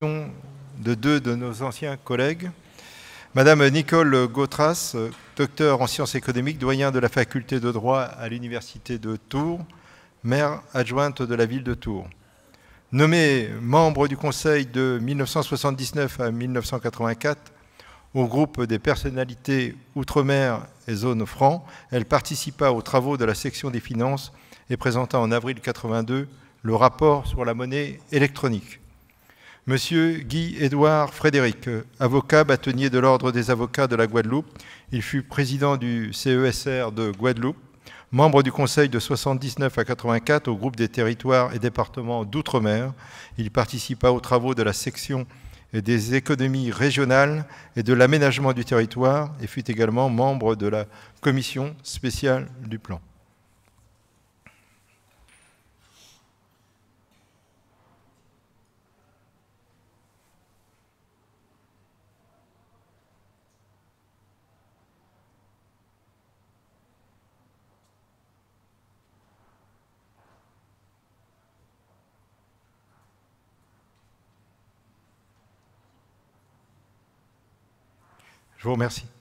de deux de nos anciens collègues. Madame Nicole Gautras, docteur en sciences économiques, doyen de la faculté de droit à l'université de Tours, maire adjointe de la ville de Tours. Nommée membre du conseil de 1979 à 1984 au groupe des personnalités Outre-mer et Zone Franc, elle participa aux travaux de la section des finances et présenta en avril 82 le rapport sur la monnaie électronique. Monsieur Guy-Édouard Frédéric, avocat bâtonnier de l'Ordre des avocats de la Guadeloupe, il fut président du CESR de Guadeloupe, membre du Conseil de 79 à 84 au groupe des territoires et départements d'outre-mer. Il participa aux travaux de la section des économies régionales et de l'aménagement du territoire et fut également membre de la commission spéciale du plan. Je vous remercie.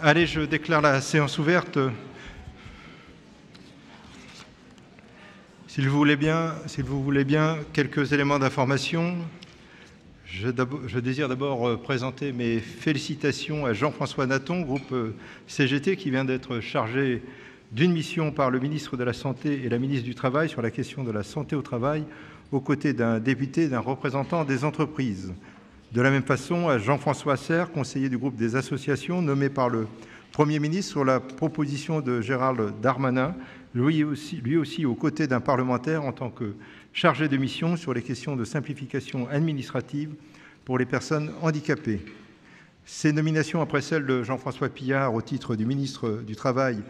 Allez, je déclare la séance ouverte. S'il vous voulez bien, quelques éléments d'information. Je, je, désire d'abord euh, présenter mes félicitations à Jean-François Naton, groupe euh, CGT, qui vient d'être chargé d'une mission par le ministre de la Santé et la ministre du Travail sur la question de la santé au travail, aux côtés d'un député et d'un représentant des entreprises. De la même façon, à Jean-François Serre, conseiller du groupe des associations, nommé par le Premier ministre sur la proposition de Gérald Darmanin, lui aussi, lui aussi aux côtés d'un parlementaire en tant que chargé de mission sur les questions de simplification administrative pour les personnes handicapées. Ces nominations, après celles de Jean-François Pillard au titre du ministre du Travail,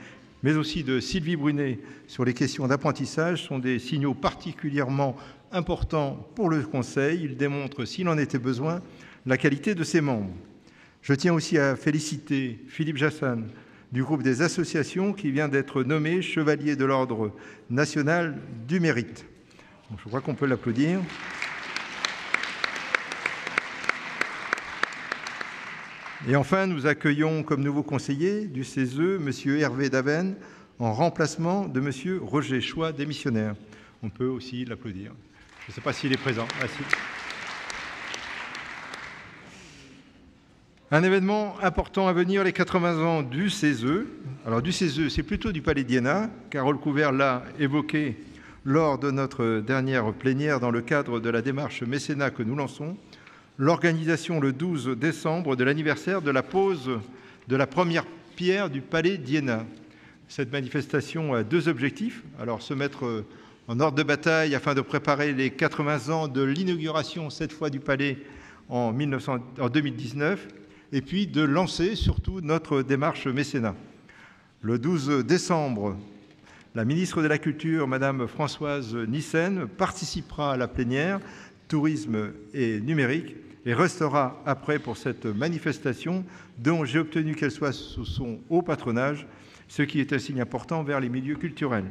mais aussi de Sylvie Brunet sur les questions d'apprentissage, sont des signaux particulièrement important pour le Conseil. Il démontre, s'il en était besoin, la qualité de ses membres. Je tiens aussi à féliciter Philippe Jassan du groupe des associations qui vient d'être nommé chevalier de l'Ordre national du mérite. je crois qu'on peut l'applaudir. Et enfin, nous accueillons comme nouveau conseiller du CESE M. Hervé Daven en remplacement de M. Roger Choix, démissionnaire. On peut aussi l'applaudir. Je ne sais pas s'il est présent. Merci. Un événement important à venir, les 80 ans du CESE. Alors du CESE, c'est plutôt du Palais d'Iéna. Carole Couvert l'a évoqué lors de notre dernière plénière dans le cadre de la démarche mécénat que nous lançons. L'organisation le 12 décembre de l'anniversaire de la pose de la première pierre du Palais d'Iéna. Cette manifestation a deux objectifs. Alors se mettre en ordre de bataille afin de préparer les 80 ans de l'inauguration, cette fois du palais en, 1900, en 2019, et puis de lancer surtout notre démarche mécénat. Le 12 décembre, la ministre de la Culture, Madame Françoise Nissen, participera à la plénière Tourisme et numérique et restera après pour cette manifestation dont j'ai obtenu qu'elle soit sous son haut patronage, ce qui est un signe important vers les milieux culturels.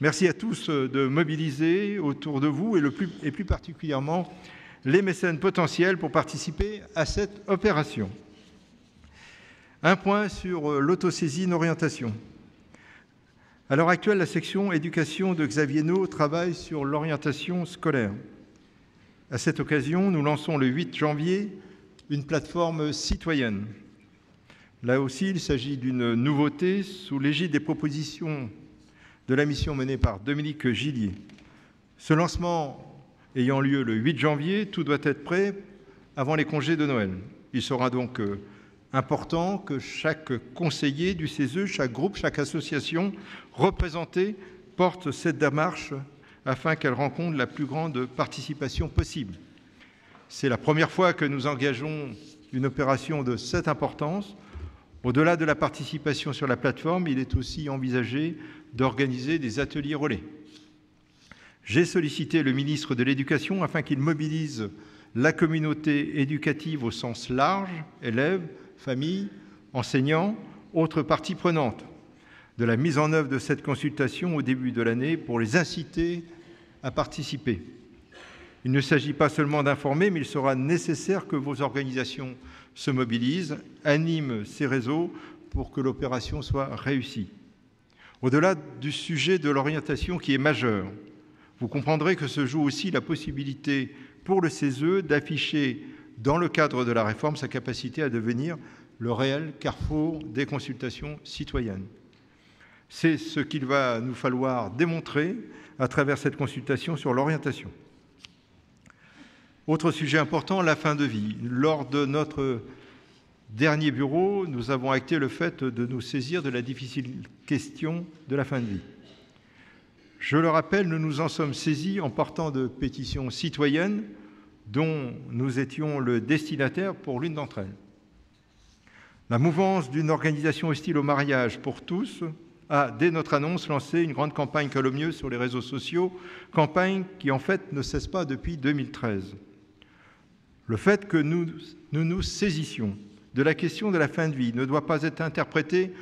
Merci à tous de mobiliser autour de vous et, le plus, et plus particulièrement les mécènes potentiels pour participer à cette opération. Un point sur l'autosaisine orientation. À l'heure actuelle, la section éducation de Xavier No travaille sur l'orientation scolaire. À cette occasion, nous lançons le 8 janvier une plateforme citoyenne. Là aussi, il s'agit d'une nouveauté sous l'égide des propositions de la mission menée par Dominique Gillier. Ce lancement ayant lieu le 8 janvier, tout doit être prêt avant les congés de Noël. Il sera donc euh, important que chaque conseiller du CESE, chaque groupe, chaque association représentée porte cette démarche afin qu'elle rencontre la plus grande participation possible. C'est la première fois que nous engageons une opération de cette importance. Au-delà de la participation sur la plateforme, il est aussi envisagé d'organiser des ateliers relais. J'ai sollicité le ministre de l'Éducation afin qu'il mobilise la communauté éducative au sens large, élèves, familles, enseignants, autres parties prenantes, de la mise en œuvre de cette consultation au début de l'année pour les inciter à participer. Il ne s'agit pas seulement d'informer, mais il sera nécessaire que vos organisations se mobilisent, animent ces réseaux pour que l'opération soit réussie. Au-delà du sujet de l'orientation qui est majeur, vous comprendrez que se joue aussi la possibilité pour le CESE d'afficher dans le cadre de la réforme, sa capacité à devenir le réel carrefour des consultations citoyennes. C'est ce qu'il va nous falloir démontrer à travers cette consultation sur l'orientation. Autre sujet important, la fin de vie. Lors de notre dernier bureau, nous avons acté le fait de nous saisir de la difficile question de la fin de vie. Je le rappelle, nous nous en sommes saisis en partant de pétitions citoyennes dont nous étions le destinataire pour l'une d'entre elles. La mouvance d'une organisation hostile au mariage pour tous a, dès notre annonce, lancé une grande campagne calomnieuse sur les réseaux sociaux, campagne qui en fait ne cesse pas depuis 2013. Le fait que nous nous, nous saisissions de la question de la fin de vie ne doit pas être interprété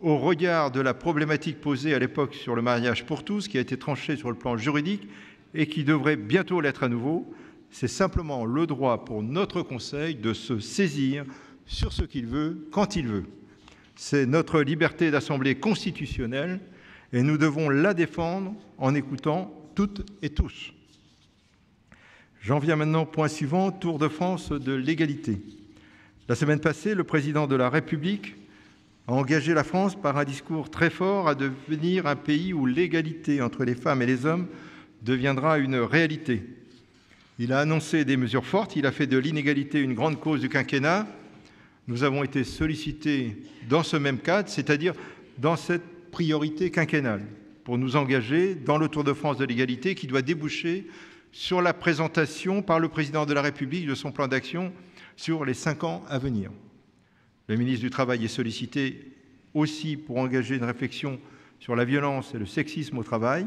au regard de la problématique posée à l'époque sur le mariage pour tous, qui a été tranchée sur le plan juridique et qui devrait bientôt l'être à nouveau, c'est simplement le droit pour notre Conseil de se saisir sur ce qu'il veut, quand il veut. C'est notre liberté d'assemblée constitutionnelle et nous devons la défendre en écoutant toutes et tous. J'en viens maintenant au point suivant, Tour de France de l'égalité. La semaine passée, le président de la République a engagé la France par un discours très fort à devenir un pays où l'égalité entre les femmes et les hommes deviendra une réalité. Il a annoncé des mesures fortes, il a fait de l'inégalité une grande cause du quinquennat. Nous avons été sollicités dans ce même cadre, c'est-à-dire dans cette priorité quinquennale, pour nous engager dans le Tour de France de l'égalité qui doit déboucher sur la présentation par le président de la République de son plan d'action sur les cinq ans à venir. Le ministre du Travail est sollicité aussi pour engager une réflexion sur la violence et le sexisme au travail.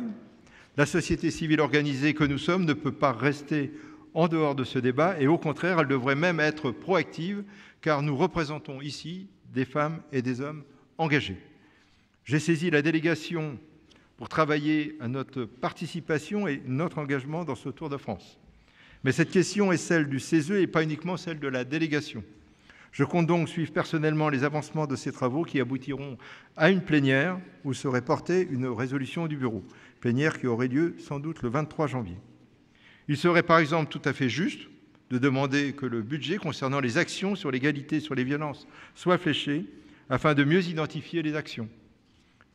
La société civile organisée que nous sommes ne peut pas rester en dehors de ce débat et au contraire, elle devrait même être proactive car nous représentons ici des femmes et des hommes engagés. J'ai saisi la délégation pour travailler à notre participation et notre engagement dans ce Tour de France. Mais cette question est celle du CESE et pas uniquement celle de la délégation. Je compte donc suivre personnellement les avancements de ces travaux qui aboutiront à une plénière où serait portée une résolution du bureau plénière qui aurait lieu sans doute le 23 janvier. Il serait par exemple tout à fait juste de demander que le budget concernant les actions sur l'égalité sur les violences soit fléché afin de mieux identifier les actions.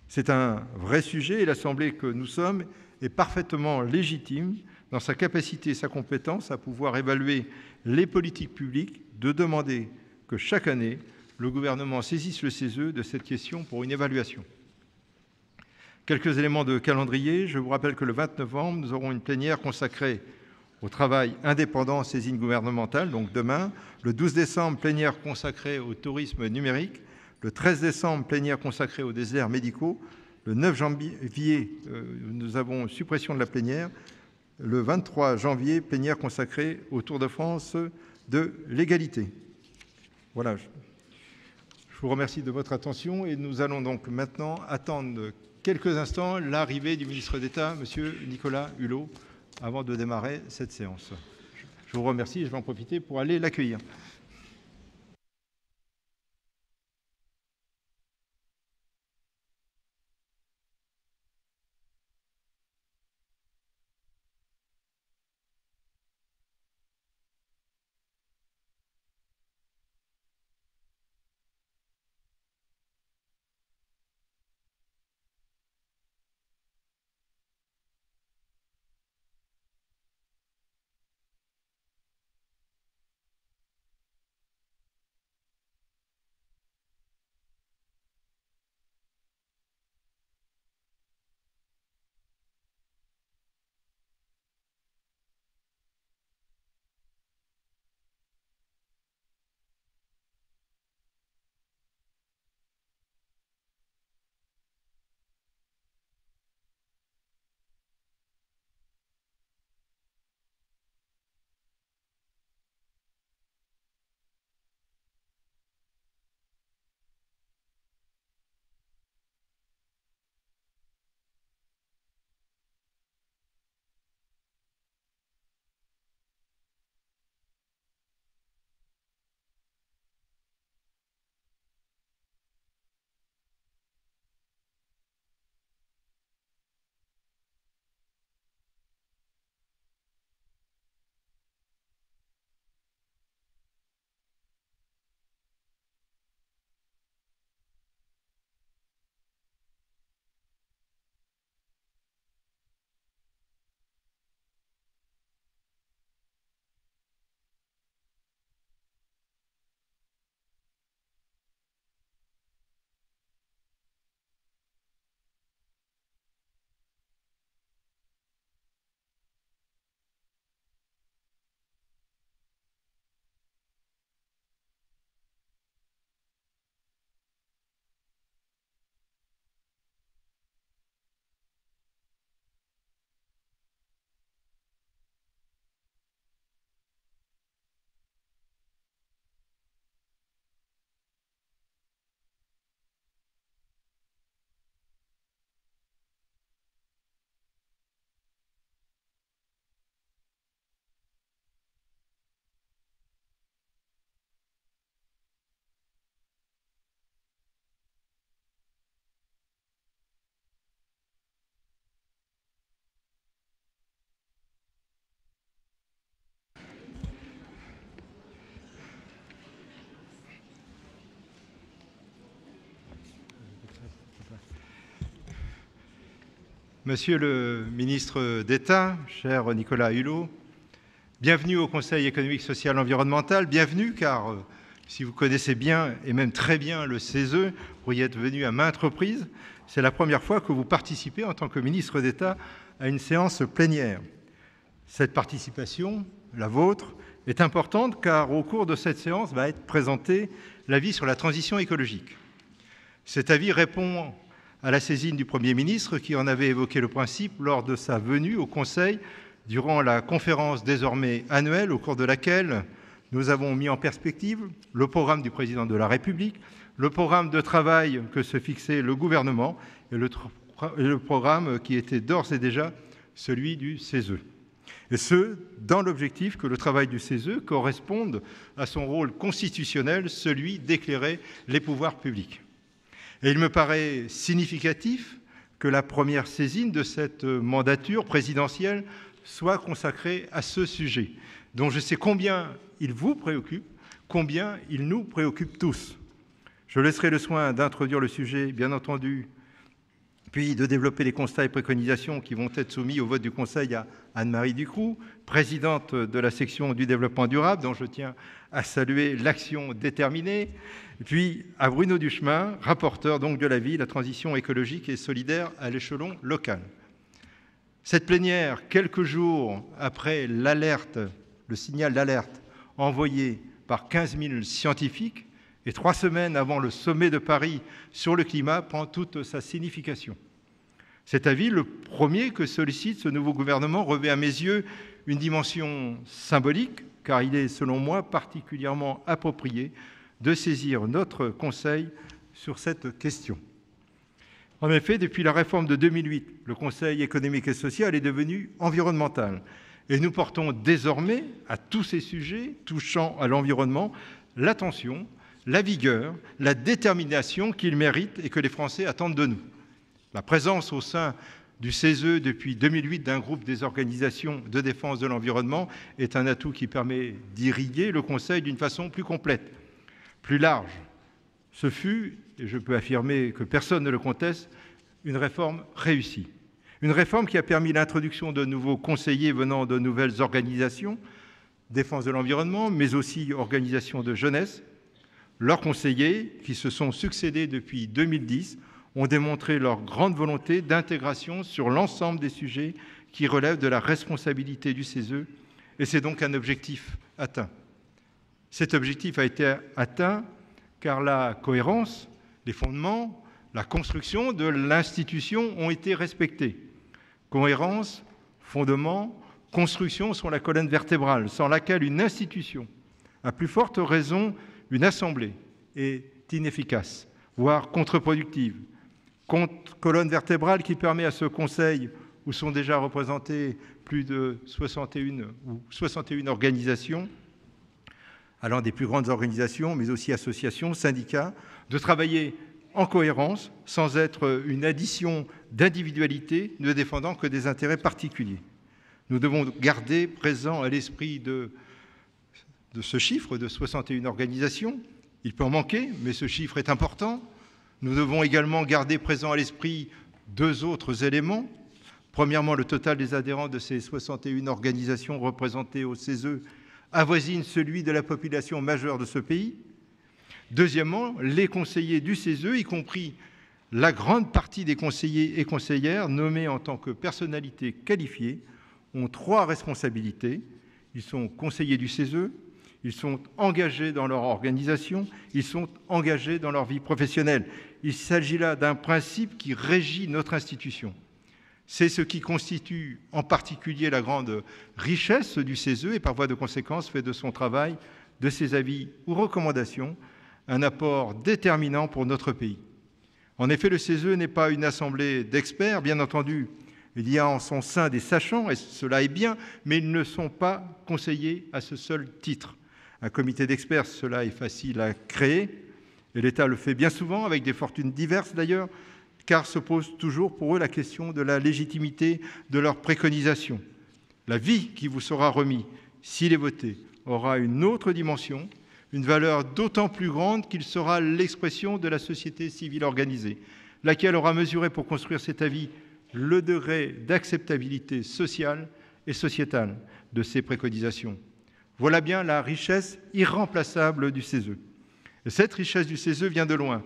C'est un vrai sujet et l'Assemblée que nous sommes est parfaitement légitime dans sa capacité et sa compétence à pouvoir évaluer les politiques publiques, de demander que chaque année, le gouvernement saisisse le CESE de cette question pour une évaluation. Quelques éléments de calendrier. Je vous rappelle que le 29 novembre, nous aurons une plénière consacrée au travail indépendant en saisine gouvernementale, donc demain. Le 12 décembre, plénière consacrée au tourisme numérique. Le 13 décembre, plénière consacrée aux déserts médicaux. Le 9 janvier, euh, nous avons suppression de la plénière. Le 23 janvier, plénière consacrée au Tour de France de l'égalité. Voilà. Je vous remercie de votre attention et nous allons donc maintenant attendre quelques instants l'arrivée du ministre d'État, M. Nicolas Hulot, avant de démarrer cette séance. Je vous remercie et je vais en profiter pour aller l'accueillir. Monsieur le ministre d'État, cher Nicolas Hulot, bienvenue au Conseil économique, social et environnemental. Bienvenue car euh, si vous connaissez bien et même très bien le CESE, vous y êtes venu à maintes reprises, c'est la première fois que vous participez en tant que ministre d'État à une séance plénière. Cette participation, la vôtre, est importante car au cours de cette séance va être présenté l'avis sur la transition écologique. Cet avis répond à la saisine du Premier ministre qui en avait évoqué le principe lors de sa venue au Conseil durant la conférence désormais annuelle au cours de laquelle nous avons mis en perspective le programme du Président de la République, le programme de travail que se fixait le gouvernement et le, programme qui était d'ores et déjà celui du CESE. Et ce, dans l'objectif que le travail du CESE corresponde à son rôle constitutionnel, celui d'éclairer les pouvoirs publics. Et il me paraît significatif que la première saisine de cette mandature présidentielle soit consacrée à ce sujet, dont je sais combien il vous préoccupe, combien il nous préoccupe tous. Je laisserai le soin d'introduire le sujet, bien entendu, puis de développer les constats et préconisations qui vont être soumis au vote du Conseil à Anne-Marie Ducroux, présidente de la section du développement durable, dont je tiens à saluer l'action déterminée, puis à Bruno Duchemin, rapporteur donc de la vie, la transition écologique et solidaire à l'échelon local. Cette plénière, quelques jours après l'alerte, le signal d'alerte envoyé par 15 000 scientifiques, et trois semaines avant le sommet de Paris sur le climat, prend toute sa signification. Cet avis, le premier que sollicite ce nouveau gouvernement, revêt à mes yeux une dimension symbolique, car il est, selon moi, particulièrement approprié de saisir notre Conseil sur cette question. En effet, depuis la réforme de 2008, le Conseil économique et social est devenu environnemental. Et nous portons désormais à tous ces sujets touchant à l'environnement l'attention, la vigueur, la détermination qu'ils méritent et que les Français attendent de nous. La présence au sein du CESE depuis 2008 d'un groupe des organisations de défense de l'environnement est un atout qui permet d'irriguer le Conseil d'une façon plus complète, plus large. Ce fut, et je peux affirmer que personne ne le conteste, une réforme réussie. Une réforme qui a permis l'introduction de nouveaux conseillers venant de nouvelles organisations, défense de l'environnement, mais aussi organisations de jeunesse, leurs conseillers, qui se sont succédés depuis 2010, ont démontré leur grande volonté d'intégration sur l'ensemble des sujets qui relèvent de la responsabilité du CESE, et c'est donc un objectif atteint. Cet objectif a été atteint car la cohérence, les fondements, la construction de l'institution ont été respectés. Cohérence, fondement, construction sont la colonne vertébrale sans laquelle une institution, à plus forte raison une assemblée est inefficace, voire contre-productive. Colonne vertébrale qui permet à ce Conseil, où sont déjà représentées plus de 61, ou 61 organisations, allant des plus grandes organisations, mais aussi associations, syndicats, de travailler en cohérence, sans être une addition d'individualités ne défendant que des intérêts particuliers. Nous devons garder présent à l'esprit de de ce chiffre de 61 organisations. Il peut en manquer, mais ce chiffre est important. Nous devons également garder présent à l'esprit deux autres éléments. Premièrement, le total des adhérents de ces 61 organisations représentées au CESE avoisine celui de la population majeure de ce pays. Deuxièmement, les conseillers du CESE, y compris la grande partie des conseillers et conseillères nommés en tant que personnalités qualifiées, ont trois responsabilités. Ils sont conseillers du CESE, ils sont engagés dans leur organisation, ils sont engagés dans leur vie professionnelle. Il s'agit là d'un principe qui régit notre institution. C'est ce qui constitue en particulier la grande richesse du CESE et par voie de conséquence fait de son travail, de ses avis ou recommandations, un apport déterminant pour notre pays. En effet, le CESE n'est pas une assemblée d'experts, bien entendu, il y a en son sein des sachants, et cela est bien, mais ils ne sont pas conseillés à ce seul titre. Un comité d'experts, cela est facile à créer, et l'État le fait bien souvent, avec des fortunes diverses d'ailleurs, car se pose toujours pour eux la question de la légitimité de leurs préconisations. La vie qui vous sera remis, s'il est voté, aura une autre dimension, une valeur d'autant plus grande qu'il sera l'expression de la société civile organisée, laquelle aura mesuré pour construire cet avis le degré d'acceptabilité sociale et sociétale de ces préconisations. Voilà bien la richesse irremplaçable du CESE. Et cette richesse du CESE vient de loin.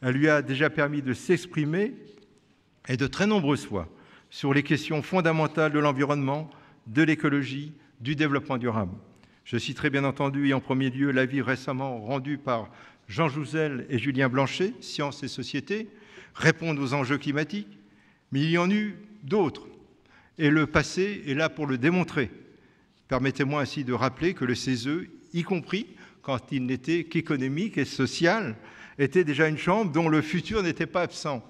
Elle lui a déjà permis de s'exprimer et de très nombreuses fois sur les questions fondamentales de l'environnement, de l'écologie, du développement durable. Je citerai bien entendu et en premier lieu l'avis récemment rendu par Jean Jouzel et Julien Blanchet, Sciences et Société, répondent aux enjeux climatiques, mais il y en eut d'autres. Et le passé est là pour le démontrer. Permettez-moi ainsi de rappeler que le CESE, y compris quand il n'était qu'économique et social, était déjà une chambre dont le futur n'était pas absent.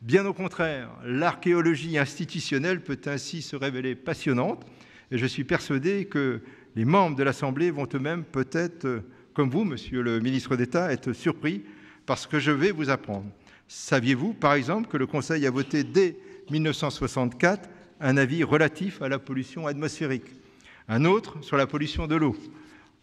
Bien au contraire, l'archéologie institutionnelle peut ainsi se révéler passionnante et je suis persuadé que les membres de l'Assemblée vont eux-mêmes peut-être, comme vous, Monsieur le ministre d'État, être surpris par ce que je vais vous apprendre. Saviez-vous, par exemple, que le Conseil a voté dès 1964 un avis relatif à la pollution atmosphérique un autre sur la pollution de l'eau.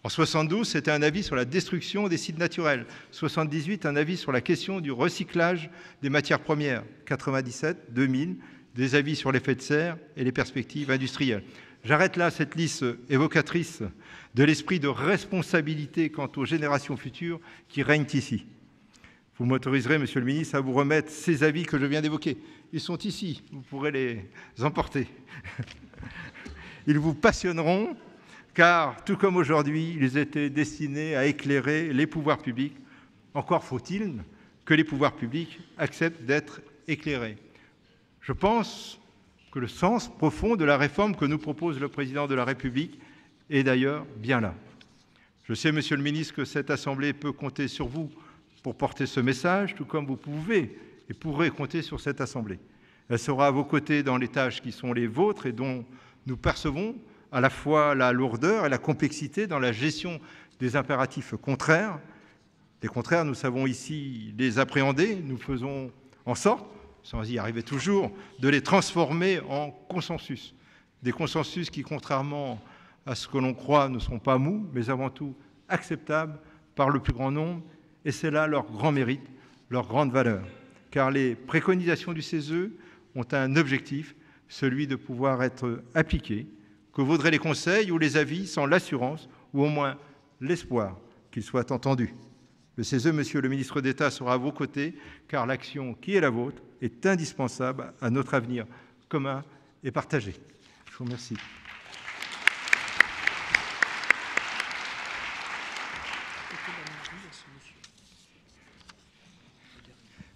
En 72, c'était un avis sur la destruction des sites naturels. 78, un avis sur la question du recyclage des matières premières. 97, 2000, des avis sur l'effet de serre et les perspectives industrielles. J'arrête là cette liste évocatrice de l'esprit de responsabilité quant aux générations futures qui règnent ici. Vous m'autoriserez, Monsieur le Ministre, à vous remettre ces avis que je viens d'évoquer. Ils sont ici, vous pourrez les emporter. Ils vous passionneront, car tout comme aujourd'hui, ils étaient destinés à éclairer les pouvoirs publics. Encore faut-il que les pouvoirs publics acceptent d'être éclairés. Je pense que le sens profond de la réforme que nous propose le président de la République est d'ailleurs bien là. Je sais, Monsieur le ministre, que cette Assemblée peut compter sur vous pour porter ce message, tout comme vous pouvez et pourrez compter sur cette Assemblée. Elle sera à vos côtés dans les tâches qui sont les vôtres et dont nous percevons à la fois la lourdeur et la complexité dans la gestion des impératifs contraires. Les contraires, nous savons ici les appréhender, nous faisons en sorte sans y arriver toujours, de les transformer en consensus. Des consensus qui, contrairement à ce que l'on croit, ne sont pas mous, mais avant tout acceptables par le plus grand nombre, et c'est là leur grand mérite, leur grande valeur. Car les préconisations du CESE ont un objectif, celui de pouvoir être appliquées, que vaudraient les conseils ou les avis sans l'assurance, ou au moins l'espoir qu'ils soient entendus. Le CESE, Monsieur le ministre d'État, sera à vos côtés, car l'action qui est la vôtre est indispensable à notre avenir commun et partagé. Je vous remercie.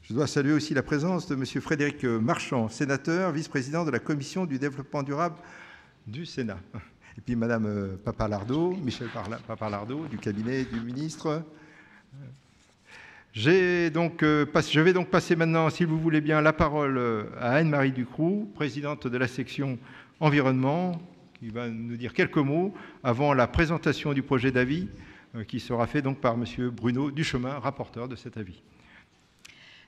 Je dois saluer aussi la présence de M. Frédéric Marchand, sénateur, vice-président de la Commission du développement durable du Sénat. Et puis Mme Papalardo, Michel Papalardo, du cabinet du ministre, donc, euh, je vais donc passer maintenant, si vous voulez bien, la parole euh, à Anne-Marie Ducroux, présidente de la section environnement, qui va nous dire quelques mots avant la présentation du projet d'avis euh, qui sera fait donc par M. Bruno Duchemin, rapporteur de cet avis.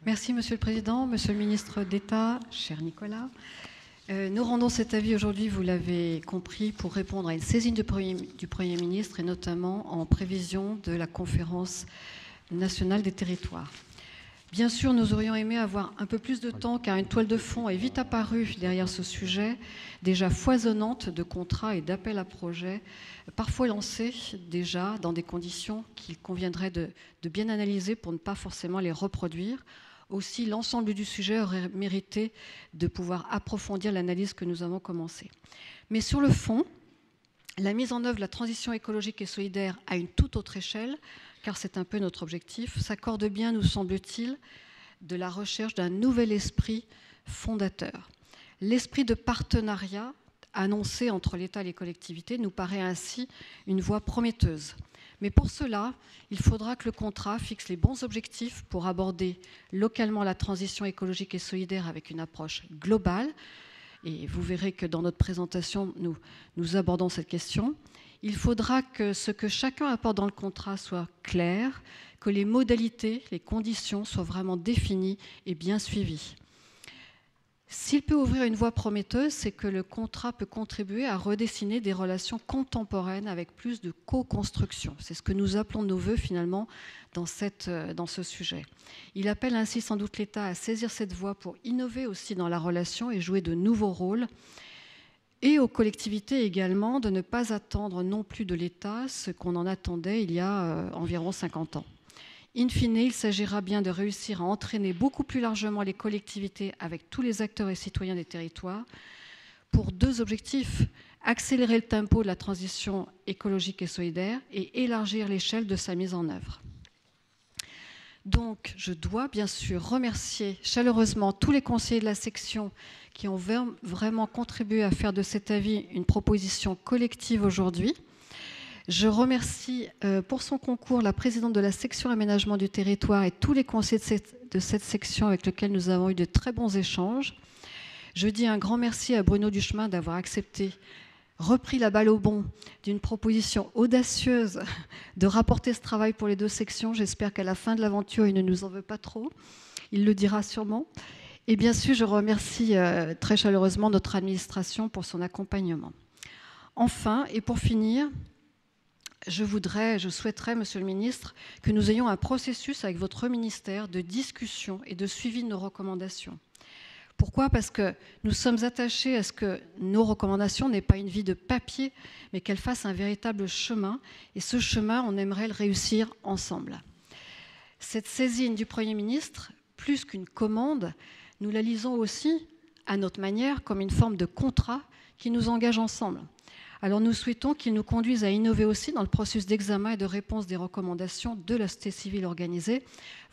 Merci Monsieur le Président, Monsieur le Ministre d'État, cher Nicolas. Nous rendons cet avis aujourd'hui, vous l'avez compris, pour répondre à une saisine du Premier, du Premier ministre et notamment en prévision de la conférence national des territoires. Bien sûr, nous aurions aimé avoir un peu plus de temps car une toile de fond est vite apparue derrière ce sujet, déjà foisonnante de contrats et d'appels à projets, parfois lancés déjà dans des conditions qu'il conviendrait de, de, bien analyser pour ne pas forcément les reproduire. Aussi, l'ensemble du sujet aurait mérité de pouvoir approfondir l'analyse que nous avons commencée. Mais sur le fond, la mise en œuvre de la transition écologique et solidaire à une toute autre échelle car c'est un peu notre objectif, s'accorde bien, nous semble-t-il, de la recherche d'un nouvel esprit fondateur. L'esprit de partenariat annoncé entre l'État et les collectivités nous paraît ainsi une voie prometteuse. Mais pour cela, il faudra que le contrat fixe les bons objectifs pour aborder localement la transition écologique et solidaire avec une approche globale. Et vous verrez que dans notre présentation, nous, abordons cette question il faudra que ce que chacun apporte dans le contrat soit clair, que les modalités, les conditions soient vraiment définies et bien suivies. S'il peut ouvrir une voie prometteuse, c'est que le contrat peut contribuer à redessiner des relations contemporaines avec plus de co-construction. C'est ce que nous appelons de nos voeux finalement dans, cette, dans ce sujet. Il appelle ainsi sans doute l'État à saisir cette voie pour innover aussi dans la relation et jouer de nouveaux rôles et aux collectivités également de ne pas attendre non plus de l'État ce qu'on en attendait il y a euh, environ 50 ans. In fine, il s'agira bien de réussir à entraîner beaucoup plus largement les collectivités avec tous les acteurs et citoyens des territoires pour deux objectifs accélérer le tempo de la transition écologique et solidaire et élargir l'échelle de sa mise en œuvre. Donc, je dois bien sûr remercier chaleureusement tous les conseillers de la section qui ont vraiment contribué à faire de cet avis une proposition collective aujourd'hui. Je remercie euh, pour son concours la présidente de la section aménagement du territoire et tous les conseillers de cette, section avec lesquels nous avons eu de très bons échanges. Je dis un grand merci à Bruno Duchemin d'avoir accepté, repris la balle au bon d'une proposition audacieuse de rapporter ce travail pour les deux sections. J'espère qu'à la fin de l'aventure, il ne nous en veut pas trop. Il le dira sûrement. Et bien sûr, je remercie euh, très chaleureusement notre administration pour son accompagnement. Enfin, et pour finir, je voudrais, je souhaiterais, Monsieur le Ministre, que nous ayons un processus avec votre ministère de discussion et de suivi de nos recommandations. Pourquoi? Parce que nous sommes attachés à ce que nos recommandations n'aient pas une vie de papier, mais qu'elles fassent un véritable chemin. Et ce chemin, on aimerait le réussir ensemble. Cette saisine du Premier ministre, plus qu'une commande, nous la lisons aussi, à notre manière, comme une forme de contrat qui nous engage ensemble. Alors nous souhaitons qu'il nous conduise à innover aussi dans le processus d'examen et de réponse des recommandations de la société civile organisée.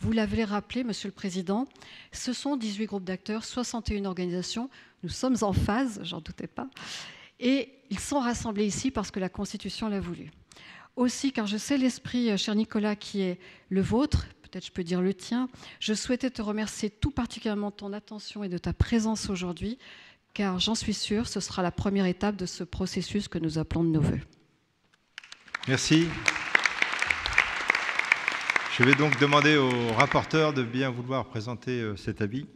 Vous l'avez rappelé, Monsieur le Président, ce sont 18 groupes d'acteurs, 61 organisations. Nous sommes en phase, j'en doutais pas. Et ils sont rassemblés ici parce que la Constitution l'a voulu. Aussi, car je sais l'esprit, euh, cher Nicolas, qui est le vôtre, peut-être je peux dire le tien, je souhaitais te remercier tout particulièrement de ton attention et de ta présence aujourd'hui car j'en suis sûr, ce sera la première étape de ce processus que nous appelons de nos voeux. Merci. Je vais donc demander au rapporteur de bien vouloir présenter euh, cet avis.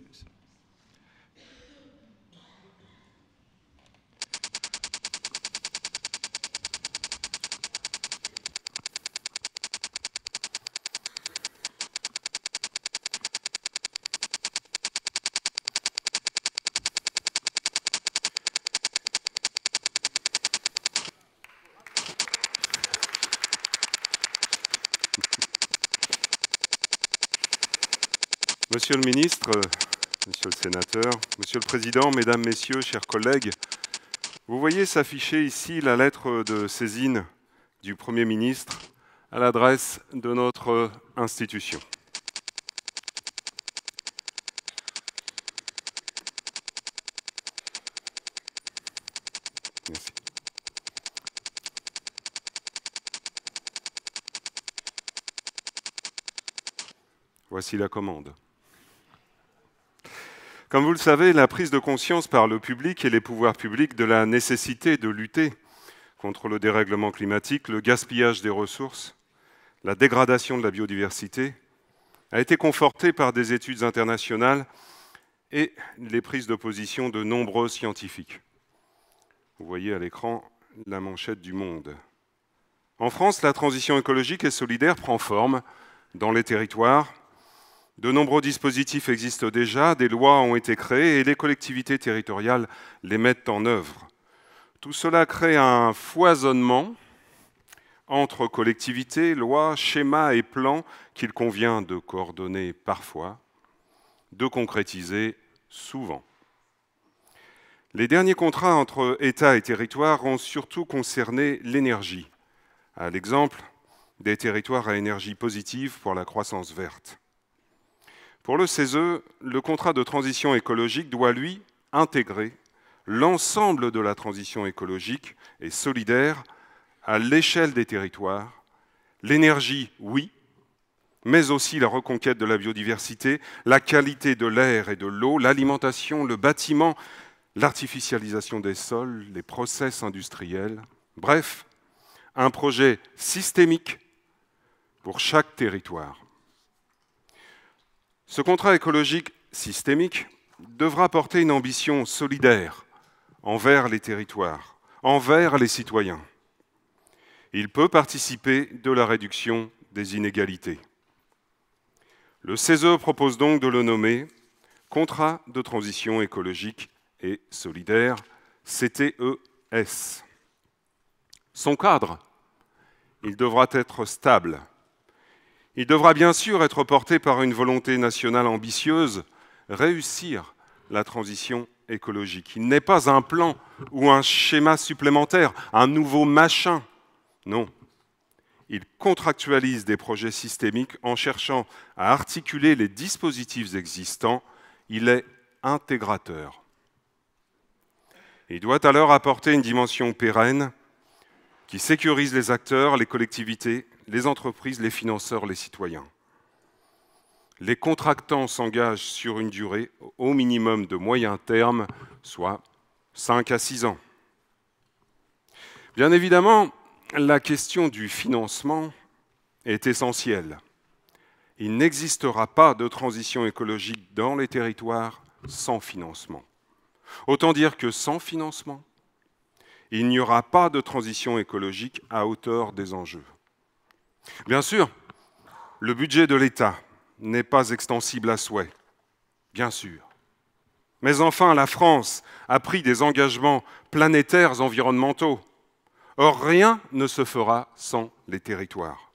Monsieur le ministre, monsieur le sénateur, monsieur le président, mesdames, messieurs, chers collègues, vous voyez s'afficher ici la lettre de saisine du Premier ministre à l'adresse de notre institution. Merci. Voici la commande. Comme vous le savez, la prise de conscience par le public et les pouvoirs publics de la nécessité de lutter contre le dérèglement climatique, le gaspillage des ressources, la dégradation de la biodiversité, a été confortée par des études internationales et les prises de position de nombreux scientifiques. Vous voyez à l'écran la manchette du Monde. En France, la transition écologique et solidaire prend forme dans les territoires, de nombreux dispositifs existent déjà, des lois ont été créées et les collectivités territoriales les mettent en œuvre. Tout cela crée un foisonnement entre collectivités, lois, schémas et plans qu'il convient de coordonner parfois, de concrétiser souvent. Les derniers contrats entre État et territoire ont surtout concerné l'énergie, à l'exemple des territoires à énergie positive pour la croissance verte. Pour le CESE, le contrat de transition écologique doit, lui, intégrer l'ensemble de la transition écologique et solidaire à l'échelle des territoires. L'énergie, oui, mais aussi la reconquête de la biodiversité, la qualité de l'air et de l'eau, l'alimentation, le bâtiment, l'artificialisation des sols, les process industriels. Bref, un projet systémique pour chaque territoire. Ce contrat écologique systémique devra porter une ambition solidaire envers les territoires, envers les citoyens. Il peut participer de la réduction des inégalités. Le CESE propose donc de le nommer Contrat de transition écologique et solidaire, CTES. Son cadre, il devra être stable, il devra bien sûr être porté par une volonté nationale ambitieuse, réussir la transition écologique. Il n'est pas un plan ou un schéma supplémentaire, un nouveau machin. Non. Il contractualise des projets systémiques en cherchant à articuler les dispositifs existants. Il est intégrateur. Il doit alors apporter une dimension pérenne qui sécurise les acteurs, les collectivités, les entreprises, les financeurs, les citoyens. Les contractants s'engagent sur une durée au minimum de moyen terme, soit 5 à 6 ans. Bien évidemment, la question du financement est essentielle. Il n'existera pas de transition écologique dans les territoires sans financement. Autant dire que sans financement, il n'y aura pas de transition écologique à hauteur des enjeux. Bien sûr, le budget de l'État n'est pas extensible à souhait, bien sûr. Mais enfin, la France a pris des engagements planétaires environnementaux. Or, rien ne se fera sans les territoires.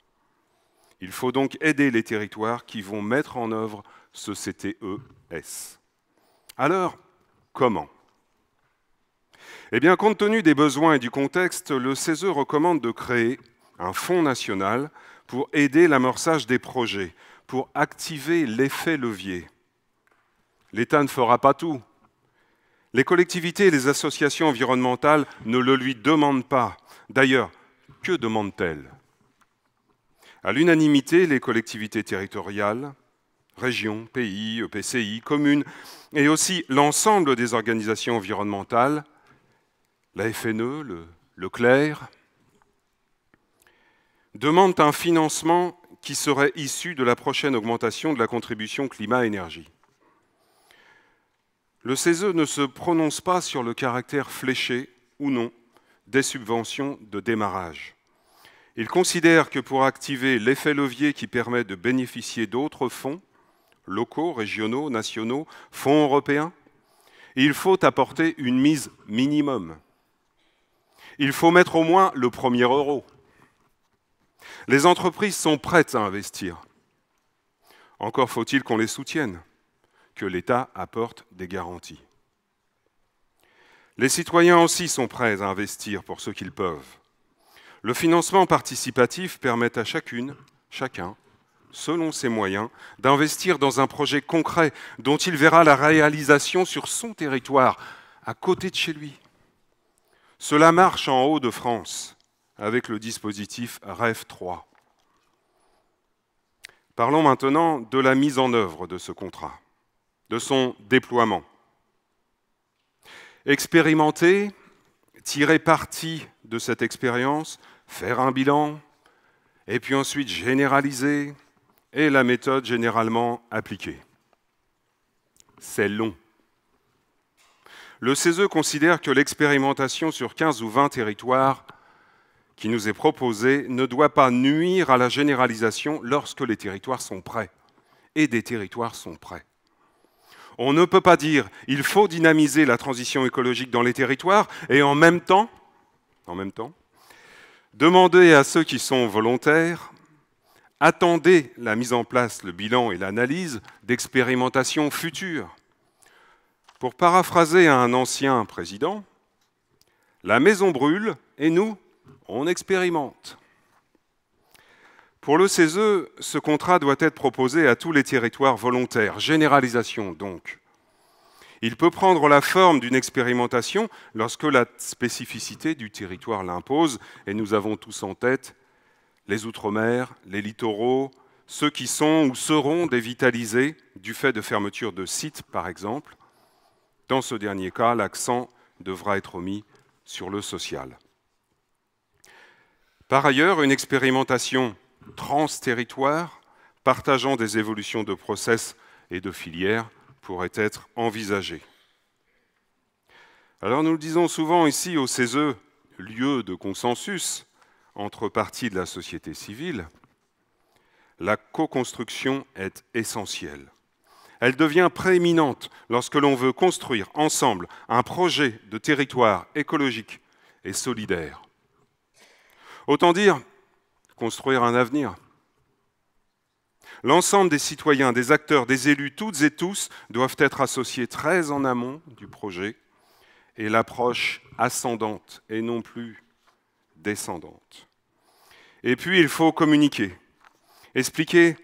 Il faut donc aider les territoires qui vont mettre en œuvre ce CTES. Alors, comment? Eh bien, compte tenu des besoins et du contexte, le CESE recommande de créer un fonds national pour aider l'amorçage des projets, pour activer l'effet levier. L'État ne fera pas tout. Les collectivités et les associations environnementales ne le lui demandent pas. D'ailleurs, que demandent-elles? À l'unanimité, les collectivités territoriales, régions, pays, EPCI, communes, et aussi l'ensemble des organisations environnementales, la FNE, le, le CLER, demandent un financement qui serait issu de la prochaine augmentation de la contribution climat-énergie. Le CESE ne se prononce pas sur le caractère fléché ou non des subventions de démarrage. Il considère que pour activer l'effet levier qui permet de bénéficier d'autres fonds, locaux, régionaux, nationaux, fonds européens, il faut apporter une mise minimum. Il faut mettre au moins le premier euro. Les entreprises sont prêtes à investir. Encore faut-il qu'on les soutienne, que l'État apporte des garanties. Les citoyens aussi sont prêts à investir pour ce qu'ils peuvent. Le financement participatif permet à chacune, chacun, selon ses moyens, d'investir dans un projet concret dont il verra la réalisation sur son territoire, à côté de chez lui. Cela marche en Haut-de-France avec le dispositif REF 3. Parlons maintenant de la mise en œuvre de ce contrat, de son déploiement. Expérimenter, tirer parti de cette expérience, faire un bilan, et puis ensuite généraliser, est la méthode généralement appliquée. C'est long. Le CESE considère que l'expérimentation sur 15 ou 20 territoires qui nous est proposée ne doit pas nuire à la généralisation lorsque les territoires sont prêts. Et des territoires sont prêts. On ne peut pas dire il faut dynamiser la transition écologique dans les territoires et en même temps, en même temps, demander à ceux qui sont volontaires attendez la mise en place, le bilan et l'analyse d'expérimentations futures. Pour paraphraser un ancien président, la maison brûle et nous, on expérimente. Pour le CESE, ce contrat doit être proposé à tous les territoires volontaires, généralisation donc. Il peut prendre la forme d'une expérimentation lorsque la spécificité du territoire l'impose, et nous avons tous en tête les outre-mer, les littoraux, ceux qui sont ou seront dévitalisés du fait de fermeture de sites, par exemple. Dans ce dernier cas, l'accent devra être mis sur le social. Par ailleurs, une expérimentation trans-territoire, partageant des évolutions de process et de filières, pourrait être envisagée. Alors nous le disons souvent ici au CESE, lieu de consensus, entre parties de la société civile, la co-construction est essentielle. Elle devient prééminente lorsque l'on veut construire ensemble un projet de territoire écologique et solidaire. Autant dire construire un avenir. L'ensemble des citoyens, des acteurs, des élus, toutes et tous doivent être associés très en amont du projet et l'approche ascendante et non plus descendante. Et puis, il faut communiquer, expliquer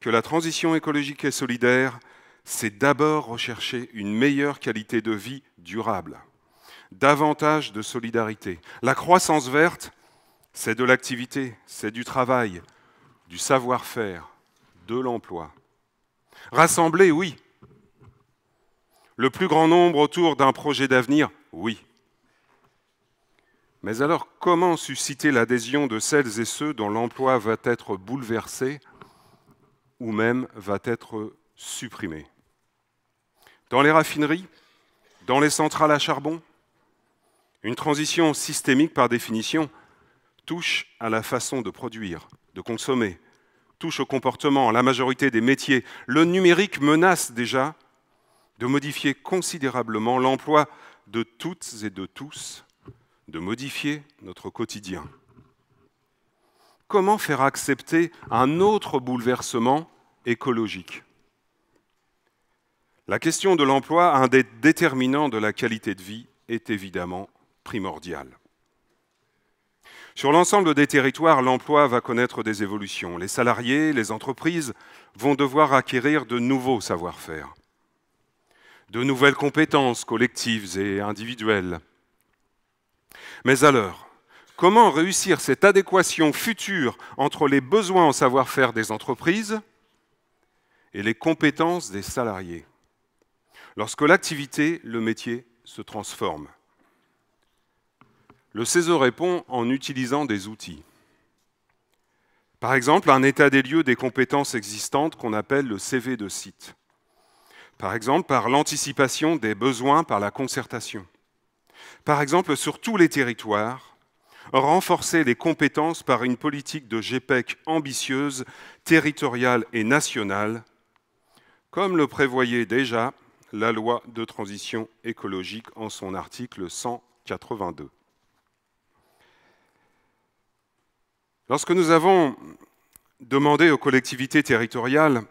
que la transition écologique et solidaire, c'est d'abord rechercher une meilleure qualité de vie durable, davantage de solidarité. La croissance verte, c'est de l'activité, c'est du travail, du savoir-faire, de l'emploi. Rassembler, oui. Le plus grand nombre autour d'un projet d'avenir, oui. Mais alors, comment susciter l'adhésion de celles et ceux dont l'emploi va être bouleversé ou même va être supprimé? Dans les raffineries Dans les centrales à charbon? Une transition systémique, par définition, touche à la façon de produire, de consommer, touche au comportement, à la majorité des métiers. Le numérique menace déjà de modifier considérablement l'emploi de toutes et de tous, de modifier notre quotidien. Comment faire accepter un autre bouleversement écologique? La question de l'emploi, un des déterminants de la qualité de vie, est évidemment primordiale. Sur l'ensemble des territoires, l'emploi va connaître des évolutions. Les salariés, les entreprises vont devoir acquérir de nouveaux savoir-faire, de nouvelles compétences collectives et individuelles. Mais alors, comment réussir cette adéquation future entre les besoins en savoir-faire des entreprises et les compétences des salariés? Lorsque l'activité, le métier se transforme. Le CESE répond en utilisant des outils. Par exemple, un état des lieux des compétences existantes qu'on appelle le CV de site. Par exemple, par l'anticipation des besoins par la concertation. Par exemple, sur tous les territoires, renforcer les compétences par une politique de GPEC ambitieuse, territoriale et nationale, comme le prévoyait déjà la loi de transition écologique en son article 182. Lorsque nous avons demandé aux collectivités territoriales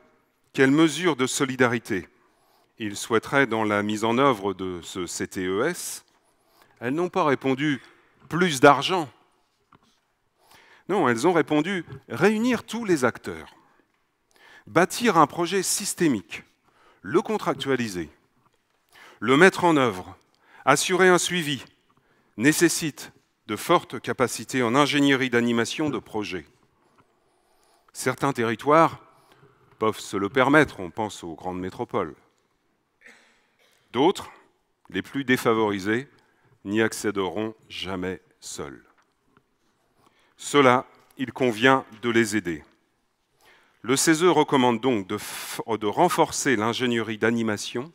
quelles mesures de solidarité ils souhaiteraient dans la mise en œuvre de ce CTES, elles n'ont pas répondu plus d'argent. Non, elles ont répondu réunir tous les acteurs, bâtir un projet systémique, le contractualiser, le mettre en œuvre, assurer un suivi, nécessite de fortes capacités en ingénierie d'animation de projets. Certains territoires peuvent se le permettre, on pense aux grandes métropoles. D'autres, les plus défavorisés, n'y accéderont jamais seuls. Cela, il convient de les aider. Le CESE recommande donc de, de renforcer l'ingénierie d'animation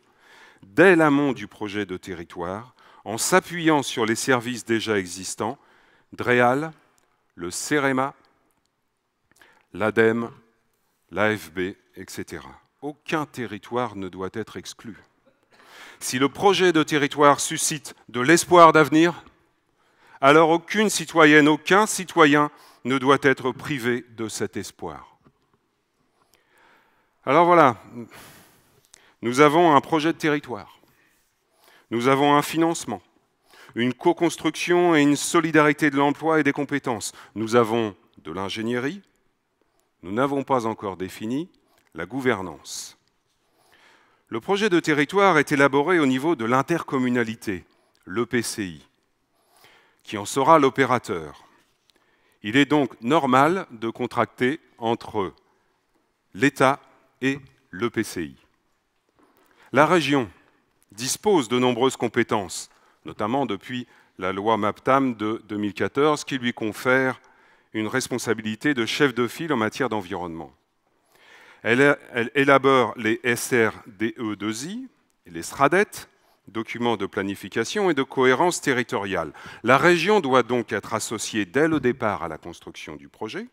dès l'amont du projet de territoire en s'appuyant sur les services déjà existants, DREAL, le CEREMA, l'ADEME, l'AFB, etc. Aucun territoire ne doit être exclu. Si le projet de territoire suscite de l'espoir d'avenir, alors aucune citoyenne, aucun citoyen ne doit être privé de cet espoir. Alors voilà, nous avons un projet de territoire. Nous avons un financement, une co-construction et une solidarité de l'emploi et des compétences. Nous avons de l'ingénierie. Nous n'avons pas encore défini la gouvernance. Le projet de territoire est élaboré au niveau de l'intercommunalité, l'EPCI, qui en sera l'opérateur. Il est donc normal de contracter entre l'État et l'EPCI. La région dispose de nombreuses compétences, notamment depuis la loi MAPTAM de 2014 qui lui confère une responsabilité de chef de file en matière d'environnement. Elle, élabore les SRDE2I, les SRADET, documents de planification et de cohérence territoriale. La région doit donc être associée dès le départ à la construction du projet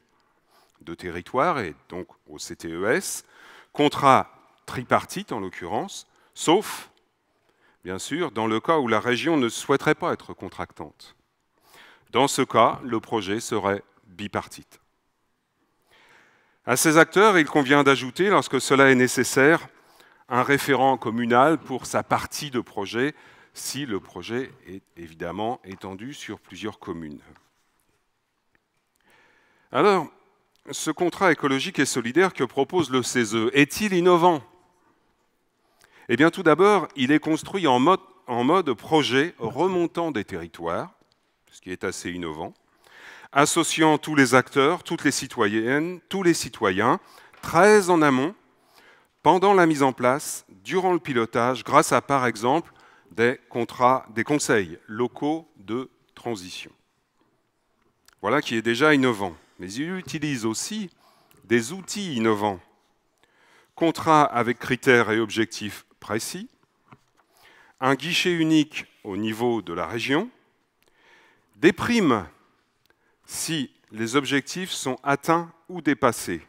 de territoire et donc au CTES, contrat tripartite en l'occurrence, sauf bien sûr, dans le cas où la région ne souhaiterait pas être contractante. Dans ce cas, le projet serait bipartite. À ces acteurs, il convient d'ajouter, lorsque cela est nécessaire, un référent communal pour sa partie de projet, si le projet est évidemment étendu sur plusieurs communes. Alors, ce contrat écologique et solidaire que propose le CESE est-il innovant? Eh bien, tout d'abord, il est construit en mode, en mode projet remontant des territoires, ce qui est assez innovant, associant tous les acteurs, toutes les citoyennes, tous les citoyens, très en amont, pendant la mise en place, durant le pilotage, grâce à, par exemple, des contrats, des conseils locaux de transition. Voilà qui est déjà innovant. Mais il utilise aussi des outils innovants. Contrats avec critères et objectifs précis, un guichet unique au niveau de la région, Des primes si les objectifs sont atteints ou dépassés.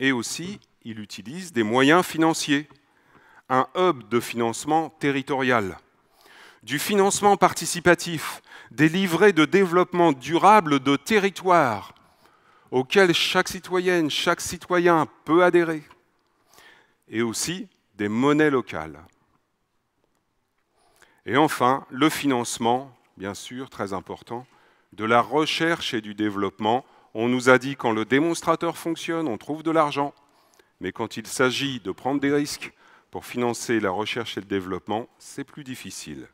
Et aussi, il utilise des moyens financiers, un hub de financement territorial, du financement participatif, des livrets de développement durable de territoire auxquels chaque citoyenne, chaque citoyen peut adhérer, et aussi des monnaies locales. Et enfin, le financement, bien sûr, très important, de la recherche et du développement. On nous a dit quand le démonstrateur fonctionne, on trouve de l'argent, mais quand il s'agit de prendre des risques pour financer la recherche et le développement, c'est plus difficile.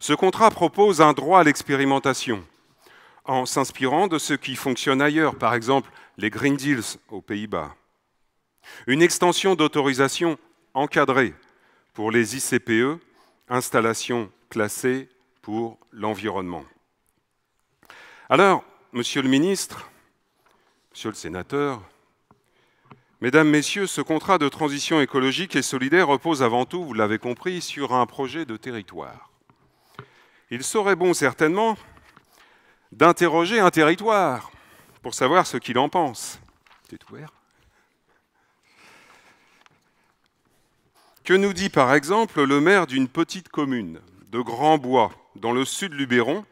Ce contrat propose un droit à l'expérimentation en s'inspirant de ce qui fonctionne ailleurs, par exemple les Green Deals aux Pays-Bas. Une extension d'autorisation encadrée pour les ICPE, installations classées pour l'environnement. Alors, Monsieur le ministre, Monsieur le sénateur, Mesdames, Messieurs, ce contrat de transition écologique et solidaire repose avant tout, vous l'avez compris, sur un projet de territoire. Il serait bon certainement d'interroger un territoire pour savoir ce qu'il en pense. C'est ouvert Que nous dit par exemple le maire d'une petite commune de Grand Bois, dans le sud Luberon,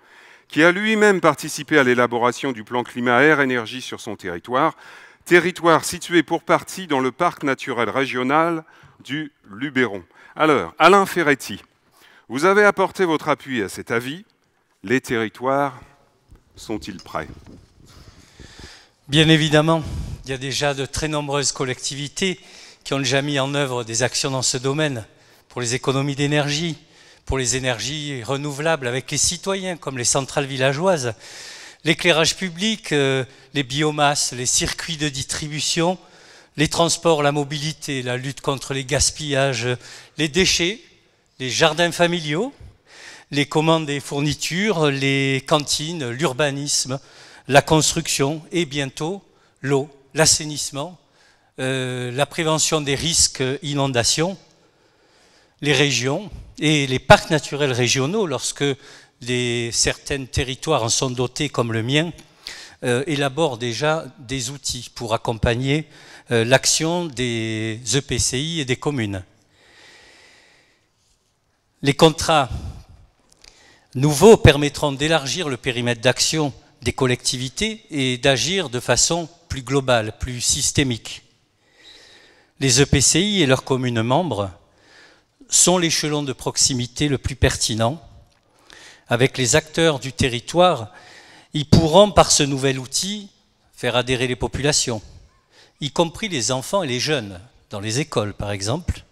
qui a lui-même participé à l'élaboration du plan climat-air-énergie sur son territoire, territoire situé pour partie dans le parc naturel régional du Luberon. Alors, Alain Ferretti, vous avez apporté votre appui à cet avis. Les territoires sont-ils prêts? Bien évidemment, il y a déjà de très nombreuses collectivités qui ont déjà mis en œuvre des actions dans ce domaine pour les économies d'énergie, pour les énergies renouvelables avec les citoyens, comme les centrales villageoises, l'éclairage public, euh, les biomasses, les circuits de distribution, les transports, la mobilité, la lutte contre les gaspillages, les déchets, les jardins familiaux, les commandes et fournitures, les cantines, l'urbanisme, la construction et bientôt l'eau, l'assainissement, euh, la prévention des risques inondations, les régions et les parcs naturels régionaux, lorsque certains territoires en sont dotés, comme le mien, euh, élaborent déjà des outils pour accompagner euh, l'action des EPCI et des communes. Les contrats nouveaux permettront d'élargir le périmètre d'action des collectivités et d'agir de façon plus globale, plus systémique. Les EPCI et leurs communes membres sont l'échelon de proximité le plus pertinent. Avec les acteurs du territoire, ils pourront, par ce nouvel outil, faire adhérer les populations, y compris les enfants et les jeunes, dans les écoles par exemple,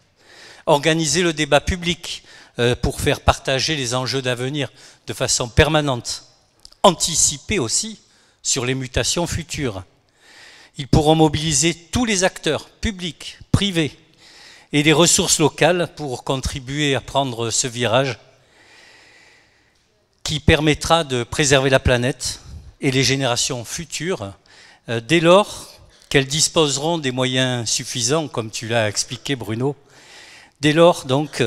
organiser le débat public euh, pour faire partager les enjeux d'avenir de façon permanente, anticiper aussi sur les mutations futures. Ils pourront mobiliser tous les acteurs, publics, privés, et des ressources locales pour contribuer à prendre ce virage qui permettra de préserver la planète et les générations futures. Euh, dès lors qu'elles disposeront des moyens suffisants, comme tu l'as expliqué Bruno, dès lors donc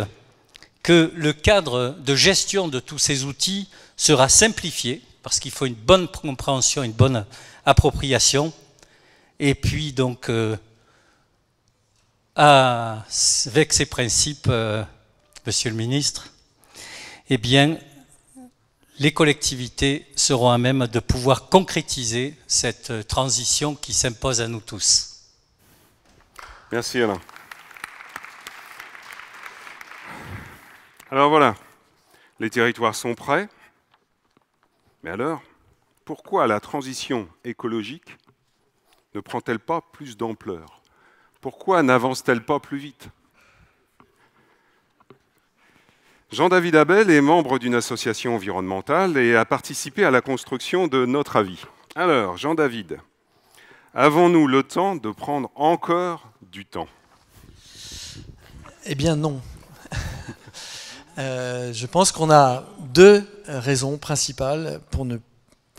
que le cadre de gestion de tous ces outils sera simplifié, parce qu'il faut une bonne compréhension, une bonne appropriation, et puis donc euh, avec ces principes, euh, Monsieur le ministre, eh bien, les collectivités seront à même de pouvoir concrétiser cette transition qui s'impose à nous tous. Merci Alain. Alors voilà, les territoires sont prêts. Mais alors, pourquoi la transition écologique ne prend-elle pas plus d'ampleur? Pourquoi n'avance-t-elle pas plus vite? Jean-David Abel est membre d'une association environnementale et a participé à la construction de notre avis. Alors, Jean-David, avons-nous le temps de prendre encore du temps? Eh bien non. Euh, je pense qu'on a deux raisons principales pour ne,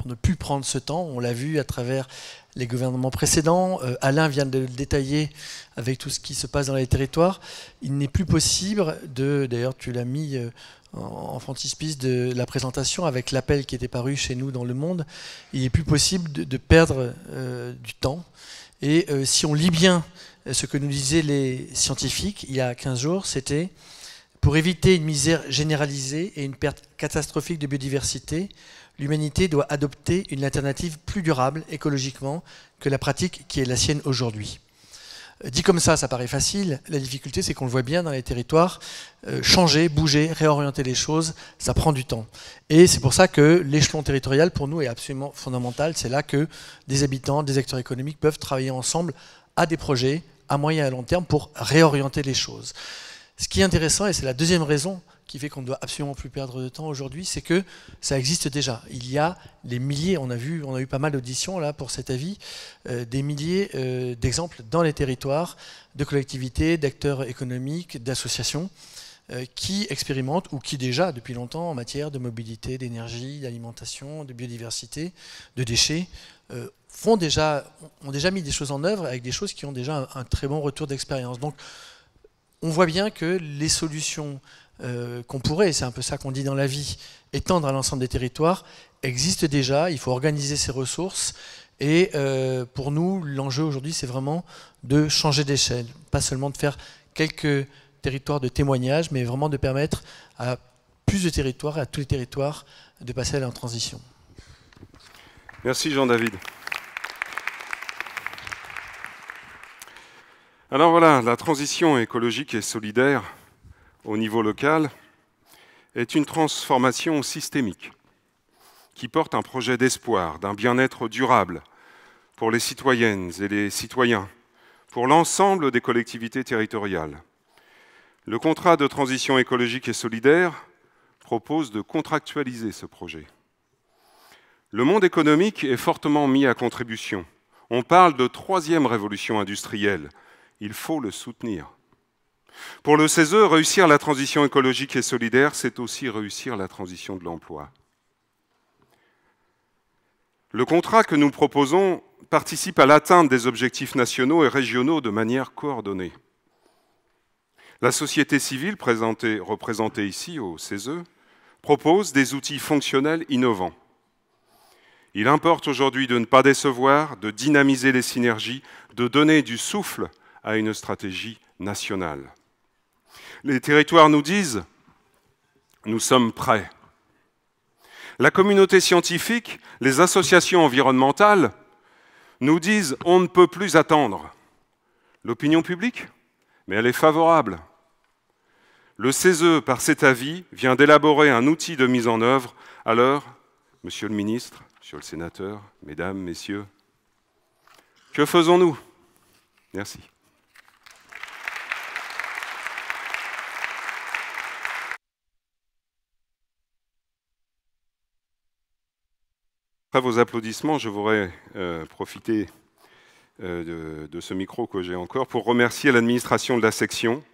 ne plus prendre ce temps. On l'a vu à travers les gouvernements précédents. Euh, Alain vient de le détailler avec tout ce qui se passe dans les territoires. Il n'est plus possible de, d'ailleurs tu l'as mis euh, en frontispice de la présentation avec l'appel qui était paru chez nous dans le monde, il n'est plus possible de, perdre euh, du temps. Et si on lit bien ce que nous disaient les scientifiques il y a 15 jours, c'était pour éviter une misère généralisée et une perte catastrophique de biodiversité, l'humanité doit adopter une alternative plus durable écologiquement que la pratique qui est la sienne aujourd'hui. Euh, dit comme ça, ça paraît facile. La difficulté, c'est qu'on le voit bien dans les territoires. Euh, changer, bouger, réorienter les choses, ça prend du temps. Et c'est pour ça que l'échelon territorial, pour nous, est absolument fondamental. C'est là que des habitants, des acteurs économiques peuvent travailler ensemble à des projets à moyen et à long terme pour réorienter les choses. Ce qui est intéressant, et c'est la deuxième raison qui fait qu'on ne doit absolument plus perdre de temps aujourd'hui, c'est que ça existe déjà. Il y a des milliers, on a vu, on a eu pas mal d'auditions là pour cet avis, euh, des milliers euh, d'exemples dans les territoires de collectivités, d'acteurs économiques, d'associations euh, qui expérimentent ou qui déjà depuis longtemps en matière de mobilité, d'énergie, d'alimentation, de biodiversité, de déchets font déjà, ont déjà mis des choses en œuvre avec des choses qui ont déjà un très bon retour d'expérience. Donc on voit bien que les solutions euh, qu'on pourrait, c'est un peu ça qu'on dit dans la vie, étendre à l'ensemble des territoires, existent déjà, il faut organiser ces ressources, et euh, pour nous, l'enjeu aujourd'hui, c'est vraiment de changer d'échelle, pas seulement de faire quelques territoires de témoignage, mais vraiment de permettre à plus de territoires, à tous les territoires, de passer à la transition. Merci Jean-David. Alors voilà, la transition écologique et solidaire au niveau local est une transformation systémique qui porte un projet d'espoir, d'un bien-être durable pour les citoyennes et les citoyens, pour l'ensemble des collectivités territoriales. Le contrat de transition écologique et solidaire propose de contractualiser ce projet. Le monde économique est fortement mis à contribution. On parle de troisième révolution industrielle. Il faut le soutenir. Pour le CESE, réussir la transition écologique et solidaire, c'est aussi réussir la transition de l'emploi. Le contrat que nous proposons participe à l'atteinte des objectifs nationaux et régionaux de manière coordonnée. La société civile représentée ici au CESE propose des outils fonctionnels innovants. Il importe aujourd'hui de ne pas décevoir, de dynamiser les synergies, de donner du souffle à une stratégie nationale. Les territoires nous disent, nous sommes prêts. La communauté scientifique, les associations environnementales nous disent, on ne peut plus attendre. L'opinion publique, mais elle est favorable. Le CESE, par cet avis, vient d'élaborer un outil de mise en œuvre. Alors, Monsieur le ministre, Monsieur le sénateur, Mesdames, Messieurs, que faisons-nous? Merci. Après vos applaudissements, je voudrais euh, profiter euh, de, ce micro que j'ai encore pour remercier l'administration de la section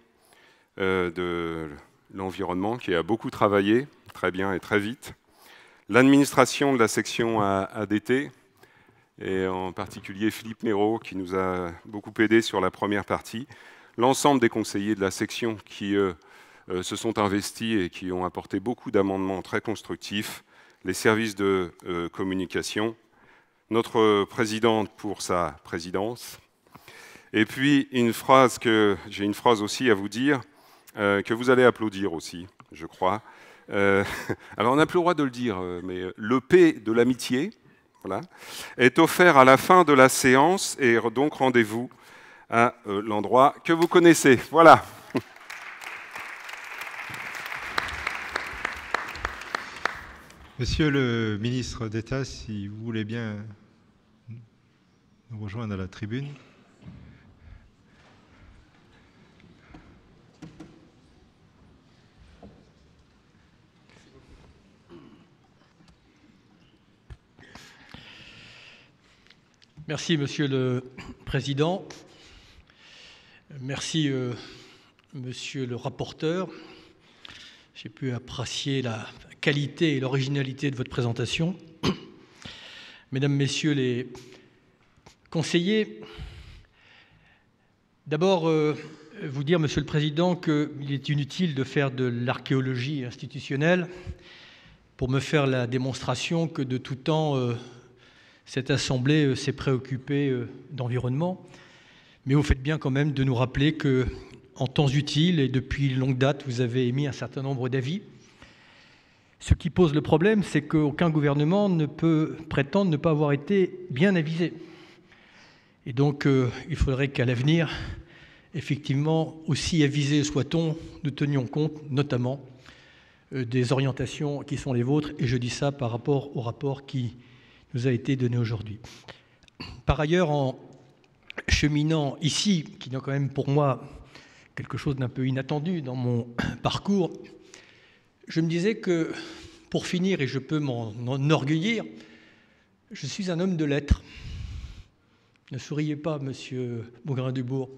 euh, de l'environnement qui a beaucoup travaillé, très bien et très vite, l'administration de la section ADT, et en particulier Philippe Méraud qui nous a beaucoup aidé sur la première partie, l'ensemble des conseillers de la section qui se sont investis et qui ont apporté beaucoup d'amendements très constructifs, les services de euh, communication, notre présidente pour sa présidence, et puis une phrase que j'ai une phrase aussi à vous dire, euh, que vous allez applaudir aussi, je crois. Euh, alors on n'a plus le droit de le dire, mais le P de l'amitié voilà, est offert à la fin de la séance et donc rendez-vous à l'endroit que vous connaissez. Voilà. Monsieur le ministre d'État, si vous voulez bien nous rejoindre à la tribune. Merci, Monsieur le Président. Merci, euh, Monsieur le rapporteur. J'ai pu apprécier la qualité et l'originalité de votre présentation. Mesdames, Messieurs les conseillers, d'abord euh, vous dire, Monsieur le Président, qu'il est inutile de faire de l'archéologie institutionnelle pour me faire la démonstration que de tout temps, euh, cette Assemblée euh, s'est préoccupée d'environnement. Mais vous faites bien quand même de nous rappeler que, en temps utile et depuis longue date, vous avez émis un certain nombre d'avis ce qui pose le problème, c'est qu'aucun gouvernement ne peut prétendre ne pas avoir été bien avisé. Et donc, euh, il faudrait qu'à l'avenir, effectivement, aussi avisés soit-on, nous tenions compte notamment euh, des orientations qui sont les vôtres, et je dis ça par rapport au rapport qui nous a été donné aujourd'hui. Par ailleurs, en cheminant ici, qui est quand même pour moi quelque chose d'un peu inattendu dans mon parcours, je me disais que, pour finir, et je peux m'en enorgueillir, je suis un homme de lettres. Ne souriez pas, monsieur Bougrain-Dubourg.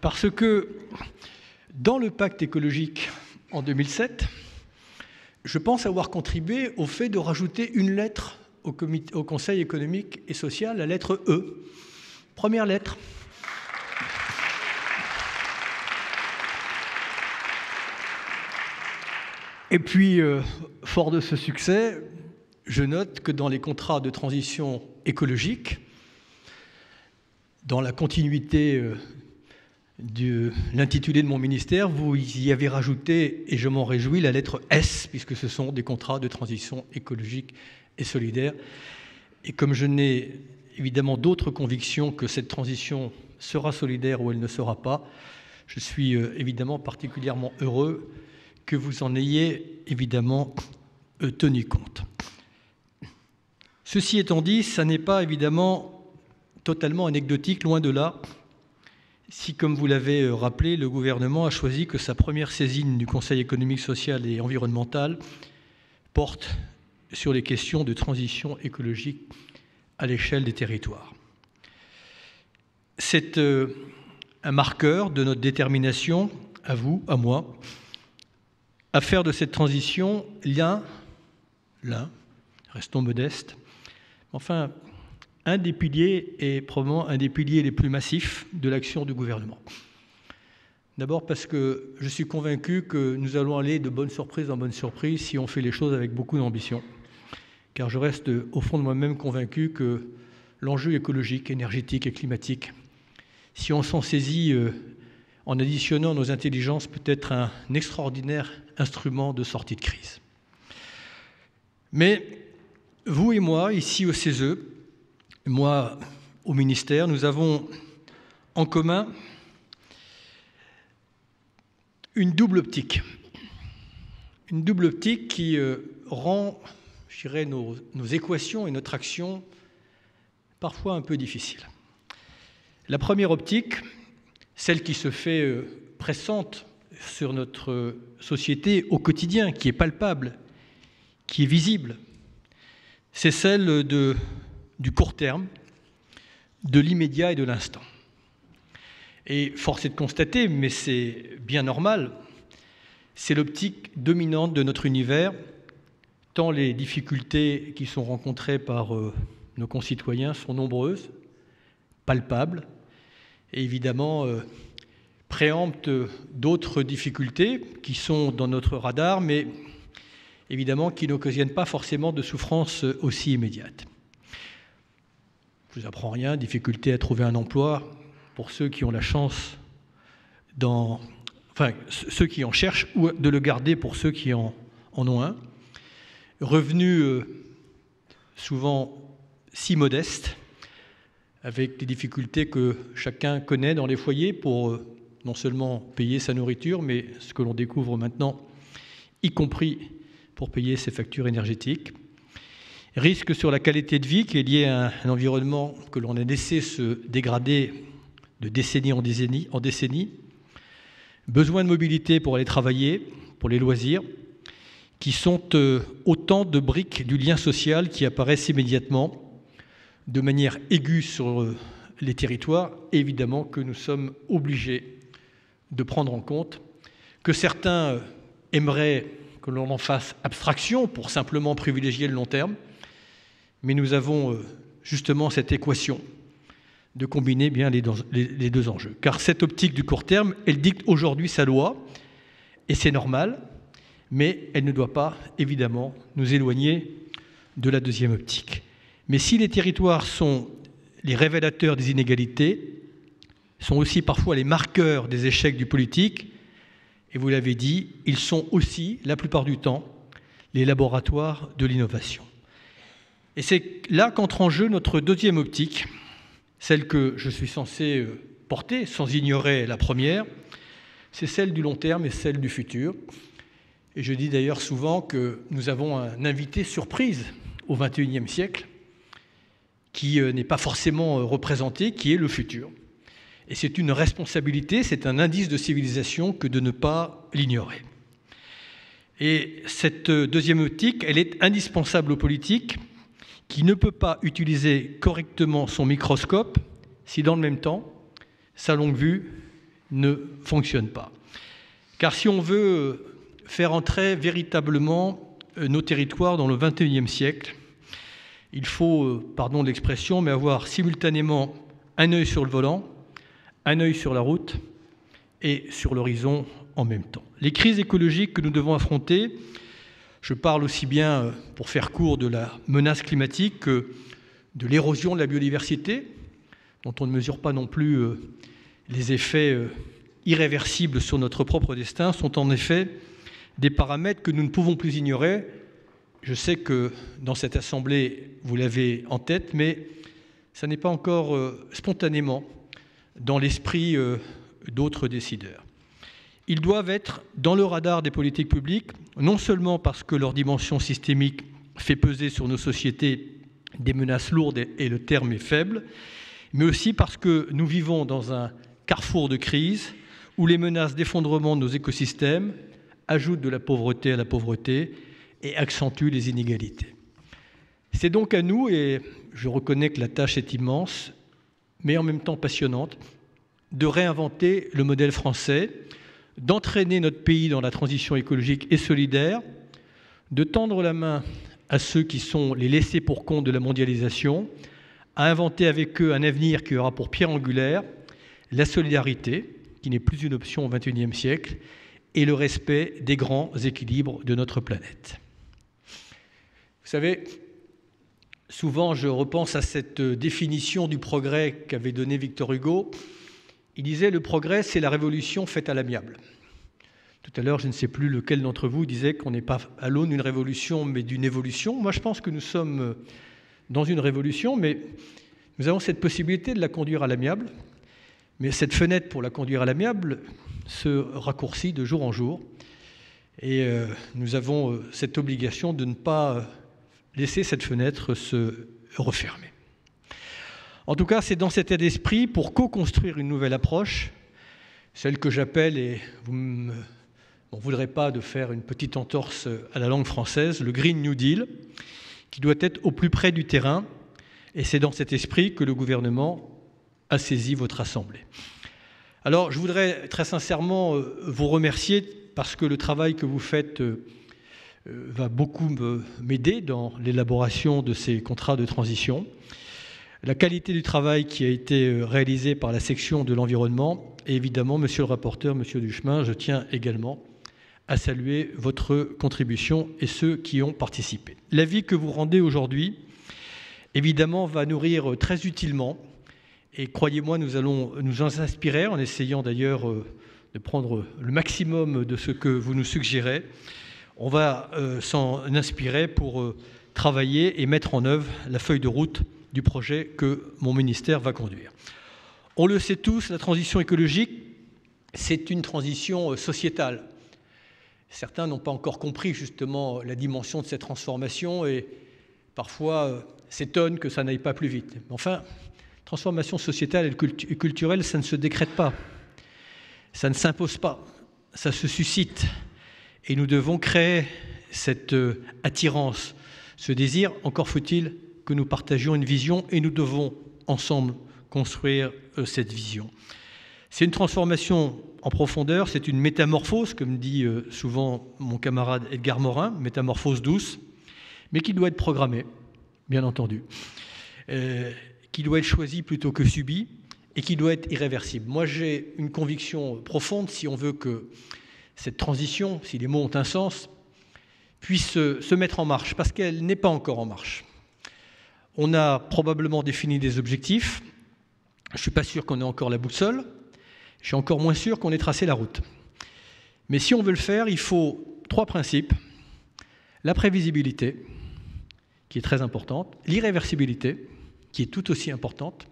Parce que dans le pacte écologique en 2007, je pense avoir contribué au fait de rajouter une lettre au Conseil économique et social, la lettre E. Première lettre. Et puis, euh, fort de ce succès, je note que dans les contrats de transition écologique, dans la continuité euh, de l'intitulé de mon ministère, vous y avez rajouté, et je m'en réjouis, la lettre S, puisque ce sont des contrats de transition écologique et solidaire. Et comme je n'ai évidemment d'autres convictions que cette transition sera solidaire ou elle ne sera pas, je suis euh, évidemment particulièrement heureux que vous en ayez évidemment euh, tenu compte. Ceci étant dit, ça n'est pas évidemment totalement anecdotique, loin de là, si, comme vous l'avez euh, rappelé, le gouvernement a choisi que sa première saisine du Conseil économique, social et environnemental porte sur les questions de transition écologique à l'échelle des territoires. C'est euh, un marqueur de notre détermination, à vous, à moi, à faire de cette transition l'un, l'un, restons modestes, enfin, un des piliers et probablement un des piliers les plus massifs de l'action du gouvernement. D'abord parce que je suis convaincu que nous allons aller de bonne surprise en bonne surprise si on fait les choses avec beaucoup d'ambition. Car je reste au fond de moi-même convaincu que l'enjeu écologique, énergétique et climatique, si on s'en saisit euh, en additionnant nos intelligences, peut être un extraordinaire instrument de sortie de crise. Mais vous et moi, ici au CESE, moi au ministère, nous avons en commun une double optique. Une double optique qui euh, rend, je dirais, nos, nos équations et notre action parfois un peu difficiles. La première optique, celle qui se fait euh, pressante sur notre société au quotidien, qui est palpable, qui est visible, c'est celle du court terme, de l'immédiat et de l'instant. Et force est de constater, mais c'est bien normal, c'est l'optique dominante de notre univers, tant les difficultés qui sont rencontrées par euh, nos concitoyens sont nombreuses, palpables, et évidemment euh, préemptent d'autres difficultés qui sont dans notre radar, mais évidemment qui n'occasionnent pas forcément de souffrances aussi immédiates. Je vous apprends rien, difficulté à trouver un emploi pour ceux qui ont la chance enfin, ceux qui en cherchent ou de le garder pour ceux qui en, en ont un. Revenus euh, souvent si modestes avec des difficultés que chacun connaît dans les foyers pour euh, non seulement payer sa nourriture, mais ce que l'on découvre maintenant, y compris pour payer ses factures énergétiques. Risque sur la qualité de vie qui est lié à un environnement que l'on a laissé se dégrader de décennie en décennie, en décennie. Besoin de mobilité pour aller travailler, pour les loisirs, qui sont euh, autant de briques du lien social qui apparaissent immédiatement de manière aiguë sur euh, les territoires, évidemment que nous sommes obligés de prendre en compte, que certains euh, aimeraient que l'on en fasse abstraction pour simplement privilégier le long terme, mais nous avons justement cette équation de combiner bien les deux, enjeux. Car cette optique du court terme, elle dicte aujourd'hui sa loi, et c'est normal, mais elle ne doit pas, évidemment, nous éloigner de la deuxième optique. Mais si les territoires sont les révélateurs des inégalités, sont aussi parfois les marqueurs des échecs du politique, et vous l'avez dit, ils sont aussi, la plupart du temps, les laboratoires de l'innovation. Et c'est là qu'entre en jeu notre deuxième optique, celle que je suis censé euh, porter, sans ignorer la première, c'est celle du long terme et celle du futur. Et je dis d'ailleurs souvent que nous avons un invité surprise au XXIe siècle, qui euh, n'est pas forcément euh, représenté, qui est le futur. Et c'est une responsabilité, c'est un indice de civilisation que de ne pas l'ignorer. Et cette deuxième optique, elle est indispensable aux politiques qui ne peut pas utiliser correctement son microscope si dans le même temps, sa longue vue ne fonctionne pas. Car si on veut faire entrer véritablement euh, nos territoires dans le XXIe siècle, il faut, euh, pardon l'expression, mais avoir simultanément un œil sur le volant, un œil sur la route et sur l'horizon en même temps. Les crises écologiques que nous devons affronter, je parle aussi bien, euh, pour faire court, de la menace climatique que de l'érosion de la biodiversité, dont on ne mesure pas non plus euh, les effets irréversibles sur notre propre destin, sont en effet des paramètres que nous ne pouvons plus ignorer. Je sais que dans cette Assemblée, vous l'avez en tête, mais ça n'est pas encore spontanément dans l'esprit d'autres décideurs. Ils doivent être dans le radar des politiques publiques, non seulement parce que leur dimension systémique fait peser sur nos sociétés des menaces lourdes et le terme est faible, mais aussi parce que nous vivons dans un carrefour de crise où les menaces d'effondrement de nos écosystèmes ajoutent de la pauvreté à la pauvreté et accentuent les inégalités. C'est donc à nous, et je reconnais que la tâche est immense, mais en même temps passionnante, de réinventer le modèle français d'entraîner notre pays dans la transition écologique et solidaire, de tendre la main à ceux qui sont les laissés pour compte de la mondialisation, à inventer avec eux un avenir qui aura pour pierre angulaire la solidarité, qui n'est plus une option au XXIe siècle, et le respect des grands équilibres de notre planète. Vous savez, souvent je repense à cette définition du progrès qu'avait donné Victor Hugo. Il disait le progrès, c'est la révolution faite à l'amiable. Tout à l'heure, je ne sais plus lequel d'entre vous disait qu'on n'est pas à l'aune d'une révolution, mais d'une évolution. Moi, je pense que nous sommes euh, dans une révolution, mais nous avons cette possibilité de la conduire à l'amiable. Mais cette fenêtre pour la conduire à l'amiable se raccourcit de jour en jour. Et euh, nous avons euh, cette obligation de ne pas laisser cette fenêtre se refermer. En tout cas, c'est dans cet état d'esprit, pour co-construire une nouvelle approche, celle que j'appelle, et vous ne voudrez pas de faire une petite entorse à la langue française, le Green New Deal, qui doit être au plus près du terrain, et c'est dans cet esprit que le gouvernement a saisi votre Assemblée. Alors, je voudrais très sincèrement euh, vous remercier parce que le travail que vous faites euh, va beaucoup m'aider dans l'élaboration de ces contrats de transition la qualité du travail qui a été euh, réalisé par la section de l'environnement. Et évidemment, monsieur le rapporteur, monsieur Duchemin, je tiens également à saluer votre contribution et ceux qui ont participé. L'avis que vous rendez aujourd'hui, évidemment, va nourrir très utilement, et croyez-moi, nous allons nous en inspirer, en essayant d'ailleurs euh, de prendre le maximum de ce que vous nous suggérez. On va euh, s'en inspirer pour travailler et mettre en œuvre la feuille de route du projet que mon ministère va conduire. On le sait tous, la transition écologique, c'est une transition euh, sociétale. Certains n'ont pas encore compris justement la dimension de cette transformation et parfois euh, s'étonnent que ça n'aille pas plus vite. Enfin, transformation sociétale et culturelle, ça ne se décrète pas, ça ne s'impose pas, ça se suscite. Et nous devons créer cette euh, attirance, ce désir, encore faut-il que nous partagions une vision et nous devons ensemble construire euh, cette vision. C'est une transformation en profondeur, c'est une métamorphose, comme dit euh, souvent mon camarade Edgar Morin, métamorphose douce, mais qui doit être programmée, bien entendu, qui doit être choisi plutôt que subi et qui doit être irréversible. Moi, j'ai une conviction profonde, si on veut que cette transition, si les mots ont un sens, puisse se mettre en marche, parce qu'elle n'est pas encore en marche. On a probablement défini des objectifs. Je ne suis pas sûr qu'on ait encore la boussole. Je suis encore moins sûr qu'on ait tracé la route. Mais si on veut le faire, il faut trois principes. La prévisibilité, qui est très importante, l'irréversibilité, qui est tout aussi importante,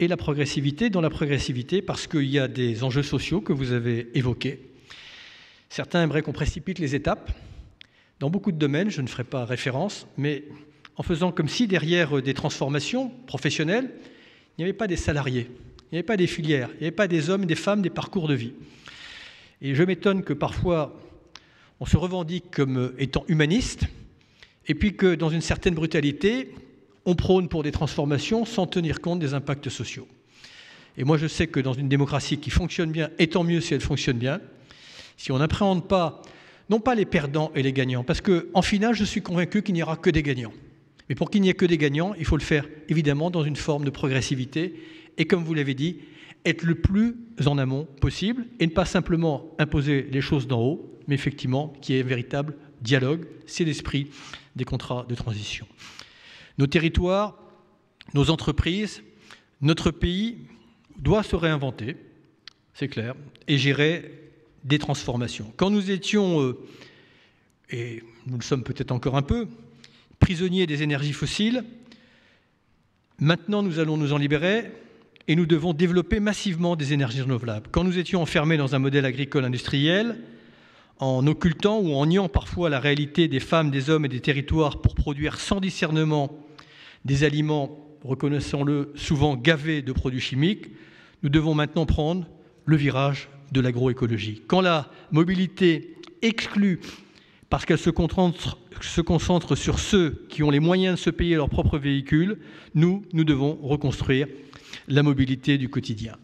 et la progressivité, dans la progressivité, parce qu'il y a des enjeux sociaux que vous avez évoqués. Certains aimeraient qu'on précipite les étapes. Dans beaucoup de domaines, je ne ferai pas référence, mais en faisant comme si derrière des transformations professionnelles, il n'y avait pas des salariés, il n'y avait pas des filières, il n'y avait pas des hommes, des femmes, des parcours de vie. Et je m'étonne que parfois on se revendique comme étant humaniste, et puis que dans une certaine brutalité, on prône pour des transformations sans tenir compte des impacts sociaux. Et moi je sais que dans une démocratie qui fonctionne bien, et tant mieux si elle fonctionne bien, si on n'appréhende pas, non pas les perdants et les gagnants, parce qu'en final je suis convaincu qu'il n'y aura que des gagnants. Mais pour qu'il n'y ait que des gagnants, il faut le faire évidemment dans une forme de progressivité et comme vous l'avez dit, être le plus en amont possible et ne pas simplement imposer les choses d'en haut, mais effectivement qu'il y ait un véritable dialogue. C'est l'esprit des contrats de transition. Nos territoires, nos entreprises, notre pays doit se réinventer, c'est clair, et gérer des transformations. Quand nous étions, euh, et nous le sommes peut-être encore un peu, prisonniers des énergies fossiles, maintenant nous allons nous en libérer et nous devons développer massivement des énergies renouvelables. Quand nous étions enfermés dans un modèle agricole industriel, en occultant ou en niant parfois la réalité des femmes, des hommes et des territoires pour produire sans discernement des aliments, reconnaissons-le, souvent gavés de produits chimiques, nous devons maintenant prendre le virage de l'agroécologie. Quand la mobilité exclut, parce qu'elle se concentre, se concentre sur ceux qui ont les moyens de se payer leur propre véhicule, nous, nous devons reconstruire la mobilité du quotidien.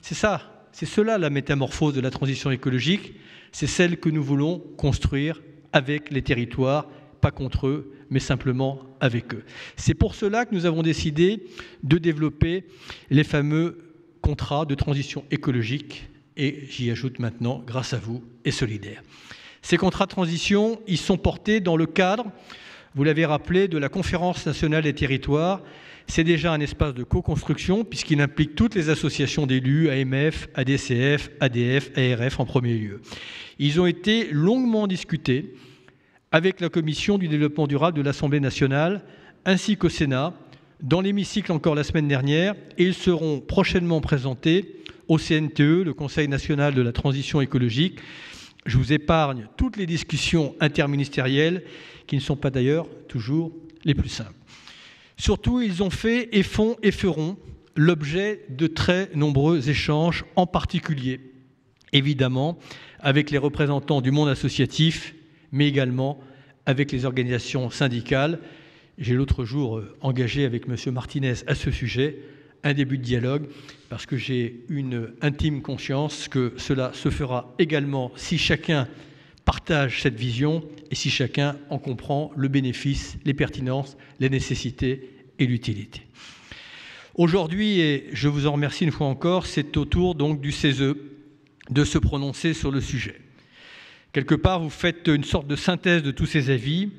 C'est ça, c'est cela la métamorphose de la transition écologique, c'est celle que nous voulons construire avec les territoires, pas contre eux, mais simplement avec eux. C'est pour cela que nous avons décidé de développer les fameux contrats de transition écologique, et j'y ajoute maintenant, grâce à vous, et solidaire. Ces contrats de transition, ils sont portés dans le cadre, vous l'avez rappelé, de la Conférence nationale des territoires c'est déjà un espace de co-construction puisqu'il implique toutes les associations d'élus, AMF, ADCF, ADF, ARF en premier lieu. Ils ont été longuement discutés avec la Commission du développement durable de l'Assemblée nationale ainsi qu'au Sénat, dans l'hémicycle encore la semaine dernière, et ils seront prochainement présentés au CNTE, le Conseil national de la transition écologique. Je vous épargne toutes les discussions interministérielles qui ne sont pas d'ailleurs toujours les plus simples. Surtout, ils ont fait et font et feront l'objet de très nombreux échanges, en particulier, évidemment, avec les représentants du monde associatif, mais également avec les organisations syndicales. J'ai l'autre jour euh, engagé avec M. Martinez à ce sujet un début de dialogue, parce que j'ai une intime conscience que cela se fera également si chacun partage cette vision et si chacun en comprend le bénéfice, les pertinences, les nécessités et l'utilité. Aujourd'hui, et je vous en remercie une fois encore, c'est au tour donc du CESE de se prononcer sur le sujet. Quelque part, vous faites une sorte de synthèse de tous ces avis,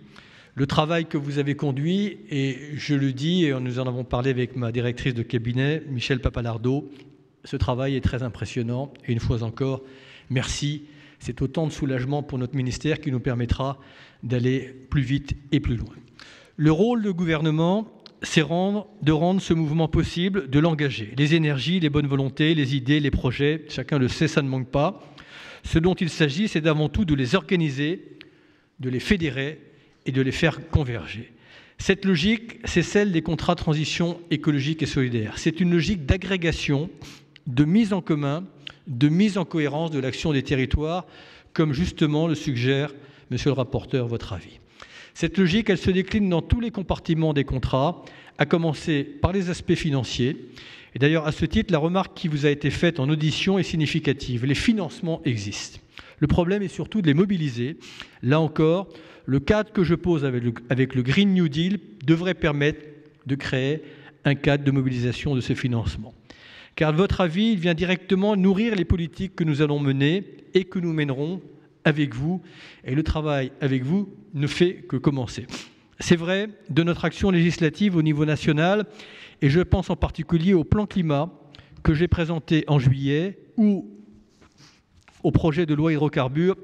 le travail que vous avez conduit, et je le dis, et nous en avons parlé avec ma directrice de cabinet, Michel Papalardo, ce travail est très impressionnant, et une fois encore, merci c'est autant de soulagement pour notre ministère qui nous permettra d'aller plus vite et plus loin. Le rôle du gouvernement, c'est de rendre ce mouvement possible, de l'engager. Les énergies, les bonnes volontés, les idées, les projets, chacun le sait, ça ne manque pas. Ce dont il s'agit, c'est avant tout de les organiser, de les fédérer et de les faire converger. Cette logique, c'est celle des contrats de transition écologique et solidaire. C'est une logique d'agrégation, de mise en commun, de mise en cohérence de l'action des territoires, comme justement le suggère, monsieur le rapporteur, votre avis. Cette logique, elle se décline dans tous les compartiments des contrats, à commencer par les aspects financiers. Et d'ailleurs, à ce titre, la remarque qui vous a été faite en audition est significative. Les financements existent. Le problème est surtout de les mobiliser. Là encore, le cadre que je pose avec le, Green New Deal devrait permettre de créer un cadre de mobilisation de ces financements. Car votre avis, il vient directement nourrir les politiques que nous allons mener et que nous mènerons avec vous. Et le travail avec vous ne fait que commencer. C'est vrai de notre action législative au niveau national, et je pense en particulier au plan climat que j'ai présenté en juillet ou au projet de loi hydrocarbures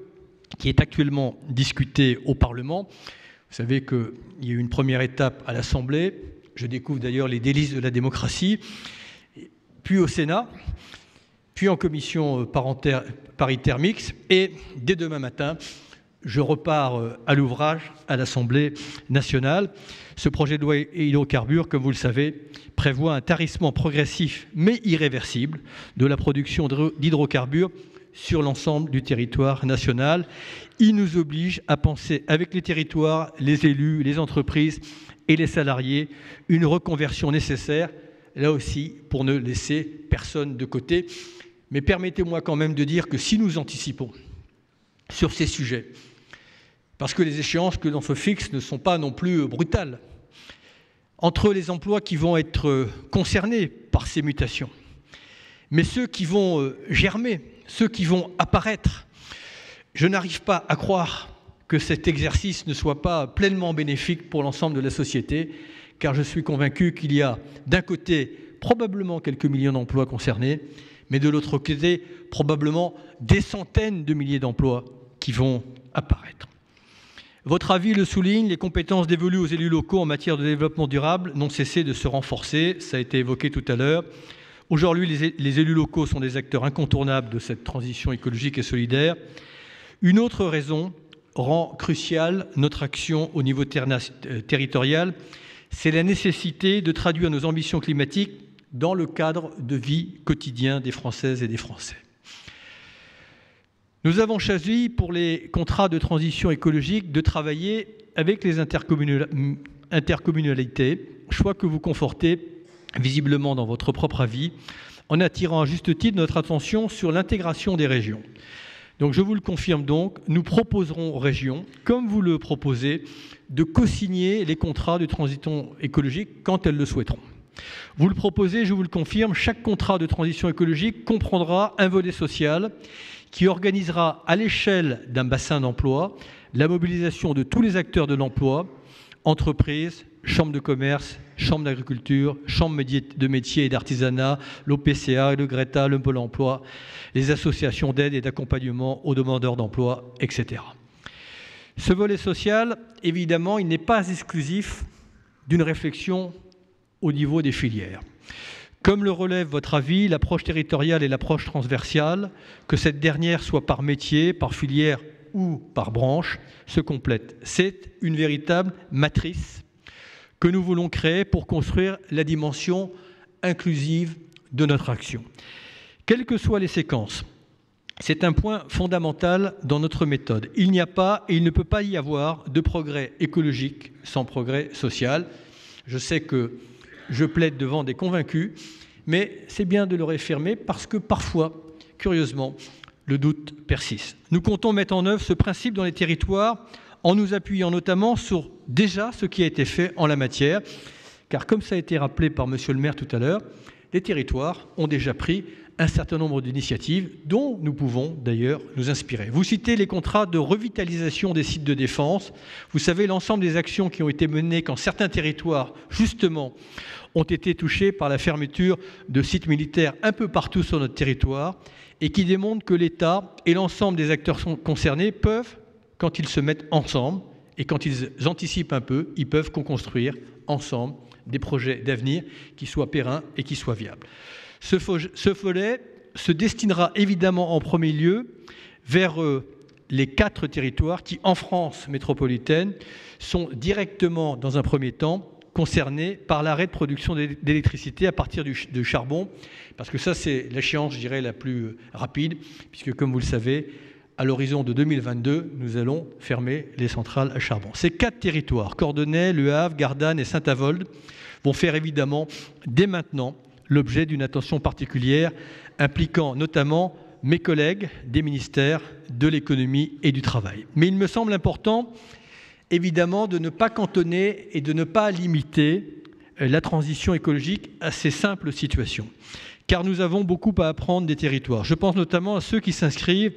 qui est actuellement discuté au Parlement. Vous savez qu'il y a eu une première étape à l'Assemblée. Je découvre d'ailleurs les délices de la démocratie. Puis au Sénat, puis en commission paritaire mixte. Et dès demain matin, je repars euh, à l'ouvrage à l'Assemblée nationale. Ce projet de loi hydrocarbures, comme vous le savez, prévoit un tarissement progressif mais irréversible de la production d'hydrocarbures sur l'ensemble du territoire national. Il nous oblige à penser avec les territoires, les élus, les entreprises et les salariés une reconversion nécessaire, là aussi pour ne laisser personne de côté. Mais permettez-moi quand même de dire que si nous anticipons sur ces sujets, parce que les échéances que l'on se fixe ne sont pas non plus brutales, entre les emplois qui vont être concernés par ces mutations, mais ceux qui vont euh, germer, ceux qui vont apparaître, je n'arrive pas à croire que cet exercice ne soit pas pleinement bénéfique pour l'ensemble de la société, car je suis convaincu qu'il y a d'un côté probablement quelques millions d'emplois concernés, mais de l'autre côté probablement des centaines de milliers d'emplois qui vont apparaître. Votre avis le souligne, les compétences dévolues aux élus locaux en matière de développement durable n'ont cessé de se renforcer, ça a été évoqué tout à l'heure. Aujourd'hui, les, élus locaux sont des acteurs incontournables de cette transition écologique et solidaire. Une autre raison rend cruciale notre action au niveau euh, territorial, c'est la nécessité de traduire nos ambitions climatiques dans le cadre de vie quotidien des Françaises et des Français. Nous avons choisi pour les contrats de transition écologique de travailler avec les intercommunalités, choix que vous confortez visiblement dans votre propre avis, en attirant à juste titre notre attention sur l'intégration des régions. Donc je vous le confirme donc, nous proposerons aux régions, comme vous le proposez, de co-signer les contrats de transition écologique quand elles le souhaiteront. Vous le proposez, je vous le confirme, chaque contrat de transition écologique comprendra un volet social qui organisera à l'échelle d'un bassin d'emploi la mobilisation de tous les acteurs de l'emploi, entreprises, chambres de commerce, chambres d'agriculture, chambres de métiers et d'artisanat, l'OPCA, le GRETA, le Pôle emploi, les associations d'aide et d'accompagnement aux demandeurs d'emploi, etc. Ce volet social, évidemment, il n'est pas exclusif d'une réflexion au niveau des filières. Comme le relève votre avis, l'approche territoriale et l'approche transversale, que cette dernière soit par métier, par filière ou par branche, se complètent. C'est une véritable matrice que nous voulons créer pour construire la dimension inclusive de notre action. Quelles que soient les séquences, c'est un point fondamental dans notre méthode. Il n'y a pas et il ne peut pas y avoir de progrès écologique sans progrès social. Je sais que je plaide devant des convaincus, mais c'est bien de le réaffirmer parce que parfois, curieusement, le doute persiste. Nous comptons mettre en œuvre ce principe dans les territoires en nous appuyant notamment sur déjà ce qui a été fait en la matière, car comme ça a été rappelé par Monsieur le maire tout à l'heure, les territoires ont déjà pris un certain nombre d'initiatives dont nous pouvons d'ailleurs nous inspirer. Vous citez les contrats de revitalisation des sites de défense. Vous savez l'ensemble des actions qui ont été menées quand certains territoires, justement, ont été touchés par la fermeture de sites militaires un peu partout sur notre territoire et qui démontrent que l'État et l'ensemble des acteurs concernés peuvent, quand ils se mettent ensemble et quand ils anticipent un peu, ils peuvent construire ensemble des projets d'avenir qui soient pérennes et qui soient viables. Ce volet se destinera évidemment en premier lieu vers euh, les quatre territoires qui, en France métropolitaine, sont directement, dans un premier temps, concernés par l'arrêt de production d'électricité à partir du, charbon, parce que ça, c'est l'échéance, je dirais, la plus euh, rapide, puisque, comme vous le savez, à l'horizon de 2022, nous allons fermer les centrales à charbon. Ces quatre territoires, Cordonnay, Le Havre, Gardanne et Saint-Avold, vont faire évidemment, dès maintenant, l'objet d'une attention particulière, impliquant notamment mes collègues des ministères de l'économie et du travail. Mais il me semble important, évidemment, de ne pas cantonner et de ne pas limiter euh, la transition écologique à ces simples situations, car nous avons beaucoup à apprendre des territoires. Je pense notamment à ceux qui s'inscrivent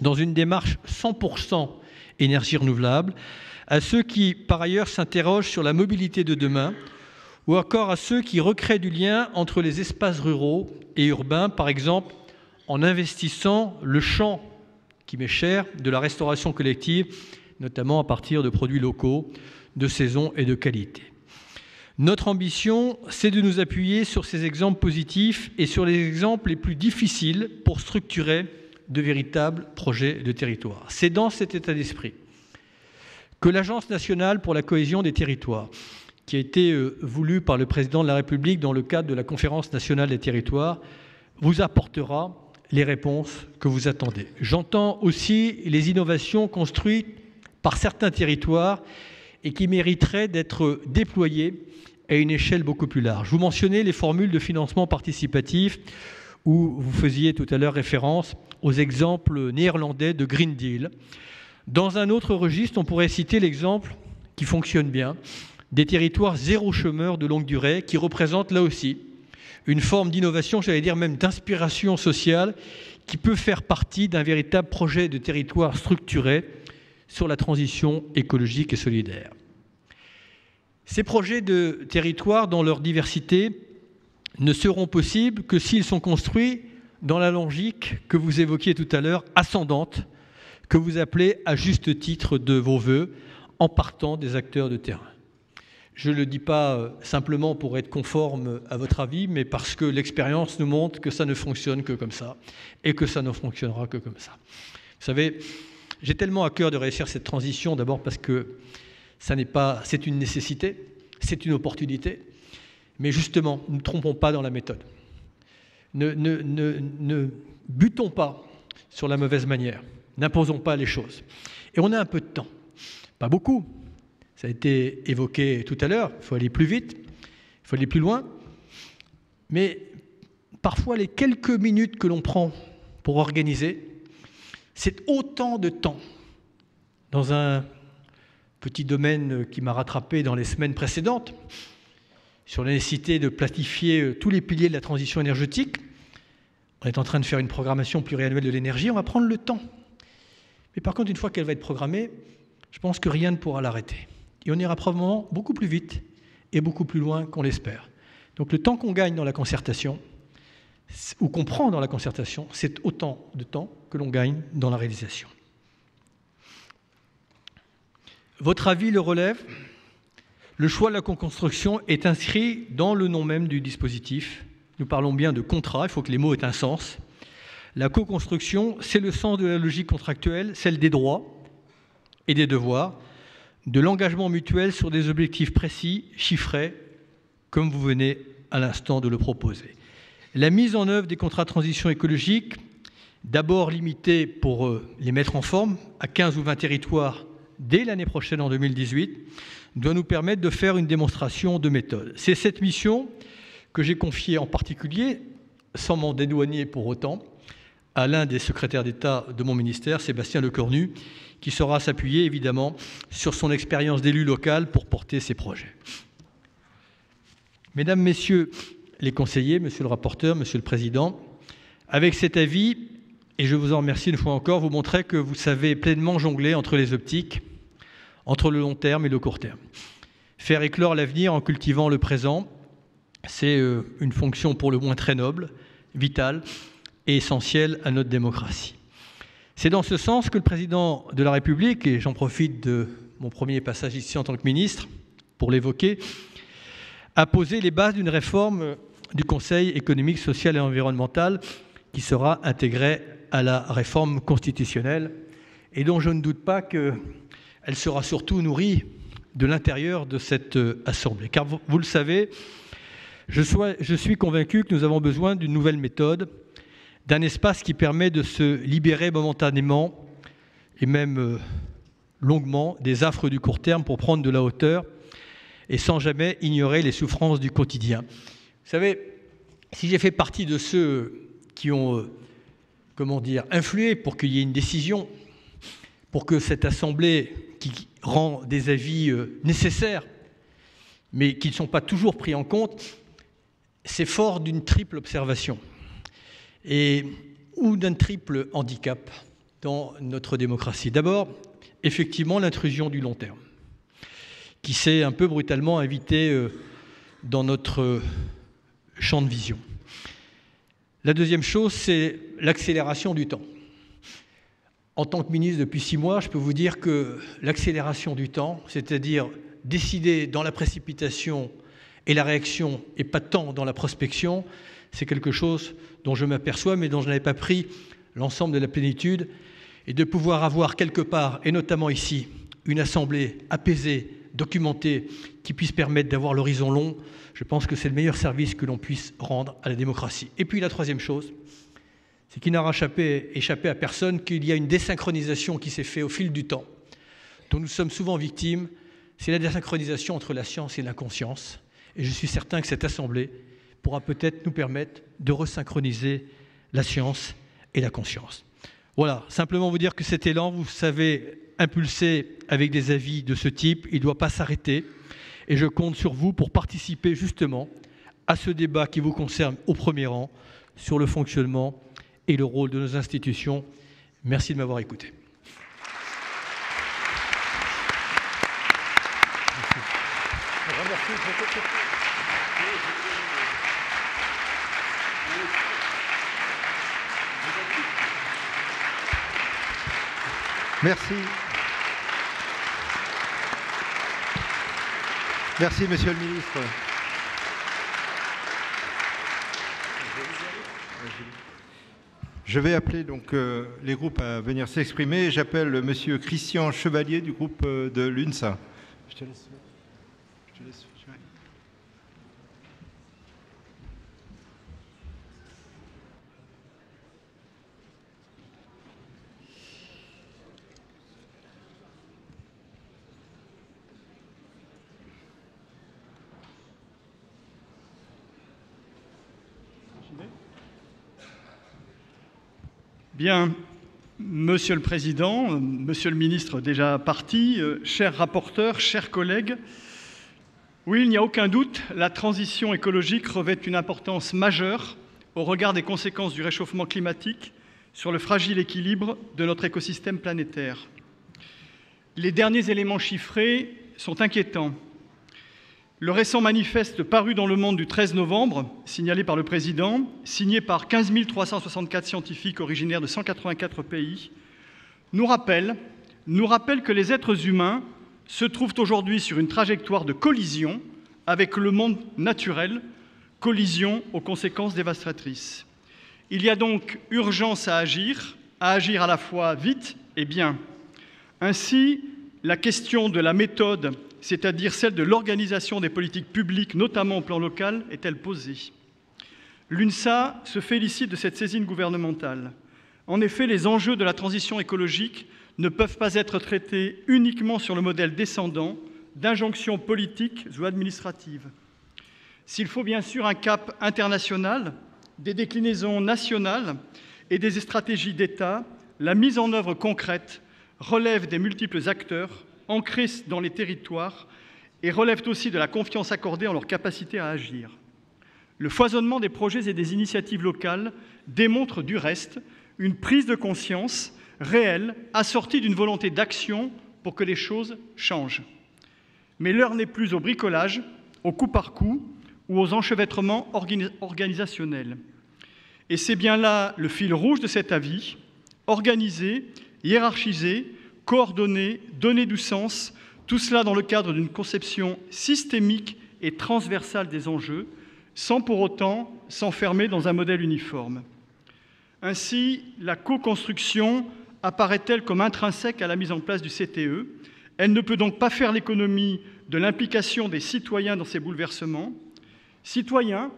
dans une démarche 100% énergie renouvelable, à ceux qui, par ailleurs, s'interrogent sur la mobilité de demain, ou encore à ceux qui recréent du lien entre les espaces ruraux et urbains, par exemple en investissant le champ qui m'est cher de la restauration collective, notamment à partir de produits locaux, de saison et de qualité. Notre ambition, c'est de nous appuyer sur ces exemples positifs et sur les exemples les plus difficiles pour structurer de véritables projets de territoire. C'est dans cet état d'esprit que l'Agence nationale pour la cohésion des territoires, qui a été euh, voulue par le président de la République dans le cadre de la conférence nationale des territoires, vous apportera les réponses que vous attendez. J'entends aussi les innovations construites par certains territoires et qui mériteraient d'être déployées à une échelle beaucoup plus large. Vous mentionnez les formules de financement participatif où vous faisiez tout à l'heure référence aux exemples néerlandais de Green Deal. Dans un autre registre, on pourrait citer l'exemple qui fonctionne bien des territoires zéro chômeur de longue durée qui représentent là aussi une forme d'innovation, j'allais dire même d'inspiration sociale, qui peut faire partie d'un véritable projet de territoire structuré sur la transition écologique et solidaire. Ces projets de territoire, dans leur diversité, ne seront possibles que s'ils sont construits dans la logique que vous évoquiez tout à l'heure, ascendante, que vous appelez à juste titre de vos voeux, en partant des acteurs de terrain. Je ne le dis pas euh, simplement pour être conforme à votre avis, mais parce que l'expérience nous montre que ça ne fonctionne que comme ça, et que ça ne fonctionnera que comme ça. Vous savez, j'ai tellement à cœur de réussir cette transition, d'abord parce que ça n'est pas, c'est une nécessité, c'est une opportunité, mais justement, ne trompons pas dans la méthode. Ne, butons pas sur la mauvaise manière, n'imposons pas les choses. Et on a un peu de temps, pas beaucoup, ça a été évoqué tout à l'heure, il faut aller plus vite, il faut aller plus loin. Mais parfois, les quelques minutes que l'on prend pour organiser, c'est autant de temps. Dans un petit domaine qui m'a rattrapé dans les semaines précédentes, sur la nécessité de planifier tous les piliers de la transition énergétique. On est en train de faire une programmation pluriannuelle de l'énergie, on va prendre le temps. Mais par contre, une fois qu'elle va être programmée, je pense que rien ne pourra l'arrêter et on ira probablement beaucoup plus vite et beaucoup plus loin qu'on l'espère. Donc le temps qu'on gagne dans la concertation, ou qu'on prend dans la concertation, c'est autant de temps que l'on gagne dans la réalisation. Votre avis le relève? Le choix de la co-construction est inscrit dans le nom même du dispositif. Nous parlons bien de contrat, il faut que les mots aient un sens. La co-construction, c'est le sens de la logique contractuelle, celle des droits et des devoirs, de l'engagement mutuel sur des objectifs précis, chiffrés, comme vous venez à l'instant de le proposer. La mise en œuvre des contrats de transition écologique, d'abord limitée pour euh, les mettre en forme à 15 ou 20 territoires dès l'année prochaine en 2018, doit nous permettre de faire une démonstration de méthode. C'est cette mission que j'ai confiée en particulier, sans m'en dédouaner pour autant, à l'un des secrétaires d'État de mon ministère, Sébastien Lecornu, qui saura s'appuyer évidemment sur son expérience d'élu local pour porter ses projets. Mesdames, Messieurs les conseillers, Monsieur le rapporteur, Monsieur le Président, avec cet avis, et je vous en remercie une fois encore, vous montrez que vous savez pleinement jongler entre les optiques, entre le long terme et le court terme. Faire éclore l'avenir en cultivant le présent, c'est euh, une fonction pour le moins très noble, vitale et essentielle à notre démocratie. C'est dans ce sens que le président de la République, et j'en profite de mon premier passage ici en tant que ministre pour l'évoquer, a posé les bases d'une réforme du Conseil économique, social et environnemental qui sera intégrée à la réforme constitutionnelle et dont je ne doute pas qu'elle sera surtout nourrie de l'intérieur de cette Assemblée. Car vous, le savez, je, suis convaincu que nous avons besoin d'une nouvelle méthode d'un espace qui permet de se libérer momentanément et même euh, longuement des affres du court terme pour prendre de la hauteur et sans jamais ignorer les souffrances du quotidien. Vous savez, si j'ai fait partie de ceux qui ont euh, comment dire, influer pour qu'il y ait une décision, pour que cette Assemblée, rend des avis euh, nécessaires, mais qui ne sont pas toujours pris en compte, c'est fort d'une triple observation ou d'un triple handicap dans notre démocratie. D'abord, effectivement, l'intrusion du long terme, qui s'est un peu brutalement invitée euh, dans notre champ de vision. La deuxième chose, c'est l'accélération du temps. En tant que ministre depuis six mois, je peux vous dire que l'accélération du temps, c'est-à-dire décider dans la précipitation et la réaction et pas tant dans la prospection, c'est quelque chose dont je m'aperçois mais dont je n'avais pas pris l'ensemble de la plénitude et de pouvoir avoir quelque part, et notamment ici, une assemblée apaisée, documentée, qui puisse permettre d'avoir l'horizon long, je pense que c'est le meilleur service que l'on puisse rendre à la démocratie. Et puis la troisième chose, c'est qu'il n'aura échappé, échappé à personne qu'il y a une désynchronisation qui s'est faite au fil du temps, dont nous sommes souvent victimes, c'est la désynchronisation entre la science et l'inconscience. Et je suis certain que cette Assemblée pourra peut-être nous permettre de resynchroniser la science et la conscience. Voilà, simplement vous dire que cet élan, vous savez, impulsé avec des avis de ce type, il ne doit pas s'arrêter. Et je compte sur vous pour participer justement à ce débat qui vous concerne au premier rang sur le fonctionnement et le rôle de nos institutions. Merci de m'avoir écouté. Merci. Merci, Monsieur le Ministre. Je vais appeler donc euh, les groupes à venir s'exprimer. J'appelle Monsieur Christian Chevalier du groupe euh, de l'UNSA. Bien, Monsieur le Président, Monsieur le Ministre déjà parti, euh, chers rapporteurs, chers collègues, oui, il n'y a aucun doute, la transition écologique revêt une importance majeure au regard des conséquences du réchauffement climatique sur le fragile équilibre de notre écosystème planétaire. Les derniers éléments chiffrés sont inquiétants. Le récent manifeste paru dans Le Monde du 13 novembre, signalé par le Président, signé par 15 364 scientifiques originaires de 184 pays, nous rappelle, nous rappelle que les êtres humains se trouvent aujourd'hui sur une trajectoire de collision avec le monde naturel, collision aux conséquences dévastatrices. Il y a donc urgence à agir, à agir à la fois vite et bien. Ainsi, la question de la méthode c'est-à-dire celle de l'organisation des politiques publiques, notamment au plan local, est-elle posée? L'UNSA se félicite de cette saisine gouvernementale. En effet, les enjeux de la transition écologique ne peuvent pas être traités uniquement sur le modèle descendant d'injonctions politiques ou administratives. S'il faut bien sûr un cap international, des déclinaisons nationales et des stratégies d'État, la mise en œuvre concrète relève des multiples acteurs ancrés dans les territoires et relèvent aussi de la confiance accordée en leur capacité à agir. Le foisonnement des projets et des initiatives locales démontre du reste une prise de conscience réelle assortie d'une volonté d'action pour que les choses changent. Mais l'heure n'est plus au bricolage, au coup par coup ou aux enchevêtrements organisationnels. Et c'est bien là le fil rouge de cet avis, organiser, hiérarchiser, coordonner, donner du sens, tout cela dans le cadre d'une conception systémique et transversale des enjeux, sans pour autant s'enfermer dans un modèle uniforme. Ainsi, la co-construction apparaît-elle comme intrinsèque à la mise en place du CTE. Elle ne peut donc pas faire l'économie de l'implication des citoyens dans ces bouleversements, citoyens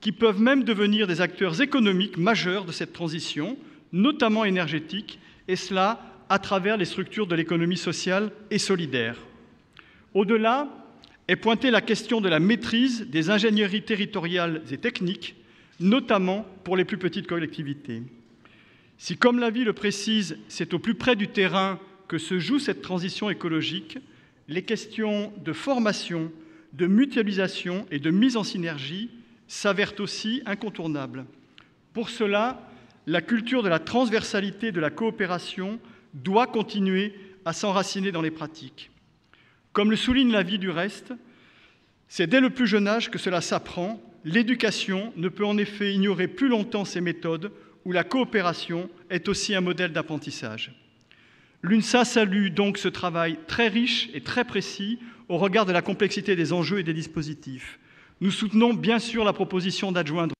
qui peuvent même devenir des acteurs économiques majeurs de cette transition, notamment énergétique, et cela à travers les structures de l'économie sociale et solidaire. Au-delà est pointée la question de la maîtrise des ingénieries territoriales et techniques, notamment pour les plus petites collectivités. Si, comme l'avis le précise, c'est au plus près du terrain que se joue cette transition écologique, les questions de formation, de mutualisation et de mise en synergie s'avèrent aussi incontournables. Pour cela, la culture de la transversalité de la coopération doit continuer à s'enraciner dans les pratiques. Comme le souligne l'avis du reste, c'est dès le plus jeune âge que cela s'apprend. L'éducation ne peut en effet ignorer plus longtemps ces méthodes où la coopération est aussi un modèle d'apprentissage. L'UNSA salue donc ce travail très riche et très précis au regard de la complexité des enjeux et des dispositifs. Nous soutenons bien sûr la proposition d'adjoindre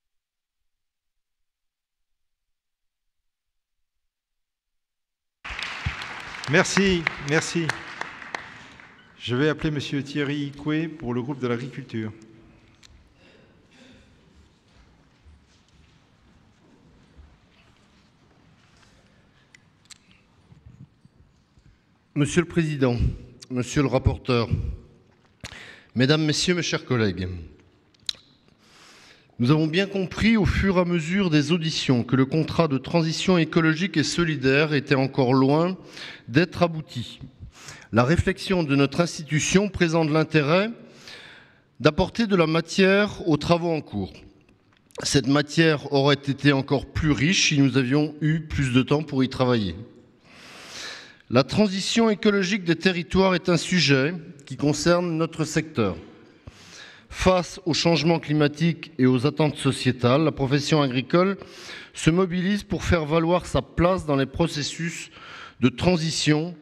Merci, merci. Je vais appeler M. Thierry Coué pour le groupe de l'agriculture. Monsieur le Président, Monsieur le rapporteur, Mesdames, Messieurs, mes chers collègues, nous avons bien compris au fur et à mesure des auditions que le contrat de transition écologique et solidaire était encore loin d'être abouti. La réflexion de notre institution présente l'intérêt d'apporter de la matière aux travaux en cours. Cette matière aurait été encore plus riche si nous avions eu plus de temps pour y travailler. La transition écologique des territoires est un sujet qui concerne notre secteur. Face au changement climatique et aux attentes sociétales, la profession agricole se mobilise pour faire valoir sa place dans les processus de transition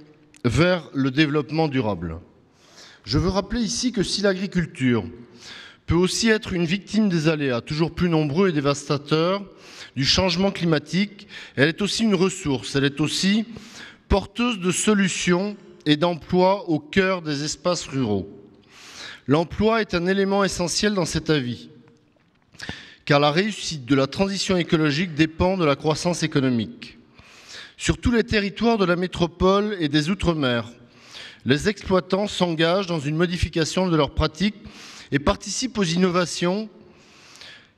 vers le développement durable. Je veux rappeler ici que si l'agriculture peut aussi être une victime des aléas toujours plus nombreux et dévastateurs du changement climatique, elle est aussi une ressource, elle est aussi porteuse de solutions et d'emplois au cœur des espaces ruraux. L'emploi est un élément essentiel dans cet avis, car la réussite de la transition écologique dépend de la croissance économique. Sur tous les territoires de la métropole et des Outre-mer, les exploitants s'engagent dans une modification de leurs pratiques et participent aux innovations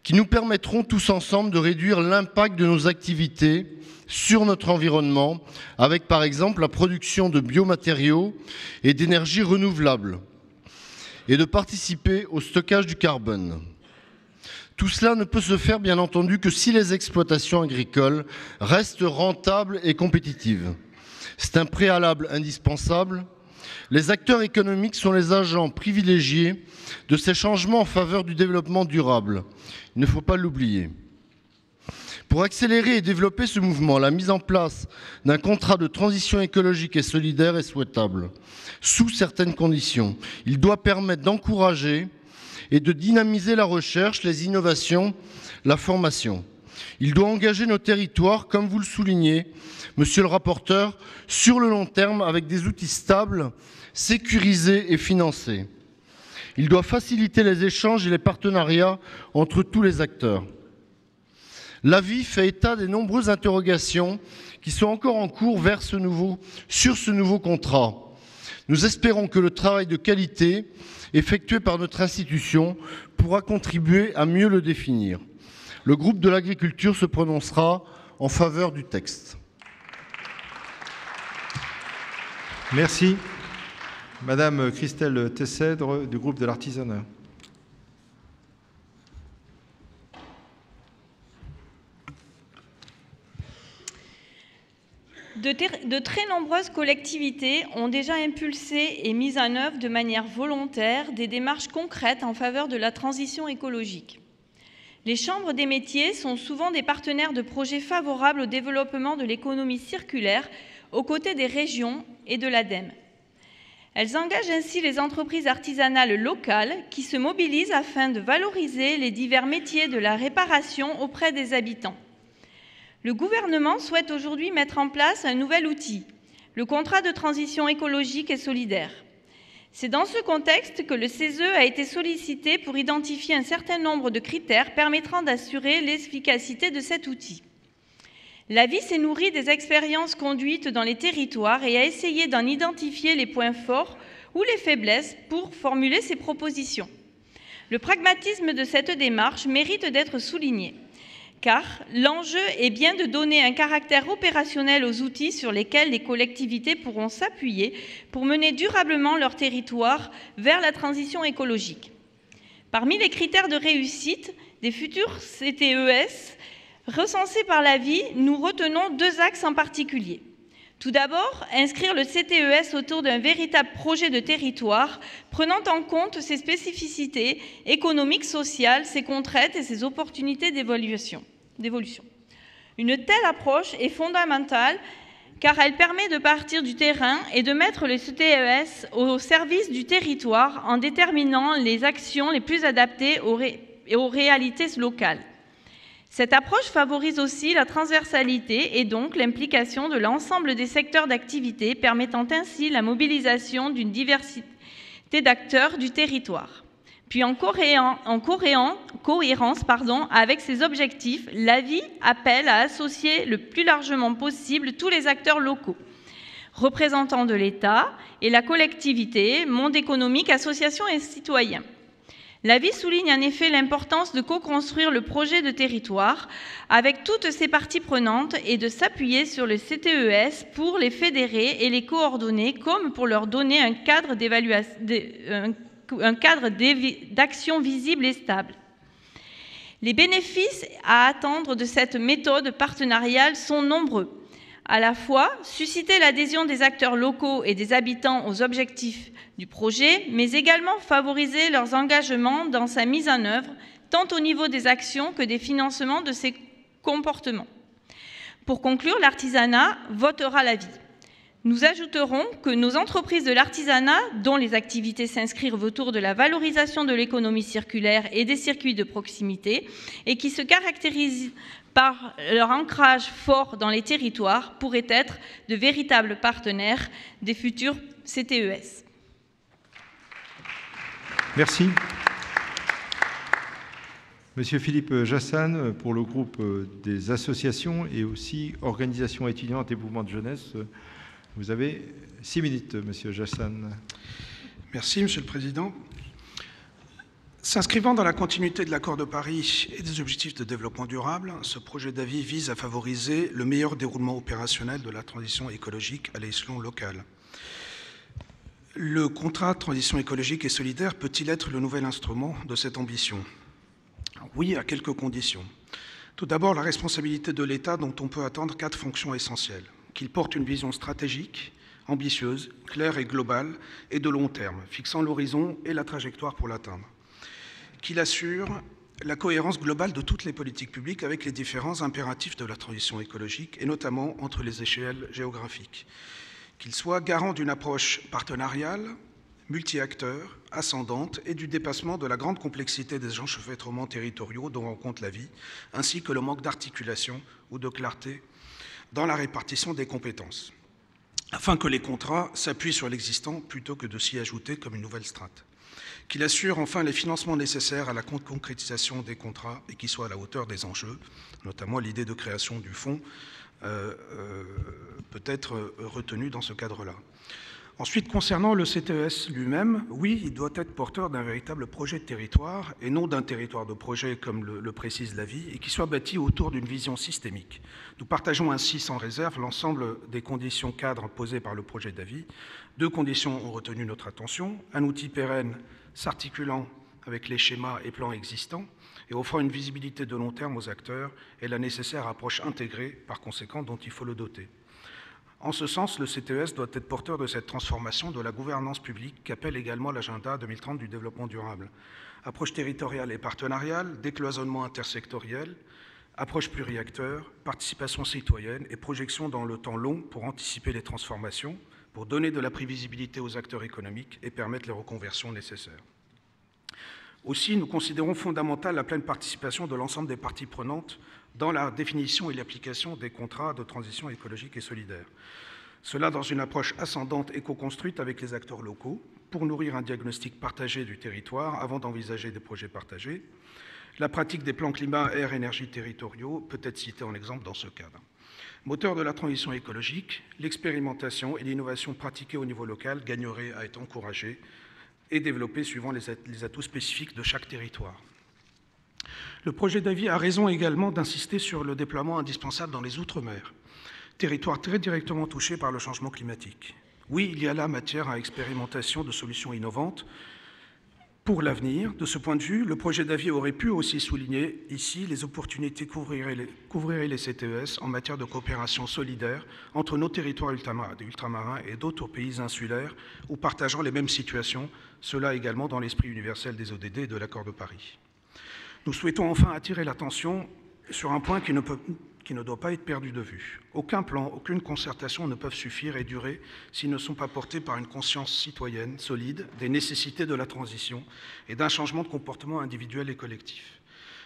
qui nous permettront tous ensemble de réduire l'impact de nos activités sur notre environnement, avec par exemple la production de biomatériaux et d'énergie renouvelable et de participer au stockage du carbone. Tout cela ne peut se faire, bien entendu, que si les exploitations agricoles restent rentables et compétitives. C'est un préalable indispensable. Les acteurs économiques sont les agents privilégiés de ces changements en faveur du développement durable. Il ne faut pas l'oublier. Pour accélérer et développer ce mouvement, la mise en place d'un contrat de transition écologique et solidaire est souhaitable, sous certaines conditions. Il doit permettre d'encourager et de dynamiser la recherche, les innovations, la formation. Il doit engager nos territoires, comme vous le soulignez, monsieur le rapporteur, sur le long terme avec des outils stables, sécurisés et financés. Il doit faciliter les échanges et les partenariats entre tous les acteurs. L'avis fait état des nombreuses interrogations qui sont encore en cours sur ce nouveau contrat. Nous espérons que le travail de qualité effectué par notre institution pourra contribuer à mieux le définir. Le groupe de l'agriculture se prononcera en faveur du texte. Merci. Madame Christelle Tessèdre du groupe de l'artisanat. De, très nombreuses collectivités ont déjà impulsé et mis en œuvre de manière volontaire des démarches concrètes en faveur de la transition écologique. Les chambres des métiers sont souvent des partenaires de projets favorables au développement de l'économie circulaire aux côtés des régions et de l'ADEME. Elles engagent ainsi les entreprises artisanales locales qui se mobilisent afin de valoriser les divers métiers de la réparation auprès des habitants. Le gouvernement souhaite aujourd'hui mettre en place un nouvel outil, le contrat de transition écologique et solidaire. C'est dans ce contexte que le CESE a été sollicité pour identifier un certain nombre de critères permettant d'assurer l'efficacité de cet outil. L'avis s'est nourri des expériences conduites dans les territoires et a essayé d'en identifier les points forts ou les faiblesses pour formuler ses propositions. Le pragmatisme de cette démarche mérite d'être souligné car l'enjeu est bien de donner un caractère opérationnel aux outils sur lesquels les collectivités pourront s'appuyer pour mener durablement leur territoire vers la transition écologique. Parmi les critères de réussite des futurs CTES recensés par la vie, nous retenons deux axes en particulier. Tout d'abord, inscrire le CTES autour d'un véritable projet de territoire prenant en compte ses spécificités économiques, sociales, ses contraintes et ses opportunités d'évolution. Une telle approche est fondamentale car elle permet de partir du terrain et de mettre le CTES au service du territoire en déterminant les actions les plus adaptées aux réalités locales. Cette approche favorise aussi la transversalité et donc l'implication de l'ensemble des secteurs d'activité, permettant ainsi la mobilisation d'une diversité d'acteurs du territoire. Puis en, en cohérence avec ces objectifs, l'avis appelle à associer le plus largement possible tous les acteurs locaux, représentants de l'État et la collectivité, monde économique, associations et citoyens. L'avis souligne en effet l'importance de co-construire le projet de territoire avec toutes ses parties prenantes et de s'appuyer sur le CTES pour les fédérer et les coordonner comme pour leur donner un cadre d'action visible et stable. Les bénéfices à attendre de cette méthode partenariale sont nombreux. À la fois, susciter l'adhésion des acteurs locaux et des habitants aux objectifs du projet, mais également favoriser leurs engagements dans sa mise en œuvre, tant au niveau des actions que des financements de ces comportements. Pour conclure, l'artisanat votera la vie. Nous ajouterons que nos entreprises de l'artisanat, dont les activités s'inscrivent autour de la valorisation de l'économie circulaire et des circuits de proximité, et qui se caractérisent par leur ancrage fort dans les territoires, pourraient être de véritables partenaires des futurs CTES. Merci. Monsieur Philippe Jassan, pour le groupe des associations et aussi organisations étudiantes et mouvements de jeunesse, vous avez six minutes, Monsieur Jassan. Merci, Monsieur le Président. S'inscrivant dans la continuité de l'accord de Paris et des objectifs de développement durable, ce projet d'avis vise à favoriser le meilleur déroulement opérationnel de la transition écologique à l'échelon local. Le contrat de transition écologique et solidaire peut-il être le nouvel instrument de cette ambition? Oui, à quelques conditions. Tout d'abord, la responsabilité de l'État dont on peut attendre quatre fonctions essentielles. Qu'il porte une vision stratégique, ambitieuse, claire et globale, et de long terme, fixant l'horizon et la trajectoire pour l'atteindre. Qu'il assure la cohérence globale de toutes les politiques publiques avec les différents impératifs de la transition écologique, et notamment entre les échelles géographiques qu'il soit garant d'une approche partenariale, multi-acteurs, ascendante et du dépassement de la grande complexité des enchevêtrements territoriaux dont rencontre la vie, ainsi que le manque d'articulation ou de clarté dans la répartition des compétences, afin que les contrats s'appuient sur l'existant plutôt que de s'y ajouter comme une nouvelle strate. Qu'il assure enfin les financements nécessaires à la concrétisation des contrats et qu'il soit à la hauteur des enjeux, notamment l'idée de création du fonds euh, euh, peut être retenu dans ce cadre-là. Ensuite, concernant le CTES lui-même, oui, il doit être porteur d'un véritable projet de territoire et non d'un territoire de projet comme le, le précise l'avis et qui soit bâti autour d'une vision systémique. Nous partageons ainsi sans réserve l'ensemble des conditions cadres posées par le projet d'avis. Deux conditions ont retenu notre attention. Un outil pérenne s'articulant avec les schémas et plans existants et offrant une visibilité de long terme aux acteurs et la nécessaire approche intégrée, par conséquent, dont il faut le doter. En ce sens, le CTES doit être porteur de cette transformation de la gouvernance publique qu'appelle également l'agenda 2030 du développement durable. Approche territoriale et partenariale, décloisonnement intersectoriel, approche pluriacteur, participation citoyenne et projection dans le temps long pour anticiper les transformations, pour donner de la prévisibilité aux acteurs économiques et permettre les reconversions nécessaires. Aussi, nous considérons fondamentale la pleine participation de l'ensemble des parties prenantes dans la définition et l'application des contrats de transition écologique et solidaire. Cela dans une approche ascendante et co-construite avec les acteurs locaux pour nourrir un diagnostic partagé du territoire avant d'envisager des projets partagés. La pratique des plans climat, air, énergie territoriaux peut être citée en exemple dans ce cadre. Moteur de la transition écologique, l'expérimentation et l'innovation pratiquée au niveau local gagneraient à être encouragées et développés suivant les atouts spécifiques de chaque territoire. Le projet d'avis a raison également d'insister sur le déploiement indispensable dans les Outre-mer, territoire très directement touché par le changement climatique. Oui, il y a là matière à expérimentation de solutions innovantes, pour l'avenir. De ce point de vue, le projet d'avis aurait pu aussi souligner ici les opportunités qu'ouvriraient les, CTES en matière de coopération solidaire entre nos territoires ultramarins et d'autres pays insulaires ou partageant les mêmes situations, cela également dans l'esprit universel des ODD et de l'accord de Paris. Nous souhaitons enfin attirer l'attention sur un point qui ne peut qui ne doit pas être perdu de vue. Aucun plan, aucune concertation ne peuvent suffire et durer s'ils ne sont pas portés par une conscience citoyenne solide des nécessités de la transition et d'un changement de comportement individuel et collectif.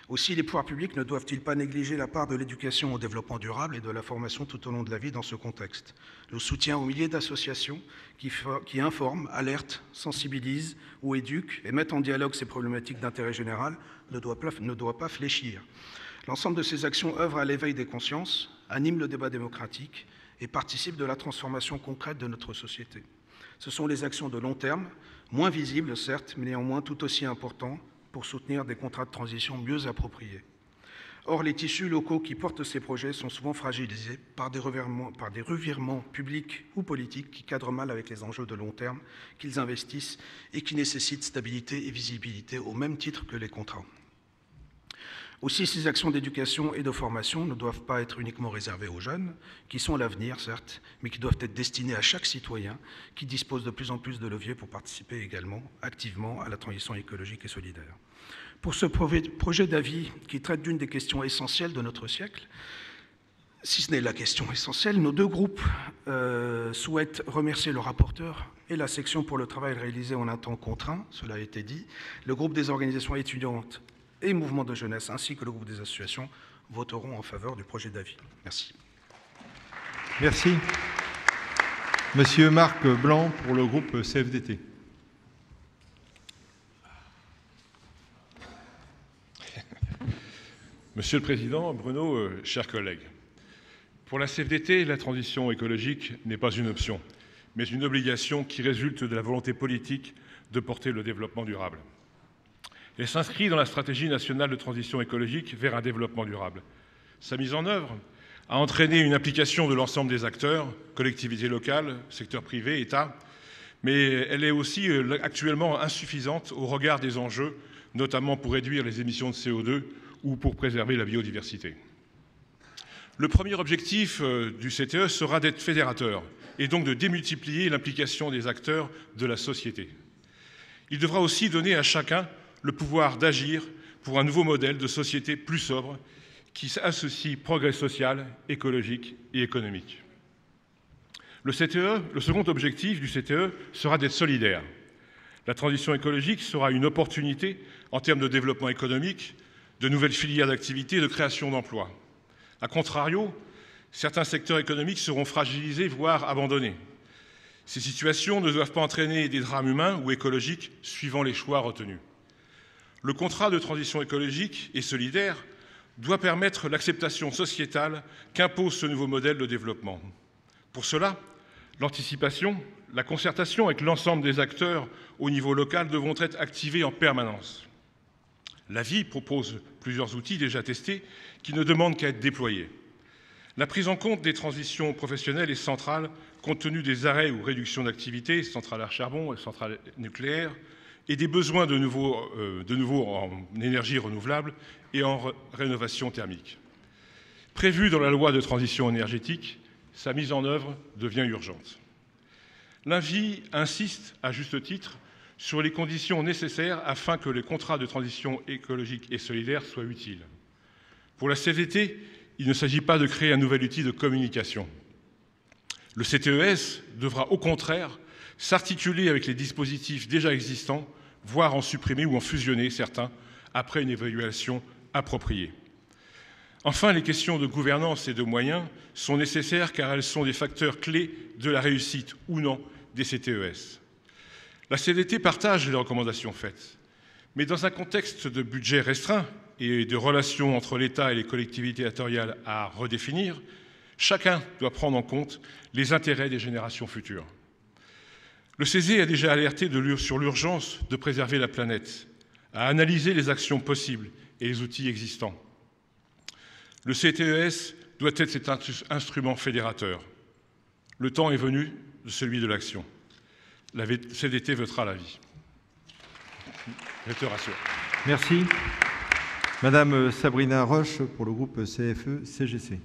Aussi, les pouvoirs publics ne doivent-ils pas négliger la part de l'éducation au développement durable et de la formation tout au long de la vie dans ce contexte? Le soutien aux milliers d'associations qui, informent, alertent, sensibilisent ou éduquent et mettent en dialogue ces problématiques d'intérêt général ne doit pas fléchir. L'ensemble de ces actions œuvrent à l'éveil des consciences, animent le débat démocratique et participent de la transformation concrète de notre société. Ce sont les actions de long terme, moins visibles certes, mais néanmoins tout aussi importantes pour soutenir des contrats de transition mieux appropriés. Or, les tissus locaux qui portent ces projets sont souvent fragilisés par des, revirements, par des revirements publics ou politiques qui cadrent mal avec les enjeux de long terme qu'ils investissent et qui nécessitent stabilité et visibilité au même titre que les contrats. Aussi, ces actions d'éducation et de formation ne doivent pas être uniquement réservées aux jeunes, qui sont l'avenir, certes, mais qui doivent être destinées à chaque citoyen qui dispose de plus en plus de leviers pour participer également activement à la transition écologique et solidaire. Pour ce projet d'avis qui traite d'une des questions essentielles de notre siècle, si ce n'est la question essentielle, nos deux groupes euh, souhaitent remercier le rapporteur et la section pour le travail réalisé en un temps contraint, cela a été dit, le groupe des organisations étudiantes et mouvements de jeunesse, ainsi que le groupe des associations, voteront en faveur du projet d'avis. Merci. Merci. Monsieur Marc Blanc pour le groupe CFDT. Monsieur le Président, Bruno, euh, chers collègues, pour la CFDT, la transition écologique n'est pas une option, mais une obligation qui résulte de la volonté politique de porter le développement durable. Elle s'inscrit dans la stratégie nationale de transition écologique vers un développement durable. Sa mise en œuvre a entraîné une implication de l'ensemble des acteurs, collectivités locales, secteur privé, État, mais elle est aussi euh, actuellement insuffisante au regard des enjeux, notamment pour réduire les émissions de CO2 ou pour préserver la biodiversité. Le premier objectif euh, du CTE sera d'être fédérateur et donc de démultiplier l'implication des acteurs de la société. Il devra aussi donner à chacun le pouvoir d'agir pour un nouveau modèle de société plus sobre qui associe progrès social, écologique et économique. Le le second objectif du CTE sera d'être solidaire. La transition écologique sera une opportunité en termes de développement économique, de nouvelles filières d'activité et de création d'emplois. A contrario, certains secteurs économiques seront fragilisés, voire abandonnés. Ces situations ne doivent pas entraîner des drames humains ou écologiques suivant les choix retenus. Le contrat de transition écologique et solidaire doit permettre l'acceptation sociétale qu'impose ce nouveau modèle de développement. Pour cela, l'anticipation, la concertation avec l'ensemble des acteurs au niveau local devront être activées en permanence. La vie propose plusieurs outils déjà testés qui ne demandent qu'à être déployés. La prise en compte des transitions professionnelles est centrale compte tenu des arrêts ou réductions d'activité, centrales à charbon et centrales nucléaires, et des besoins de nouveau, euh, de nouveau en énergie renouvelable et en rénovation thermique. Prévue dans la loi de transition énergétique, sa mise en œuvre devient urgente. L'INVI insiste, à juste titre, sur les conditions nécessaires afin que les contrats de transition écologique et solidaire soient utiles. Pour la CVT, il ne s'agit pas de créer un nouvel outil de communication. Le CTES devra au contraire s'articuler avec les dispositifs déjà existants, voire en supprimer ou en fusionner certains après une évaluation appropriée. Enfin, les questions de gouvernance et de moyens sont nécessaires car elles sont des facteurs clés de la réussite ou non des CTES. La CDT partage les recommandations faites, mais dans un contexte de budget restreint et de relations entre l'État et les collectivités territoriales à redéfinir, chacun doit prendre en compte les intérêts des générations futures. Le CESE a déjà alerté sur l'urgence de préserver la planète, a analysé les actions possibles et les outils existants. Le CTES doit être cet instrument fédérateur. Le temps est venu de celui de l'action. La CDT votera la vie. Je te rassure. Merci. Madame Sabrina Roche pour le groupe CFE-CGC.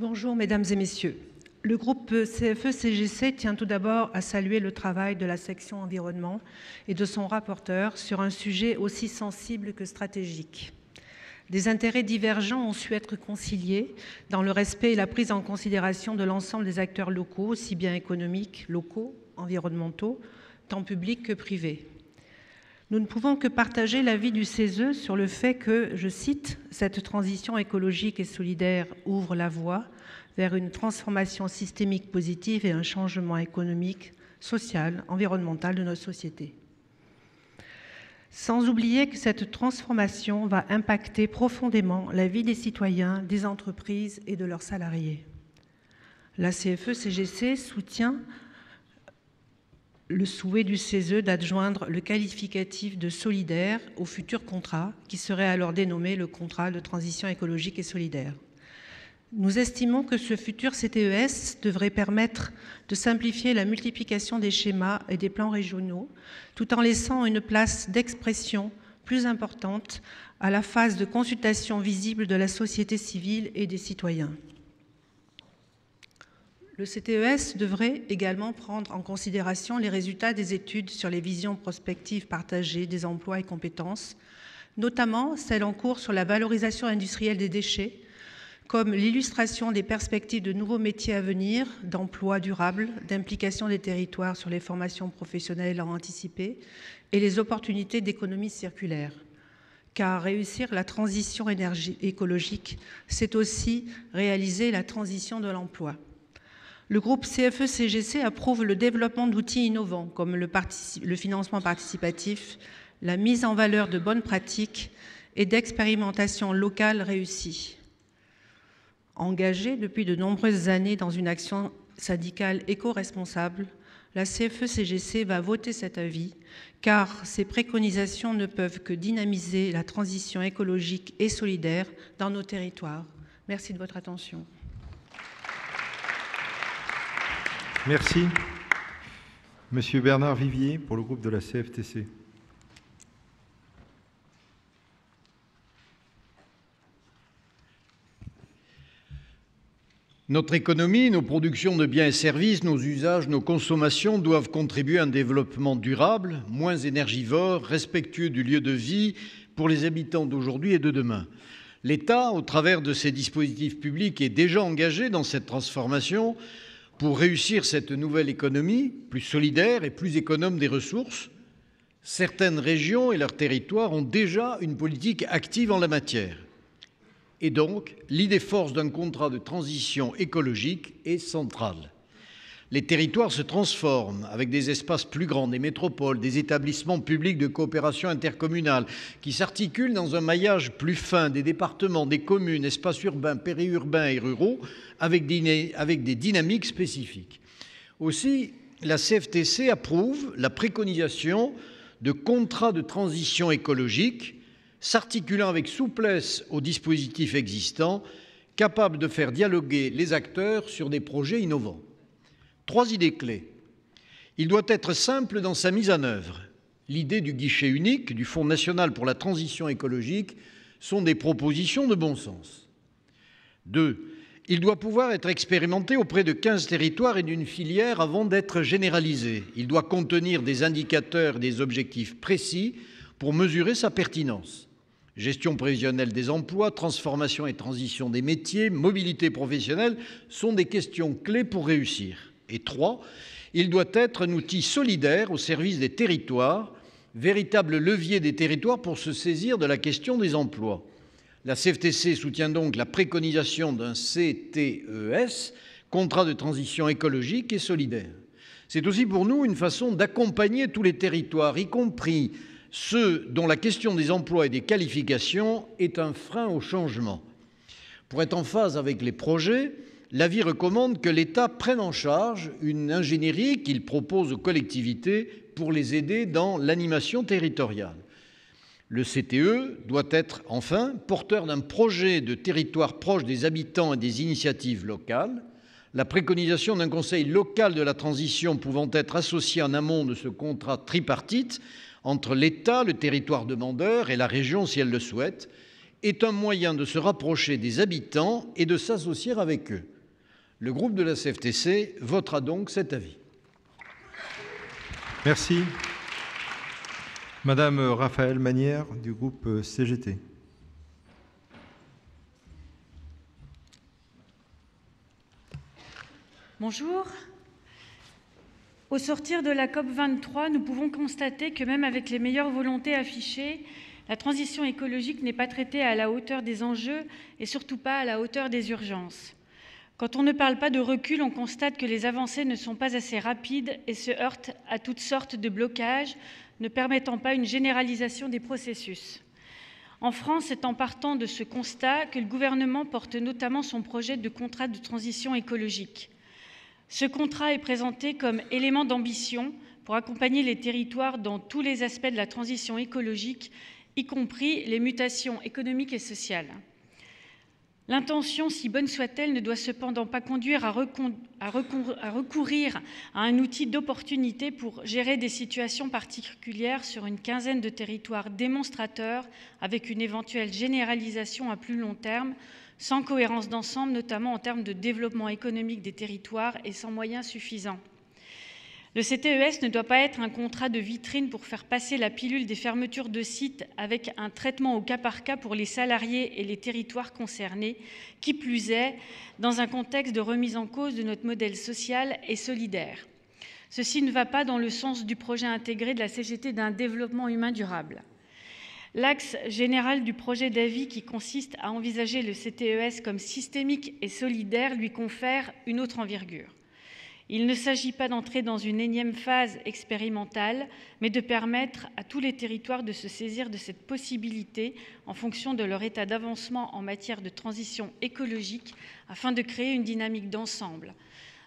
Bonjour Mesdames et Messieurs. Le groupe CFE-CGC tient tout d'abord à saluer le travail de la section environnement et de son rapporteur sur un sujet aussi sensible que stratégique. Des intérêts divergents ont su être conciliés dans le respect et la prise en considération de l'ensemble des acteurs locaux, aussi bien économiques, locaux, environnementaux, tant publics que privés. Nous ne pouvons que partager l'avis du CESE sur le fait que, je cite, cette transition écologique et solidaire ouvre la voie vers une transformation systémique positive et un changement économique, social, environnemental de notre société. Sans oublier que cette transformation va impacter profondément la vie des citoyens, des entreprises et de leurs salariés. La CFE-CGC soutient le souhait du CESE d'adjoindre le qualificatif de solidaire au futur contrat, qui serait alors dénommé le contrat de transition écologique et solidaire. Nous estimons que ce futur CTES devrait permettre de simplifier la multiplication des schémas et des plans régionaux, tout en laissant une place d'expression plus importante à la phase de consultation visible de la société civile et des citoyens. Le CTES devrait également prendre en considération les résultats des études sur les visions prospectives partagées des emplois et compétences, notamment celles en cours sur la valorisation industrielle des déchets, comme l'illustration des perspectives de nouveaux métiers à venir, d'emplois durables, d'implication des territoires sur les formations professionnelles à anticiper et les opportunités d'économie circulaire. Car réussir la transition écologique, c'est aussi réaliser la transition de l'emploi. Le groupe CFE-CGC approuve le développement d'outils innovants comme le, financement participatif, la mise en valeur de bonnes pratiques et d'expérimentations locales réussies. Engagée depuis de nombreuses années dans une action syndicale éco-responsable, la CFE-CGC va voter cet avis car ces préconisations ne peuvent que dynamiser la transition écologique et solidaire dans nos territoires. Merci de votre attention. Merci. Monsieur Bernard Vivier pour le groupe de la CFTC. Notre économie, nos productions de biens et services, nos usages, nos consommations doivent contribuer à un développement durable, moins énergivore, respectueux du lieu de vie pour les habitants d'aujourd'hui et de demain. L'État, au travers de ses dispositifs publics, est déjà engagé dans cette transformation pour réussir cette nouvelle économie plus solidaire et plus économe des ressources, certaines régions et leurs territoires ont déjà une politique active en la matière. Et donc, l'idée force d'un contrat de transition écologique est centrale. Les territoires se transforment avec des espaces plus grands, des métropoles, des établissements publics de coopération intercommunale qui s'articulent dans un maillage plus fin des départements, des communes, espaces urbains, périurbains et ruraux avec des, dynamiques spécifiques. Aussi, la CFTC approuve la préconisation de contrats de transition écologique s'articulant avec souplesse aux dispositifs existants, capables de faire dialoguer les acteurs sur des projets innovants. Trois idées clés. Il doit être simple dans sa mise en œuvre. L'idée du guichet unique du Fonds national pour la transition écologique sont des propositions de bon sens. Deux, il doit pouvoir être expérimenté auprès de 15 territoires et d'une filière avant d'être généralisé. Il doit contenir des indicateurs, des objectifs précis pour mesurer sa pertinence. Gestion prévisionnelle des emplois, transformation et transition des métiers, mobilité professionnelle sont des questions clés pour réussir. Et trois, il doit être un outil solidaire au service des territoires, véritable levier des territoires pour se saisir de la question des emplois. La CFTC soutient donc la préconisation d'un CTES, contrat de transition écologique et solidaire. C'est aussi pour nous une façon d'accompagner tous les territoires, y compris ceux dont la question des emplois et des qualifications est un frein au changement. Pour être en phase avec les projets, l'avis recommande que l'État prenne en charge une ingénierie qu'il propose aux collectivités pour les aider dans l'animation territoriale. Le CTE doit être enfin porteur d'un projet de territoire proche des habitants et des initiatives locales. La préconisation d'un conseil local de la transition pouvant être associé en amont de ce contrat tripartite entre l'État, le territoire demandeur et la région si elle le souhaite est un moyen de se rapprocher des habitants et de s'associer avec eux. Le groupe de la CFTC votera donc cet avis. Merci. Madame Raphaël Manière du groupe CGT. Bonjour. Au sortir de la COP23, nous pouvons constater que même avec les meilleures volontés affichées, la transition écologique n'est pas traitée à la hauteur des enjeux et surtout pas à la hauteur des urgences. Quand on ne parle pas de recul, on constate que les avancées ne sont pas assez rapides et se heurtent à toutes sortes de blocages, ne permettant pas une généralisation des processus. En France, c'est en partant de ce constat que le gouvernement porte notamment son projet de contrat de transition écologique. Ce contrat est présenté comme élément d'ambition pour accompagner les territoires dans tous les aspects de la transition écologique y compris les mutations économiques et sociales. L'intention, si bonne soit-elle, ne doit cependant pas conduire à, recourir à un outil d'opportunité pour gérer des situations particulières sur une quinzaine de territoires démonstrateurs avec une éventuelle généralisation à plus long terme, sans cohérence d'ensemble, notamment en termes de développement économique des territoires et sans moyens suffisants. Le CTES ne doit pas être un contrat de vitrine pour faire passer la pilule des fermetures de sites avec un traitement au cas par cas pour les salariés et les territoires concernés, qui plus est, dans un contexte de remise en cause de notre modèle social et solidaire. Ceci ne va pas dans le sens du projet intégré de la CGT d'un développement humain durable. L'axe général du projet d'avis qui consiste à envisager le CTES comme systémique et solidaire lui confère une autre envergure. Il ne s'agit pas d'entrer dans une énième phase expérimentale, mais de permettre à tous les territoires de se saisir de cette possibilité en fonction de leur état d'avancement en matière de transition écologique afin de créer une dynamique d'ensemble.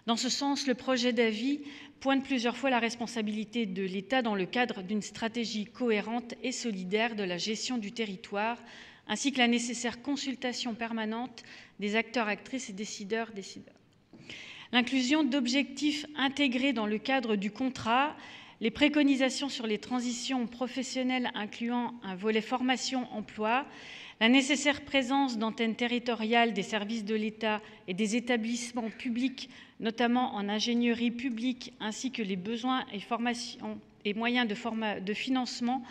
Dans ce sens, le projet d'avis pointe plusieurs fois la responsabilité de l'État dans le cadre d'une stratégie cohérente et solidaire de la gestion du territoire, ainsi que la nécessaire consultation permanente des acteurs, actrices et décideurs, décideurs. L'inclusion d'objectifs intégrés dans le cadre du contrat, les préconisations sur les transitions professionnelles incluant un volet formation-emploi, la nécessaire présence d'antennes territoriales des services de l'État et des établissements publics, notamment en ingénierie publique, ainsi que les besoins et moyens de financement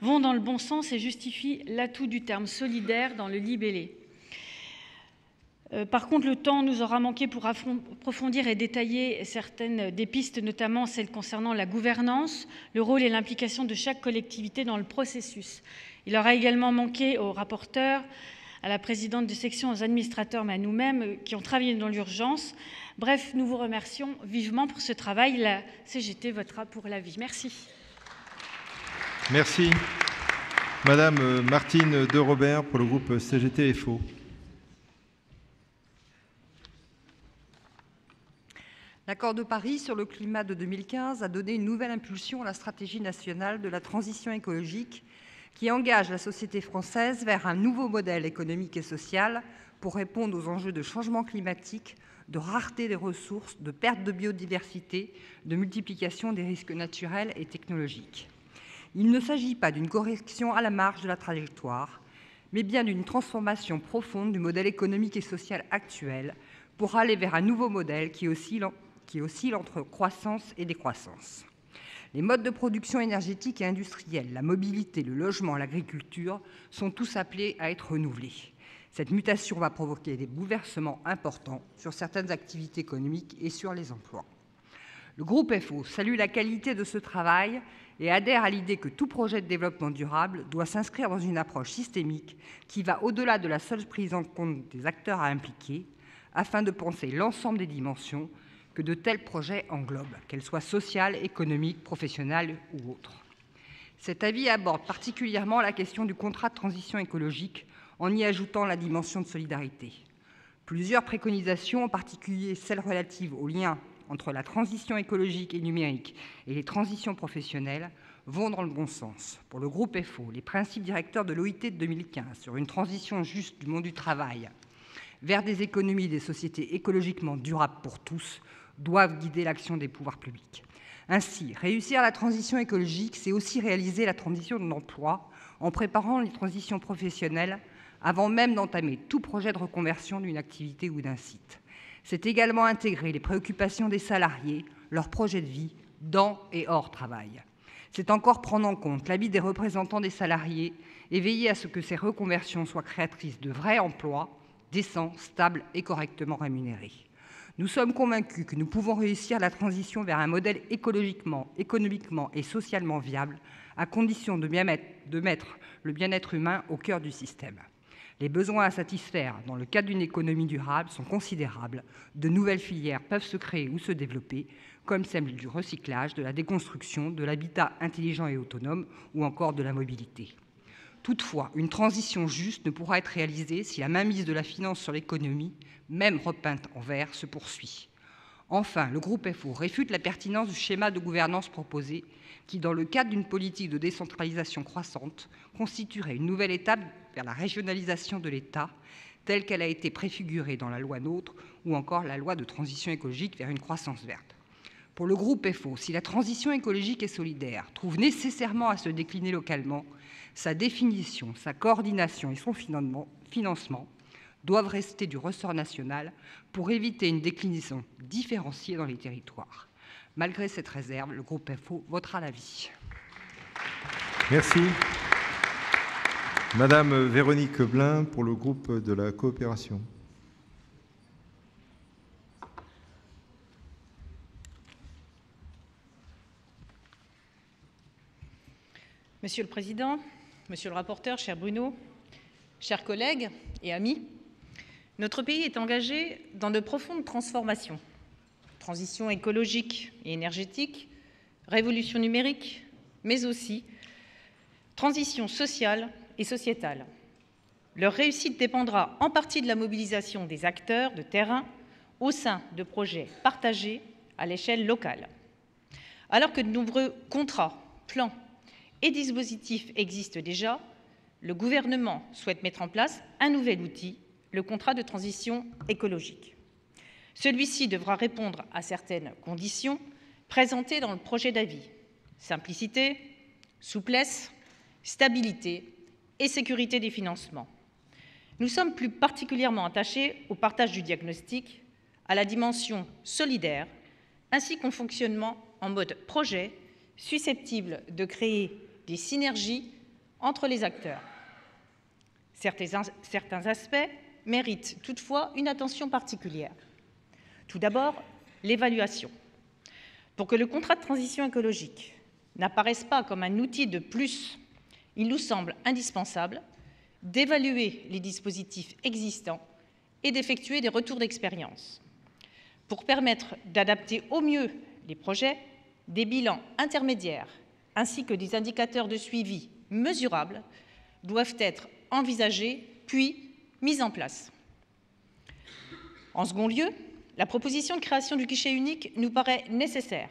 vont dans le bon sens et justifient l'atout du terme solidaire dans le libellé. Euh, par contre, le temps nous aura manqué pour approfondir et détailler certaines des pistes, notamment celles concernant la gouvernance, le rôle et l'implication de chaque collectivité dans le processus. Il aura également manqué aux rapporteurs, à la présidente de section, aux administrateurs, mais à nous-mêmes euh, qui ont travaillé dans l'urgence. Bref, nous vous remercions vivement pour ce travail. La CGT votera pour l'avis. Merci. Merci. Madame euh, Martine De Robert pour le groupe CGT FO. L'accord de Paris sur le climat de 2015 a donné une nouvelle impulsion à la stratégie nationale de la transition écologique qui engage la société française vers un nouveau modèle économique et social pour répondre aux enjeux de changement climatique, de rareté des ressources, de perte de biodiversité, de multiplication des risques naturels et technologiques. Il ne s'agit pas d'une correction à la marge de la trajectoire, mais bien d'une transformation profonde du modèle économique et social actuel pour aller vers un nouveau modèle qui oscille qui oscille entre croissance et décroissance. Les modes de production énergétique et industrielle, la mobilité, le logement, l'agriculture sont tous appelés à être renouvelés. Cette mutation va provoquer des bouleversements importants sur certaines activités économiques et sur les emplois. Le groupe FO salue la qualité de ce travail et adhère à l'idée que tout projet de développement durable doit s'inscrire dans une approche systémique qui va au-delà de la seule prise en compte des acteurs à impliquer, afin de penser l'ensemble des dimensions que de tels projets englobent, qu'elles soient sociales, économiques, professionnelles ou autres. Cet avis aborde particulièrement la question du contrat de transition écologique en y ajoutant la dimension de solidarité. Plusieurs préconisations, en particulier celles relatives au lien entre la transition écologique et numérique et les transitions professionnelles, vont dans le bon sens. Pour le groupe FO, les principes directeurs de l'OIT de 2015 sur une transition juste du monde du travail vers des économies et des sociétés écologiquement durables pour tous doivent guider l'action des pouvoirs publics. Ainsi, réussir la transition écologique, c'est aussi réaliser la transition de l'emploi en préparant les transitions professionnelles avant même d'entamer tout projet de reconversion d'une activité ou d'un site. C'est également intégrer les préoccupations des salariés, leurs projets de vie, dans et hors travail. C'est encore prendre en compte l'avis des représentants des salariés et veiller à ce que ces reconversions soient créatrices de vrais emplois, décents, stables et correctement rémunérés. Nous sommes convaincus que nous pouvons réussir la transition vers un modèle écologiquement, économiquement et socialement viable, à condition de, mettre le bien-être humain au cœur du système. Les besoins à satisfaire dans le cadre d'une économie durable sont considérables. De nouvelles filières peuvent se créer ou se développer, comme celle du recyclage, de la déconstruction, de l'habitat intelligent et autonome ou encore de la mobilité. Toutefois, une transition juste ne pourra être réalisée si la mainmise de la finance sur l'économie, même repeinte en vert, se poursuit. Enfin, le groupe FO réfute la pertinence du schéma de gouvernance proposé qui, dans le cadre d'une politique de décentralisation croissante, constituerait une nouvelle étape vers la régionalisation de l'État, telle qu'elle a été préfigurée dans la loi NOTRe ou encore la loi de transition écologique vers une croissance verte. Pour le groupe FO, si la transition écologique et solidaire trouve nécessairement à se décliner localement, sa définition, sa coordination et son financement doivent rester du ressort national pour éviter une déclinaison différenciée dans les territoires. Malgré cette réserve, le groupe FO votera l'avis. Merci. Madame Véronique Blin pour le groupe de la coopération. Monsieur le Président, Monsieur le rapporteur, cher Bruno, chers collègues et amis, notre pays est engagé dans de profondes transformations. Transition écologique et énergétique, révolution numérique, mais aussi transition sociale et sociétale. Leur réussite dépendra en partie de la mobilisation des acteurs de terrain au sein de projets partagés à l'échelle locale. Alors que de nombreux contrats, plans et dispositifs existent déjà, le gouvernement souhaite mettre en place un nouvel outil, le contrat de transition écologique. Celui-ci devra répondre à certaines conditions présentées dans le projet d'avis. Simplicité, souplesse, stabilité et sécurité des financements. Nous sommes plus particulièrement attachés au partage du diagnostic, à la dimension solidaire, ainsi qu'au fonctionnement en mode projet susceptible de créer des synergies entre les acteurs. Certains, aspects méritent toutefois une attention particulière. Tout d'abord, l'évaluation. Pour que le contrat de transition écologique n'apparaisse pas comme un outil de plus, il nous semble indispensable d'évaluer les dispositifs existants et d'effectuer des retours d'expérience pour permettre d'adapter au mieux les projets, des bilans intermédiaires ainsi que des indicateurs de suivi mesurables doivent être envisagés puis mis en place. En second lieu, la proposition de création du guichet unique nous paraît nécessaire.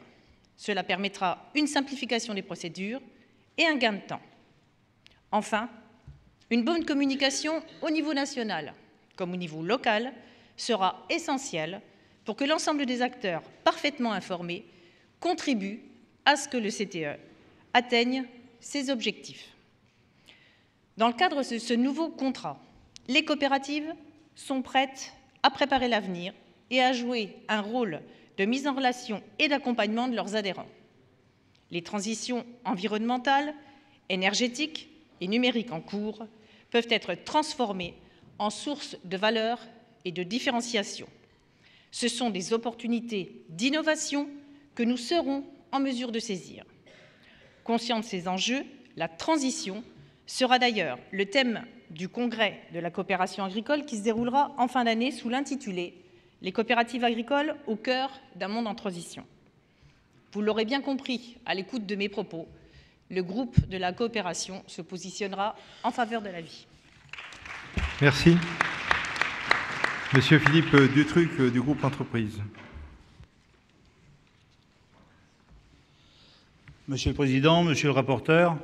Cela permettra une simplification des procédures et un gain de temps. Enfin, une bonne communication au niveau national comme au niveau local sera essentielle pour que l'ensemble des acteurs parfaitement informés contribuent à ce que le CTE atteignent ces objectifs. Dans le cadre de ce nouveau contrat, les coopératives sont prêtes à préparer l'avenir et à jouer un rôle de mise en relation et d'accompagnement de leurs adhérents. Les transitions environnementales, énergétiques et numériques en cours peuvent être transformées en sources de valeur et de différenciation. Ce sont des opportunités d'innovation que nous serons en mesure de saisir. Conscient de ces enjeux, la transition sera d'ailleurs le thème du congrès de la coopération agricole qui se déroulera en fin d'année sous l'intitulé Les coopératives agricoles au cœur d'un monde en transition. Vous l'aurez bien compris à l'écoute de mes propos, le groupe de la coopération se positionnera en faveur de la vie. Merci. Monsieur Philippe Dutruc du groupe Entreprise. Monsieur le Président, Monsieur le rapporteur,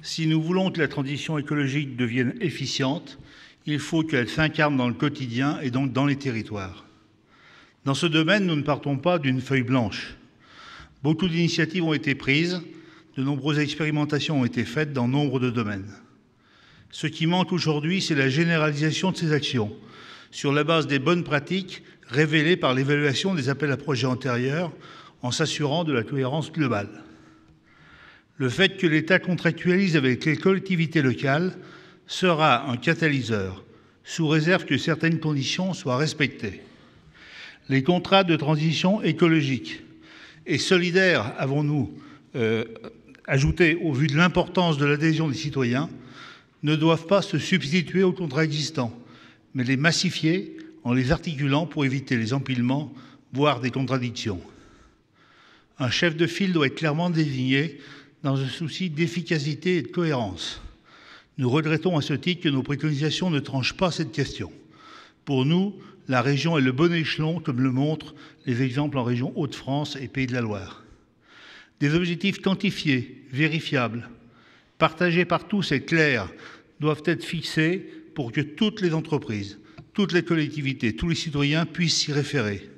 si nous voulons que la transition écologique devienne efficiente, il faut qu'elle s'incarne dans le quotidien et donc dans les territoires. Dans ce domaine, nous ne partons pas d'une feuille blanche. Beaucoup d'initiatives ont été prises, de nombreuses expérimentations ont été faites dans nombre de domaines. Ce qui manque aujourd'hui, c'est la généralisation de ces actions, sur la base des bonnes pratiques révélées par l'évaluation des appels à projets antérieurs, en s'assurant de la cohérence globale. Le fait que l'État contractualise avec les collectivités locales sera un catalyseur, sous réserve que certaines conditions soient respectées. Les contrats de transition écologique et solidaire, avons-nous euh, ajouté au vu de l'importance de l'adhésion des citoyens, ne doivent pas se substituer aux contrats existants, mais les massifier en les articulant pour éviter les empilements, voire des contradictions. Un chef de file doit être clairement désigné dans un souci d'efficacité et de cohérence. Nous regrettons à ce titre que nos préconisations ne tranchent pas cette question. Pour nous, la région est le bon échelon, comme le montrent les exemples en région Hauts-de-France et Pays de la Loire. Des objectifs quantifiés, vérifiables, partagés par tous et clairs doivent être fixés pour que toutes les entreprises, toutes les collectivités, tous les citoyens puissent s'y référer.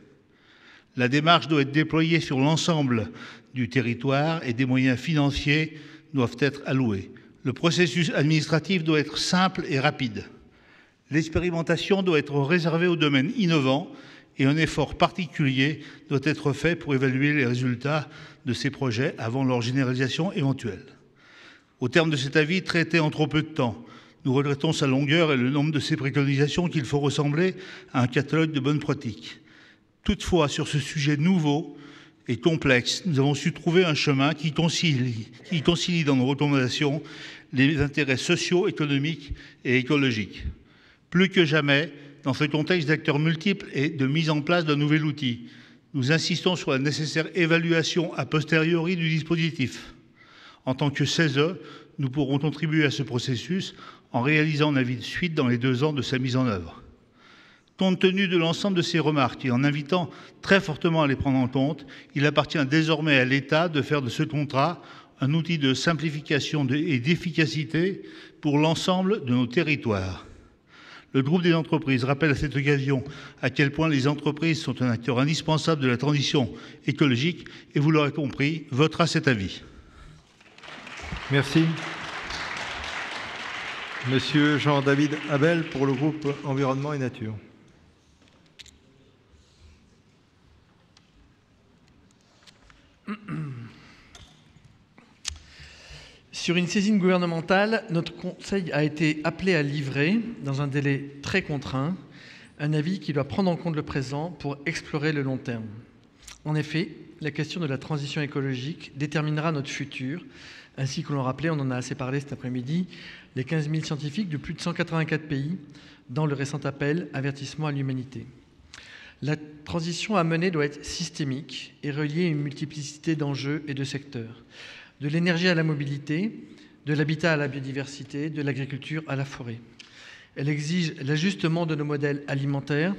La démarche doit être déployée sur l'ensemble du territoire et des moyens financiers doivent être alloués. Le processus administratif doit être simple et rapide. L'expérimentation doit être réservée aux domaines innovants et un effort particulier doit être fait pour évaluer les résultats de ces projets avant leur généralisation éventuelle. Au terme de cet avis traité en trop peu de temps, nous regrettons sa longueur et le nombre de ces préconisations qu'il faut ressembler à un catalogue de bonnes pratiques. Toutefois, sur ce sujet nouveau et complexe, nous avons su trouver un chemin qui concilie, dans nos recommandations les intérêts sociaux, économiques et écologiques. Plus que jamais, dans ce contexte d'acteurs multiples et de mise en place d'un nouvel outil, nous insistons sur la nécessaire évaluation a posteriori du dispositif. En tant que CESE, nous pourrons contribuer à ce processus en réalisant un avis de suite dans les deux ans de sa mise en œuvre. Compte tenu de l'ensemble de ces remarques et en invitant très fortement à les prendre en compte, il appartient désormais à l'État de faire de ce contrat un outil de simplification et d'efficacité pour l'ensemble de nos territoires. Le groupe des entreprises rappelle à cette occasion à quel point les entreprises sont un acteur indispensable de la transition écologique et vous l'aurez compris, votera cet avis. Merci. Monsieur Jean-David Abel pour le groupe Environnement et Nature. Sur une saisine gouvernementale, notre Conseil a été appelé à livrer, dans un délai très contraint, un avis qui doit prendre en compte le présent pour explorer le long terme. En effet, la question de la transition écologique déterminera notre futur, ainsi que l'on rappelé, on en a assez parlé cet après-midi, les 15 000 scientifiques de plus de 184 pays dans le récent appel Avertissement à l'humanité. La transition à mener doit être systémique et reliée à une multiplicité d'enjeux et de secteurs, de l'énergie à la mobilité, de l'habitat à la biodiversité, de l'agriculture à la forêt. Elle exige l'ajustement de nos modèles alimentaires,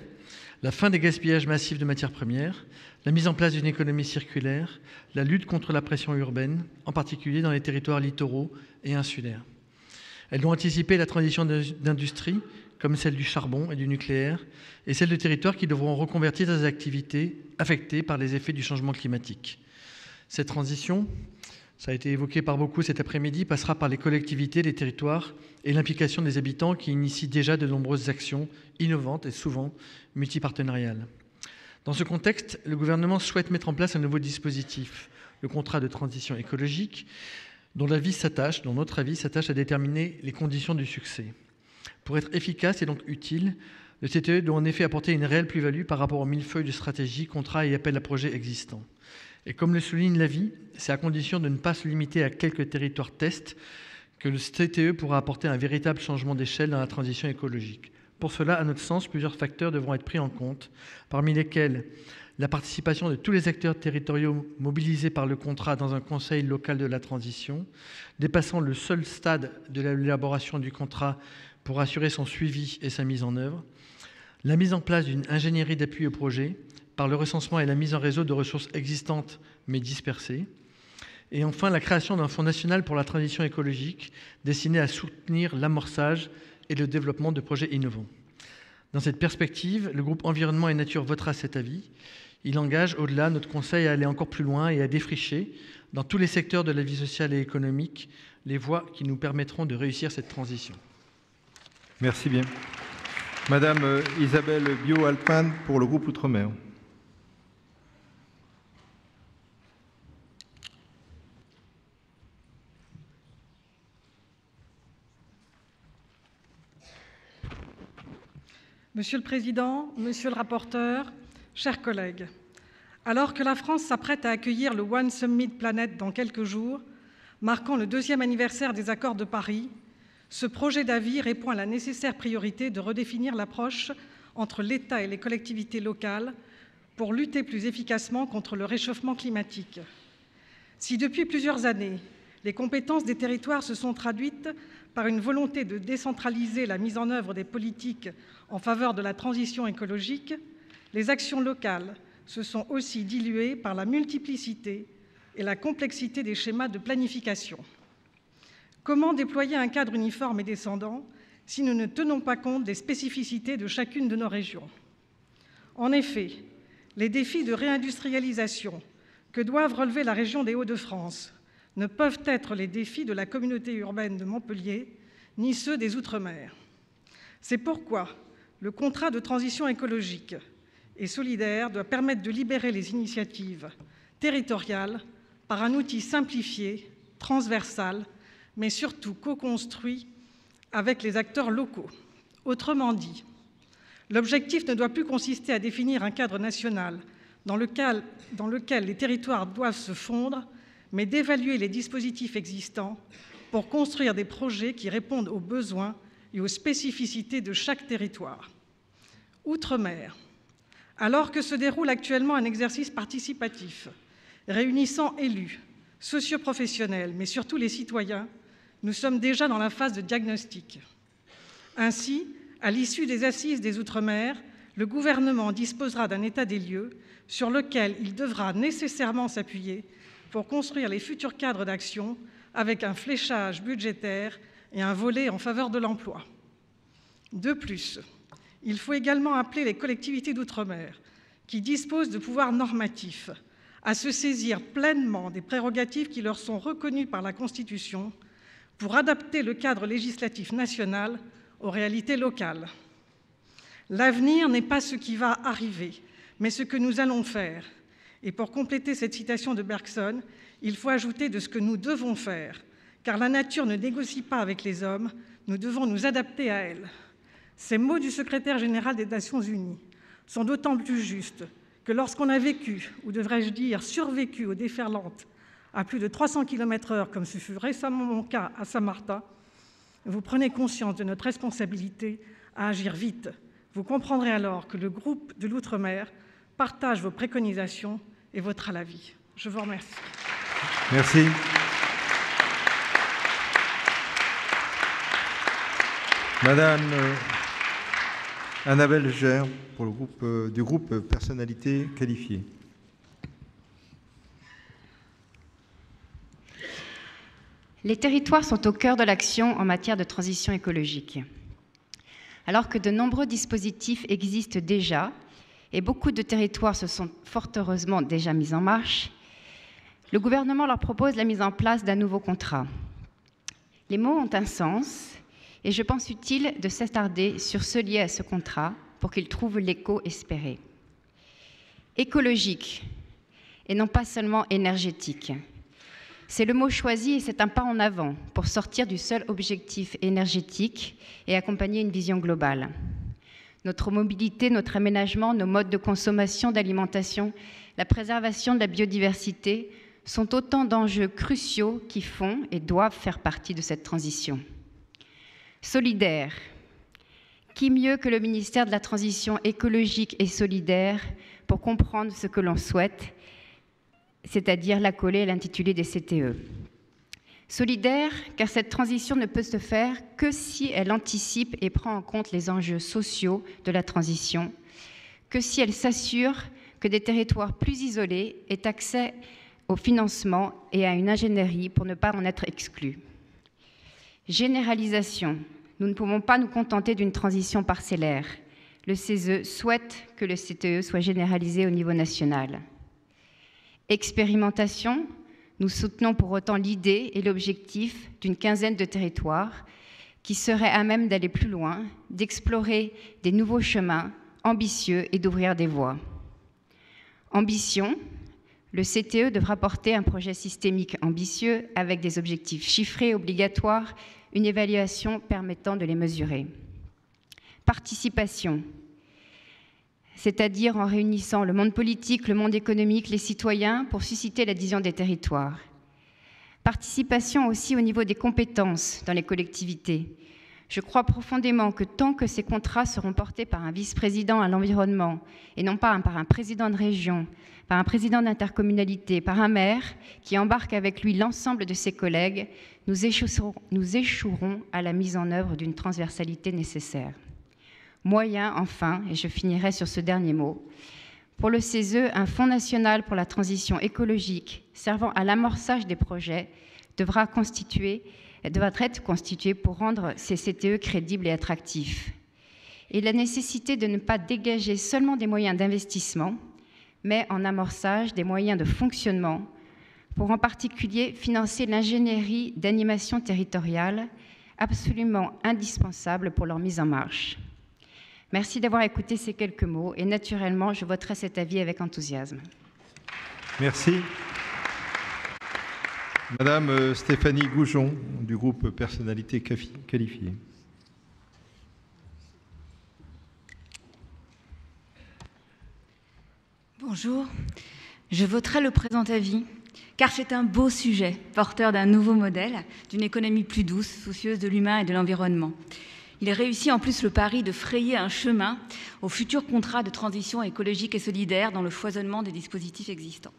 la fin des gaspillages massifs de matières premières, la mise en place d'une économie circulaire, la lutte contre la pression urbaine, en particulier dans les territoires littoraux et insulaires. Elles doit anticiper la transition d'industrie comme celle du charbon et du nucléaire, et celle de territoires qui devront reconvertir des activités affectées par les effets du changement climatique. Cette transition, ça a été évoqué par beaucoup cet après-midi, passera par les collectivités, les territoires et l'implication des habitants qui initient déjà de nombreuses actions innovantes et souvent multipartenariales. Dans ce contexte, le gouvernement souhaite mettre en place un nouveau dispositif, le contrat de transition écologique, dont l'avis s'attache, dont notre avis s'attache à déterminer les conditions du succès. Pour être efficace et donc utile, le CTE doit en effet apporter une réelle plus-value par rapport aux millefeuilles de stratégie, contrats et appels à projets existants. Et comme le souligne l'avis, c'est à condition de ne pas se limiter à quelques territoires tests que le CTE pourra apporter un véritable changement d'échelle dans la transition écologique. Pour cela, à notre sens, plusieurs facteurs devront être pris en compte, parmi lesquels la participation de tous les acteurs territoriaux mobilisés par le contrat dans un conseil local de la transition, dépassant le seul stade de l'élaboration du contrat pour assurer son suivi et sa mise en œuvre, la mise en place d'une ingénierie d'appui au projet par le recensement et la mise en réseau de ressources existantes mais dispersées, et enfin la création d'un fonds national pour la transition écologique destiné à soutenir l'amorçage et le développement de projets innovants. Dans cette perspective, le groupe Environnement et Nature votera cet avis. Il engage au-delà notre Conseil à aller encore plus loin et à défricher, dans tous les secteurs de la vie sociale et économique, les voies qui nous permettront de réussir cette transition. Merci bien. Madame euh, Isabelle Bio-Alpin pour le groupe Outre-mer. Monsieur le Président, Monsieur le rapporteur, chers collègues, alors que la France s'apprête à accueillir le One Summit Planet dans quelques jours, marquant le deuxième anniversaire des accords de Paris, ce projet d'avis répond à la nécessaire priorité de redéfinir l'approche entre l'État et les collectivités locales pour lutter plus efficacement contre le réchauffement climatique. Si depuis plusieurs années, les compétences des territoires se sont traduites par une volonté de décentraliser la mise en œuvre des politiques en faveur de la transition écologique, les actions locales se sont aussi diluées par la multiplicité et la complexité des schémas de planification. Comment déployer un cadre uniforme et descendant si nous ne tenons pas compte des spécificités de chacune de nos régions? En effet, les défis de réindustrialisation que doivent relever la région des Hauts-de-France ne peuvent être les défis de la communauté urbaine de Montpellier, ni ceux des Outre-mer. C'est pourquoi le contrat de transition écologique et solidaire doit permettre de libérer les initiatives territoriales par un outil simplifié, transversal, mais surtout co-construit avec les acteurs locaux. Autrement dit, l'objectif ne doit plus consister à définir un cadre national dans lequel, les territoires doivent se fondre, mais d'évaluer les dispositifs existants pour construire des projets qui répondent aux besoins et aux spécificités de chaque territoire. Outre-mer, alors que se déroule actuellement un exercice participatif réunissant élus, socioprofessionnels, mais surtout les citoyens, nous sommes déjà dans la phase de diagnostic. Ainsi, à l'issue des assises des Outre-mer, le gouvernement disposera d'un état des lieux sur lequel il devra nécessairement s'appuyer pour construire les futurs cadres d'action avec un fléchage budgétaire et un volet en faveur de l'emploi. De plus, il faut également appeler les collectivités d'outre-mer, qui disposent de pouvoirs normatifs, à se saisir pleinement des prérogatives qui leur sont reconnues par la Constitution pour adapter le cadre législatif national aux réalités locales. L'avenir n'est pas ce qui va arriver, mais ce que nous allons faire. Et pour compléter cette citation de Bergson, il faut ajouter de ce que nous devons faire, car la nature ne négocie pas avec les hommes, nous devons nous adapter à elle. Ces mots du secrétaire général des Nations Unies sont d'autant plus justes que lorsqu'on a vécu, ou devrais-je dire survécu aux déferlantes à plus de 300 km/h, comme ce fut récemment mon cas à Saint-Martin, vous prenez conscience de notre responsabilité à agir vite. Vous comprendrez alors que le groupe de l'Outre-mer partage vos préconisations et votera l'avis. Je vous remercie. Merci. Madame euh, Annabelle Gère, pour le groupe, euh, du groupe Personnalité qualifiée. Les territoires sont au cœur de l'action en matière de transition écologique. Alors que de nombreux dispositifs existent déjà, et beaucoup de territoires se sont fort heureusement déjà mis en marche, le gouvernement leur propose la mise en place d'un nouveau contrat. Les mots ont un sens, et je pense utile de s'attarder sur ceux liés à ce contrat pour qu'il trouve l'écho espéré. Écologique, et non pas seulement énergétique. C'est le mot choisi et c'est un pas en avant pour sortir du seul objectif énergétique et accompagner une vision globale. Notre mobilité, notre aménagement, nos modes de consommation, d'alimentation, la préservation de la biodiversité sont autant d'enjeux cruciaux qui font et doivent faire partie de cette transition. Solidaire. Qui mieux que le ministère de la Transition écologique et solidaire pour comprendre ce que l'on souhaite c'est-à-dire l'accolé et l'intitulé des CTE. Solidaire, car cette transition ne peut se faire que si elle anticipe et prend en compte les enjeux sociaux de la transition, que si elle s'assure que des territoires plus isolés aient accès au financement et à une ingénierie pour ne pas en être exclus. Généralisation. Nous ne pouvons pas nous contenter d'une transition parcellaire. Le CESE souhaite que le CTE soit généralisé au niveau national. Expérimentation. Nous soutenons pour autant l'idée et l'objectif d'une quinzaine de territoires qui seraient à même d'aller plus loin, d'explorer des nouveaux chemins ambitieux et d'ouvrir des voies. Ambition, le CTE devra porter un projet systémique ambitieux avec des objectifs chiffrés obligatoires, une évaluation permettant de les mesurer. Participation, c'est-à-dire en réunissant le monde politique, le monde économique, les citoyens pour susciter l'adhésion des territoires. Participation aussi au niveau des compétences dans les collectivités. Je crois profondément que tant que ces contrats seront portés par un vice-président à l'environnement et non pas par un président de région, par un président d'intercommunalité, par un maire qui embarque avec lui l'ensemble de ses collègues, nous échouerons à la mise en œuvre d'une transversalité nécessaire. Moyen, enfin, et je finirai sur ce dernier mot, pour le CESE, un Fonds national pour la transition écologique servant à l'amorçage des projets devra, constituer, devra être constitué pour rendre ces CTE crédibles et attractifs. Et la nécessité de ne pas dégager seulement des moyens d'investissement, mais en amorçage des moyens de fonctionnement pour en particulier financer l'ingénierie d'animation territoriale, absolument indispensable pour leur mise en marche. Merci d'avoir écouté ces quelques mots et naturellement, je voterai cet avis avec enthousiasme. Merci. Madame euh, Stéphanie Goujon, du groupe Personnalité qualifiée. Bonjour. Je voterai le présent avis car c'est un beau sujet, porteur d'un nouveau modèle, d'une économie plus douce, soucieuse de l'humain et de l'environnement. Il réussit en plus le pari de frayer un chemin au futur contrat de transition écologique et solidaire dans le foisonnement des dispositifs existants.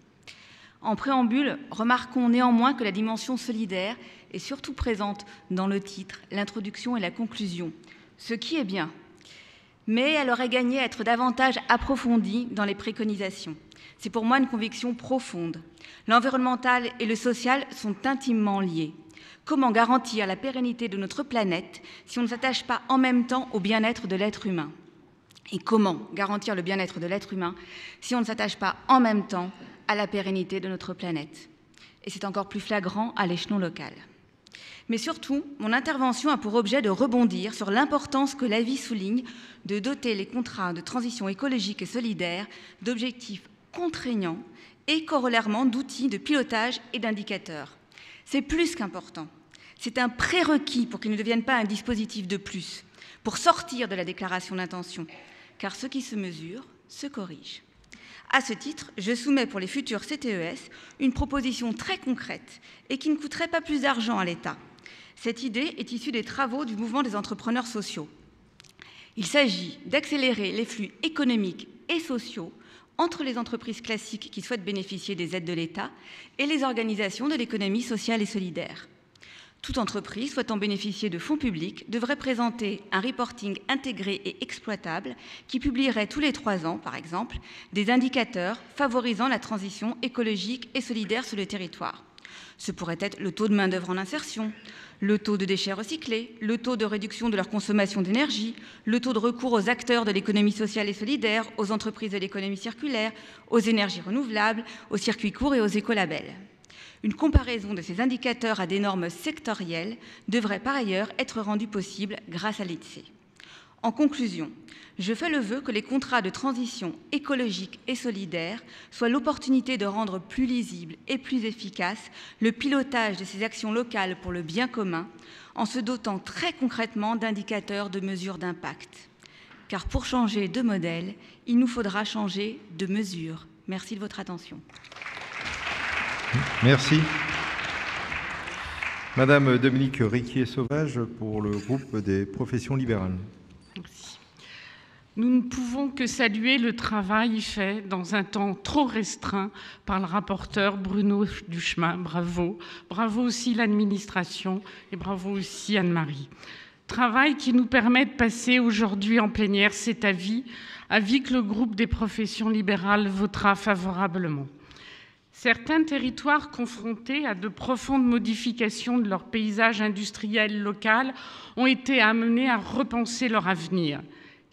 En préambule, remarquons néanmoins que la dimension solidaire est surtout présente dans le titre, l'introduction et la conclusion, ce qui est bien. Mais elle aurait gagné à être davantage approfondie dans les préconisations. C'est pour moi une conviction profonde. L'environnemental et le social sont intimement liés. Comment garantir la pérennité de notre planète si on ne s'attache pas en même temps au bien-être de l'être humain Et comment garantir le bien-être de l'être humain si on ne s'attache pas en même temps à la pérennité de notre planète Et c'est encore plus flagrant à l'échelon local. Mais surtout, mon intervention a pour objet de rebondir sur l'importance que la vie souligne de doter les contrats de transition écologique et solidaire d'objectifs contraignants et corollairement d'outils de pilotage et d'indicateurs. C'est plus qu'important. C'est un prérequis pour qu'il ne devienne pas un dispositif de plus, pour sortir de la déclaration d'intention, car ce qui se mesure se corrige. À ce titre, je soumets pour les futurs CTES une proposition très concrète et qui ne coûterait pas plus d'argent à l'État. Cette idée est issue des travaux du mouvement des entrepreneurs sociaux. Il s'agit d'accélérer les flux économiques et sociaux entre les entreprises classiques qui souhaitent bénéficier des aides de l'État et les organisations de l'économie sociale et solidaire. Toute entreprise souhaitant bénéficier de fonds publics devrait présenter un reporting intégré et exploitable qui publierait tous les trois ans, par exemple, des indicateurs favorisant la transition écologique et solidaire sur le territoire. Ce pourrait être le taux de main-d'œuvre en insertion, le taux de déchets recyclés, le taux de réduction de leur consommation d'énergie, le taux de recours aux acteurs de l'économie sociale et solidaire, aux entreprises de l'économie circulaire, aux énergies renouvelables, aux circuits courts et aux écolabels. Une comparaison de ces indicateurs à des normes sectorielles devrait par ailleurs être rendue possible grâce à l'ITSE. En conclusion, je fais le vœu que les contrats de transition écologique et solidaire soient l'opportunité de rendre plus lisible et plus efficace le pilotage de ces actions locales pour le bien commun en se dotant très concrètement d'indicateurs de mesure d'impact. Car pour changer de modèle, il nous faudra changer de mesure. Merci de votre attention. Merci. Madame Dominique Riquier-Sauvage pour le groupe des professions libérales. Nous ne pouvons que saluer le travail fait dans un temps trop restreint par le rapporteur Bruno Duchemin. Bravo. Bravo aussi l'administration et bravo aussi Anne-Marie. Travail qui nous permet de passer aujourd'hui en plénière cet avis, avis que le groupe des professions libérales votera favorablement. Certains territoires confrontés à de profondes modifications de leur paysage industriel local ont été amenés à repenser leur avenir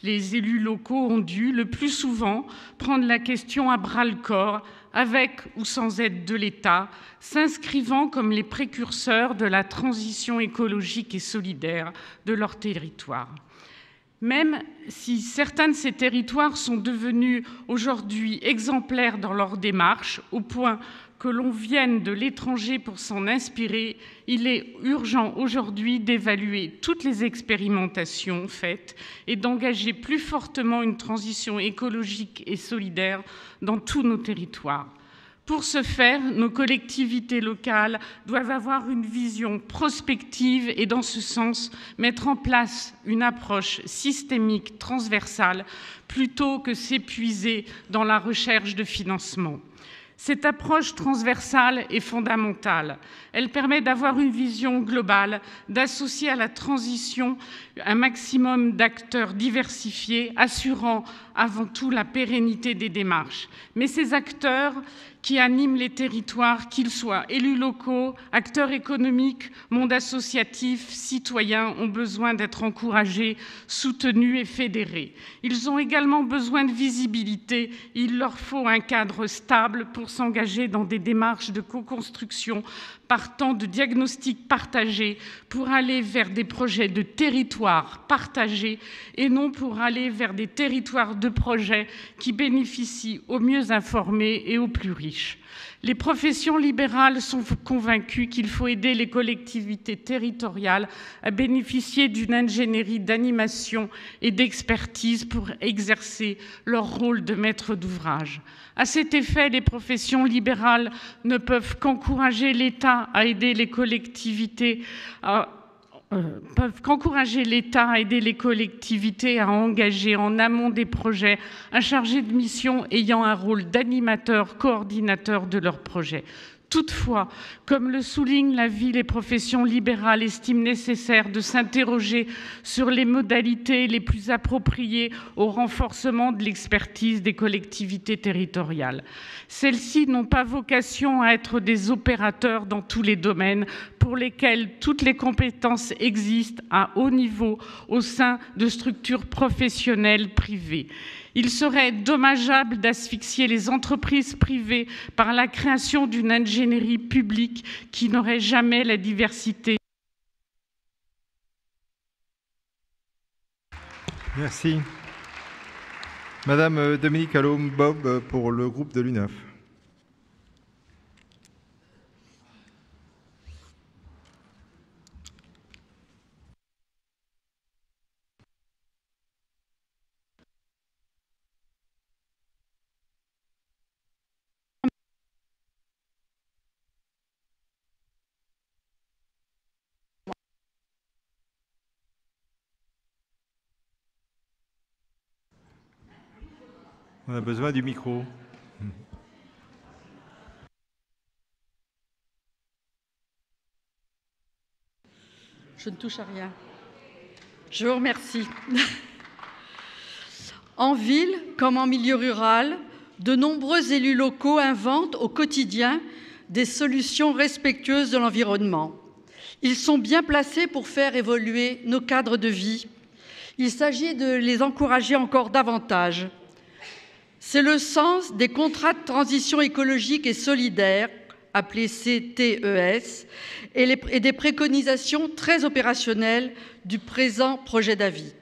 les élus locaux ont dû, le plus souvent, prendre la question à bras-le-corps, avec ou sans aide de l'État, s'inscrivant comme les précurseurs de la transition écologique et solidaire de leur territoire. Même si certains de ces territoires sont devenus aujourd'hui exemplaires dans leur démarche, au point que l'on vienne de l'étranger pour s'en inspirer, il est urgent aujourd'hui d'évaluer toutes les expérimentations faites et d'engager plus fortement une transition écologique et solidaire dans tous nos territoires. Pour ce faire, nos collectivités locales doivent avoir une vision prospective et dans ce sens mettre en place une approche systémique transversale plutôt que s'épuiser dans la recherche de financement. Cette approche transversale est fondamentale. Elle permet d'avoir une vision globale, d'associer à la transition un maximum d'acteurs diversifiés, assurant avant tout la pérennité des démarches. Mais ces acteurs qui animent les territoires, qu'ils soient élus locaux, acteurs économiques, monde associatif, citoyens, ont besoin d'être encouragés, soutenus et fédérés. Ils ont également besoin de visibilité. Il leur faut un cadre stable pour s'engager dans des démarches de co-construction partant de diagnostics partagés pour aller vers des projets de territoires partagés et non pour aller vers des territoires de projets qui bénéficient aux mieux informés et aux plus riches. Les professions libérales sont convaincues qu'il faut aider les collectivités territoriales à bénéficier d'une ingénierie d'animation et d'expertise pour exercer leur rôle de maître d'ouvrage. À cet effet, les professions libérales ne peuvent qu'encourager l'État à aider les collectivités à euh, peuvent qu'encourager l'État à aider les collectivités à engager en amont des projets un chargé de mission ayant un rôle d'animateur, coordinateur de leurs projets. Toutefois, comme le souligne la vie, les professions libérales estiment nécessaire de s'interroger sur les modalités les plus appropriées au renforcement de l'expertise des collectivités territoriales. Celles-ci n'ont pas vocation à être des opérateurs dans tous les domaines pour lesquels toutes les compétences existent à haut niveau au sein de structures professionnelles privées. Il serait dommageable d'asphyxier les entreprises privées par la création d'une ingénierie publique qui n'aurait jamais la diversité. Merci. Madame Dominique Allôme-Bob pour le groupe de l'UNAF. On a besoin du micro. Je ne touche à rien. Je vous remercie. En ville comme en milieu rural, de nombreux élus locaux inventent au quotidien des solutions respectueuses de l'environnement. Ils sont bien placés pour faire évoluer nos cadres de vie. Il s'agit de les encourager encore davantage. C'est le sens des contrats de transition écologique et solidaire, appelés CTES, et, des préconisations très opérationnelles du présent projet d'avis.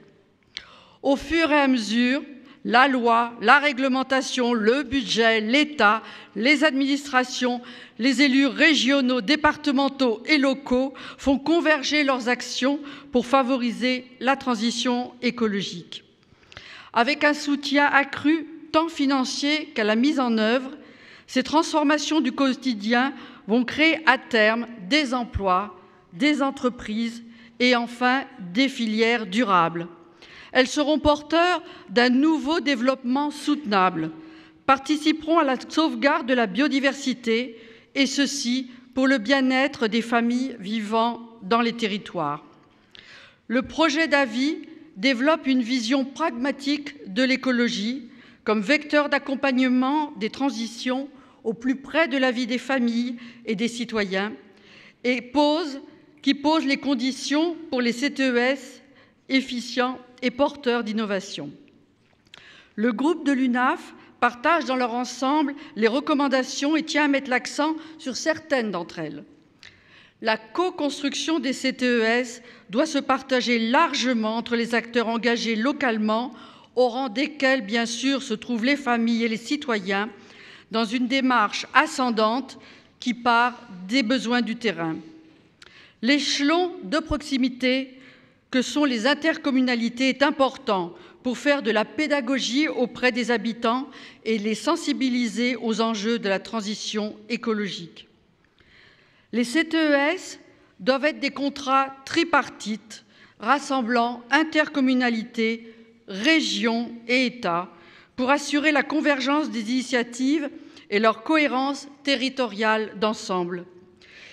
Au fur et à mesure, la loi, la réglementation, le budget, l'État, les administrations, les élus régionaux, départementaux et locaux font converger leurs actions pour favoriser la transition écologique. Avec un soutien accru tant financier qu'à la mise en œuvre, ces transformations du quotidien vont créer à terme des emplois, des entreprises et enfin des filières durables. Elles seront porteurs d'un nouveau développement soutenable, participeront à la sauvegarde de la biodiversité, et ceci pour le bien-être des familles vivant dans les territoires. Le projet d'avis développe une vision pragmatique de l'écologie comme vecteur d'accompagnement des transitions au plus près de la vie des familles et des citoyens et pose, qui pose les conditions pour les CTES efficients et porteurs d'innovation. Le groupe de l'UNAF partage dans leur ensemble les recommandations et tient à mettre l'accent sur certaines d'entre elles. La co-construction des CTES doit se partager largement entre les acteurs engagés localement, au rang desquels, bien sûr, se trouvent les familles et les citoyens, dans une démarche ascendante qui part des besoins du terrain. L'échelon de proximité que sont les intercommunalités est important pour faire de la pédagogie auprès des habitants et les sensibiliser aux enjeux de la transition écologique. Les CTES doivent être des contrats tripartites rassemblant intercommunalités, régions et États pour assurer la convergence des initiatives et leur cohérence territoriale d'ensemble.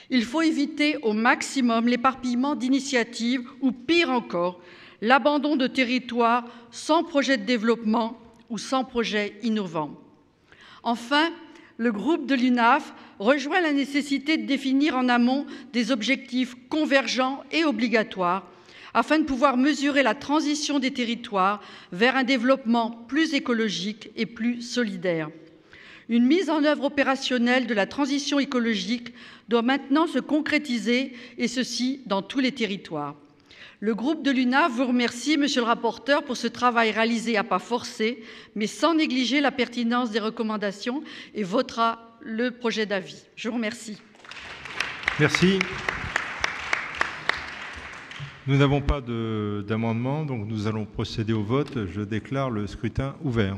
Il faut éviter au maximum l'éparpillement d'initiatives ou, pire encore, l'abandon de territoires sans projet de développement ou sans projet innovant. Enfin, le groupe de l'UNAF rejoint la nécessité de définir en amont des objectifs convergents et obligatoires afin de pouvoir mesurer la transition des territoires vers un développement plus écologique et plus solidaire. Une mise en œuvre opérationnelle de la transition écologique doit maintenant se concrétiser, et ceci dans tous les territoires. Le groupe de l'UNA vous remercie, monsieur le rapporteur, pour ce travail réalisé à pas forcés, mais sans négliger la pertinence des recommandations, et votera le projet d'avis. Je vous remercie. Merci. Nous n'avons pas d'amendement, donc nous allons procéder au vote. Je déclare le scrutin ouvert.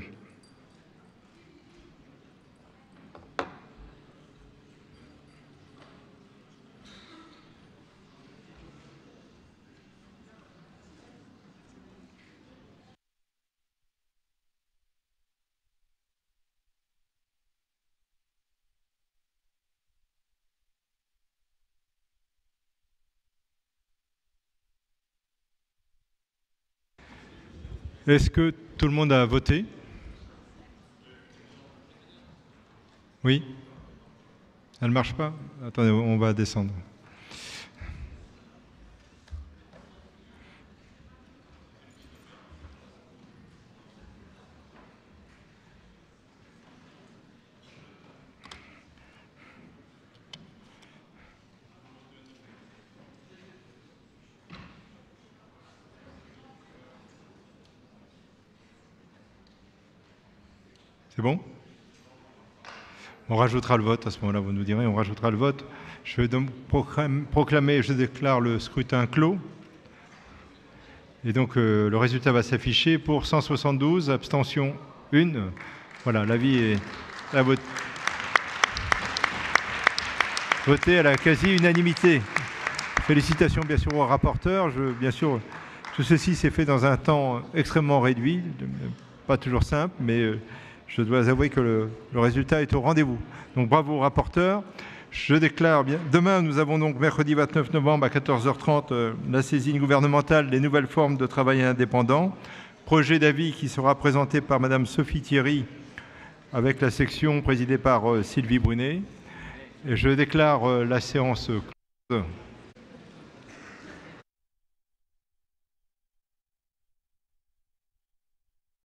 Est-ce que tout le monde a voté? Oui? Elle ne marche pas? Attendez, on va descendre. C'est bon? On rajoutera le vote à ce moment-là, vous nous direz, on rajoutera le vote. Je vais donc proclamer, je déclare le scrutin clos. Et donc euh, le résultat va s'afficher pour 172, abstention 1. Voilà, l'avis est à vote. voté à la quasi-unanimité. Félicitations bien sûr au rapporteur. Je, bien sûr, tout ceci s'est fait dans un temps extrêmement réduit, pas toujours simple, mais euh, je dois avouer que le, résultat est au rendez-vous. Donc bravo rapporteur. Je déclare bien. Demain, nous avons donc mercredi 29 novembre à 14h30 euh, la saisine gouvernementale des nouvelles formes de travail indépendant. Projet d'avis qui sera présenté par Madame Sophie Thierry avec la section présidée par euh, Sylvie Brunet. Et je déclare euh, la séance close.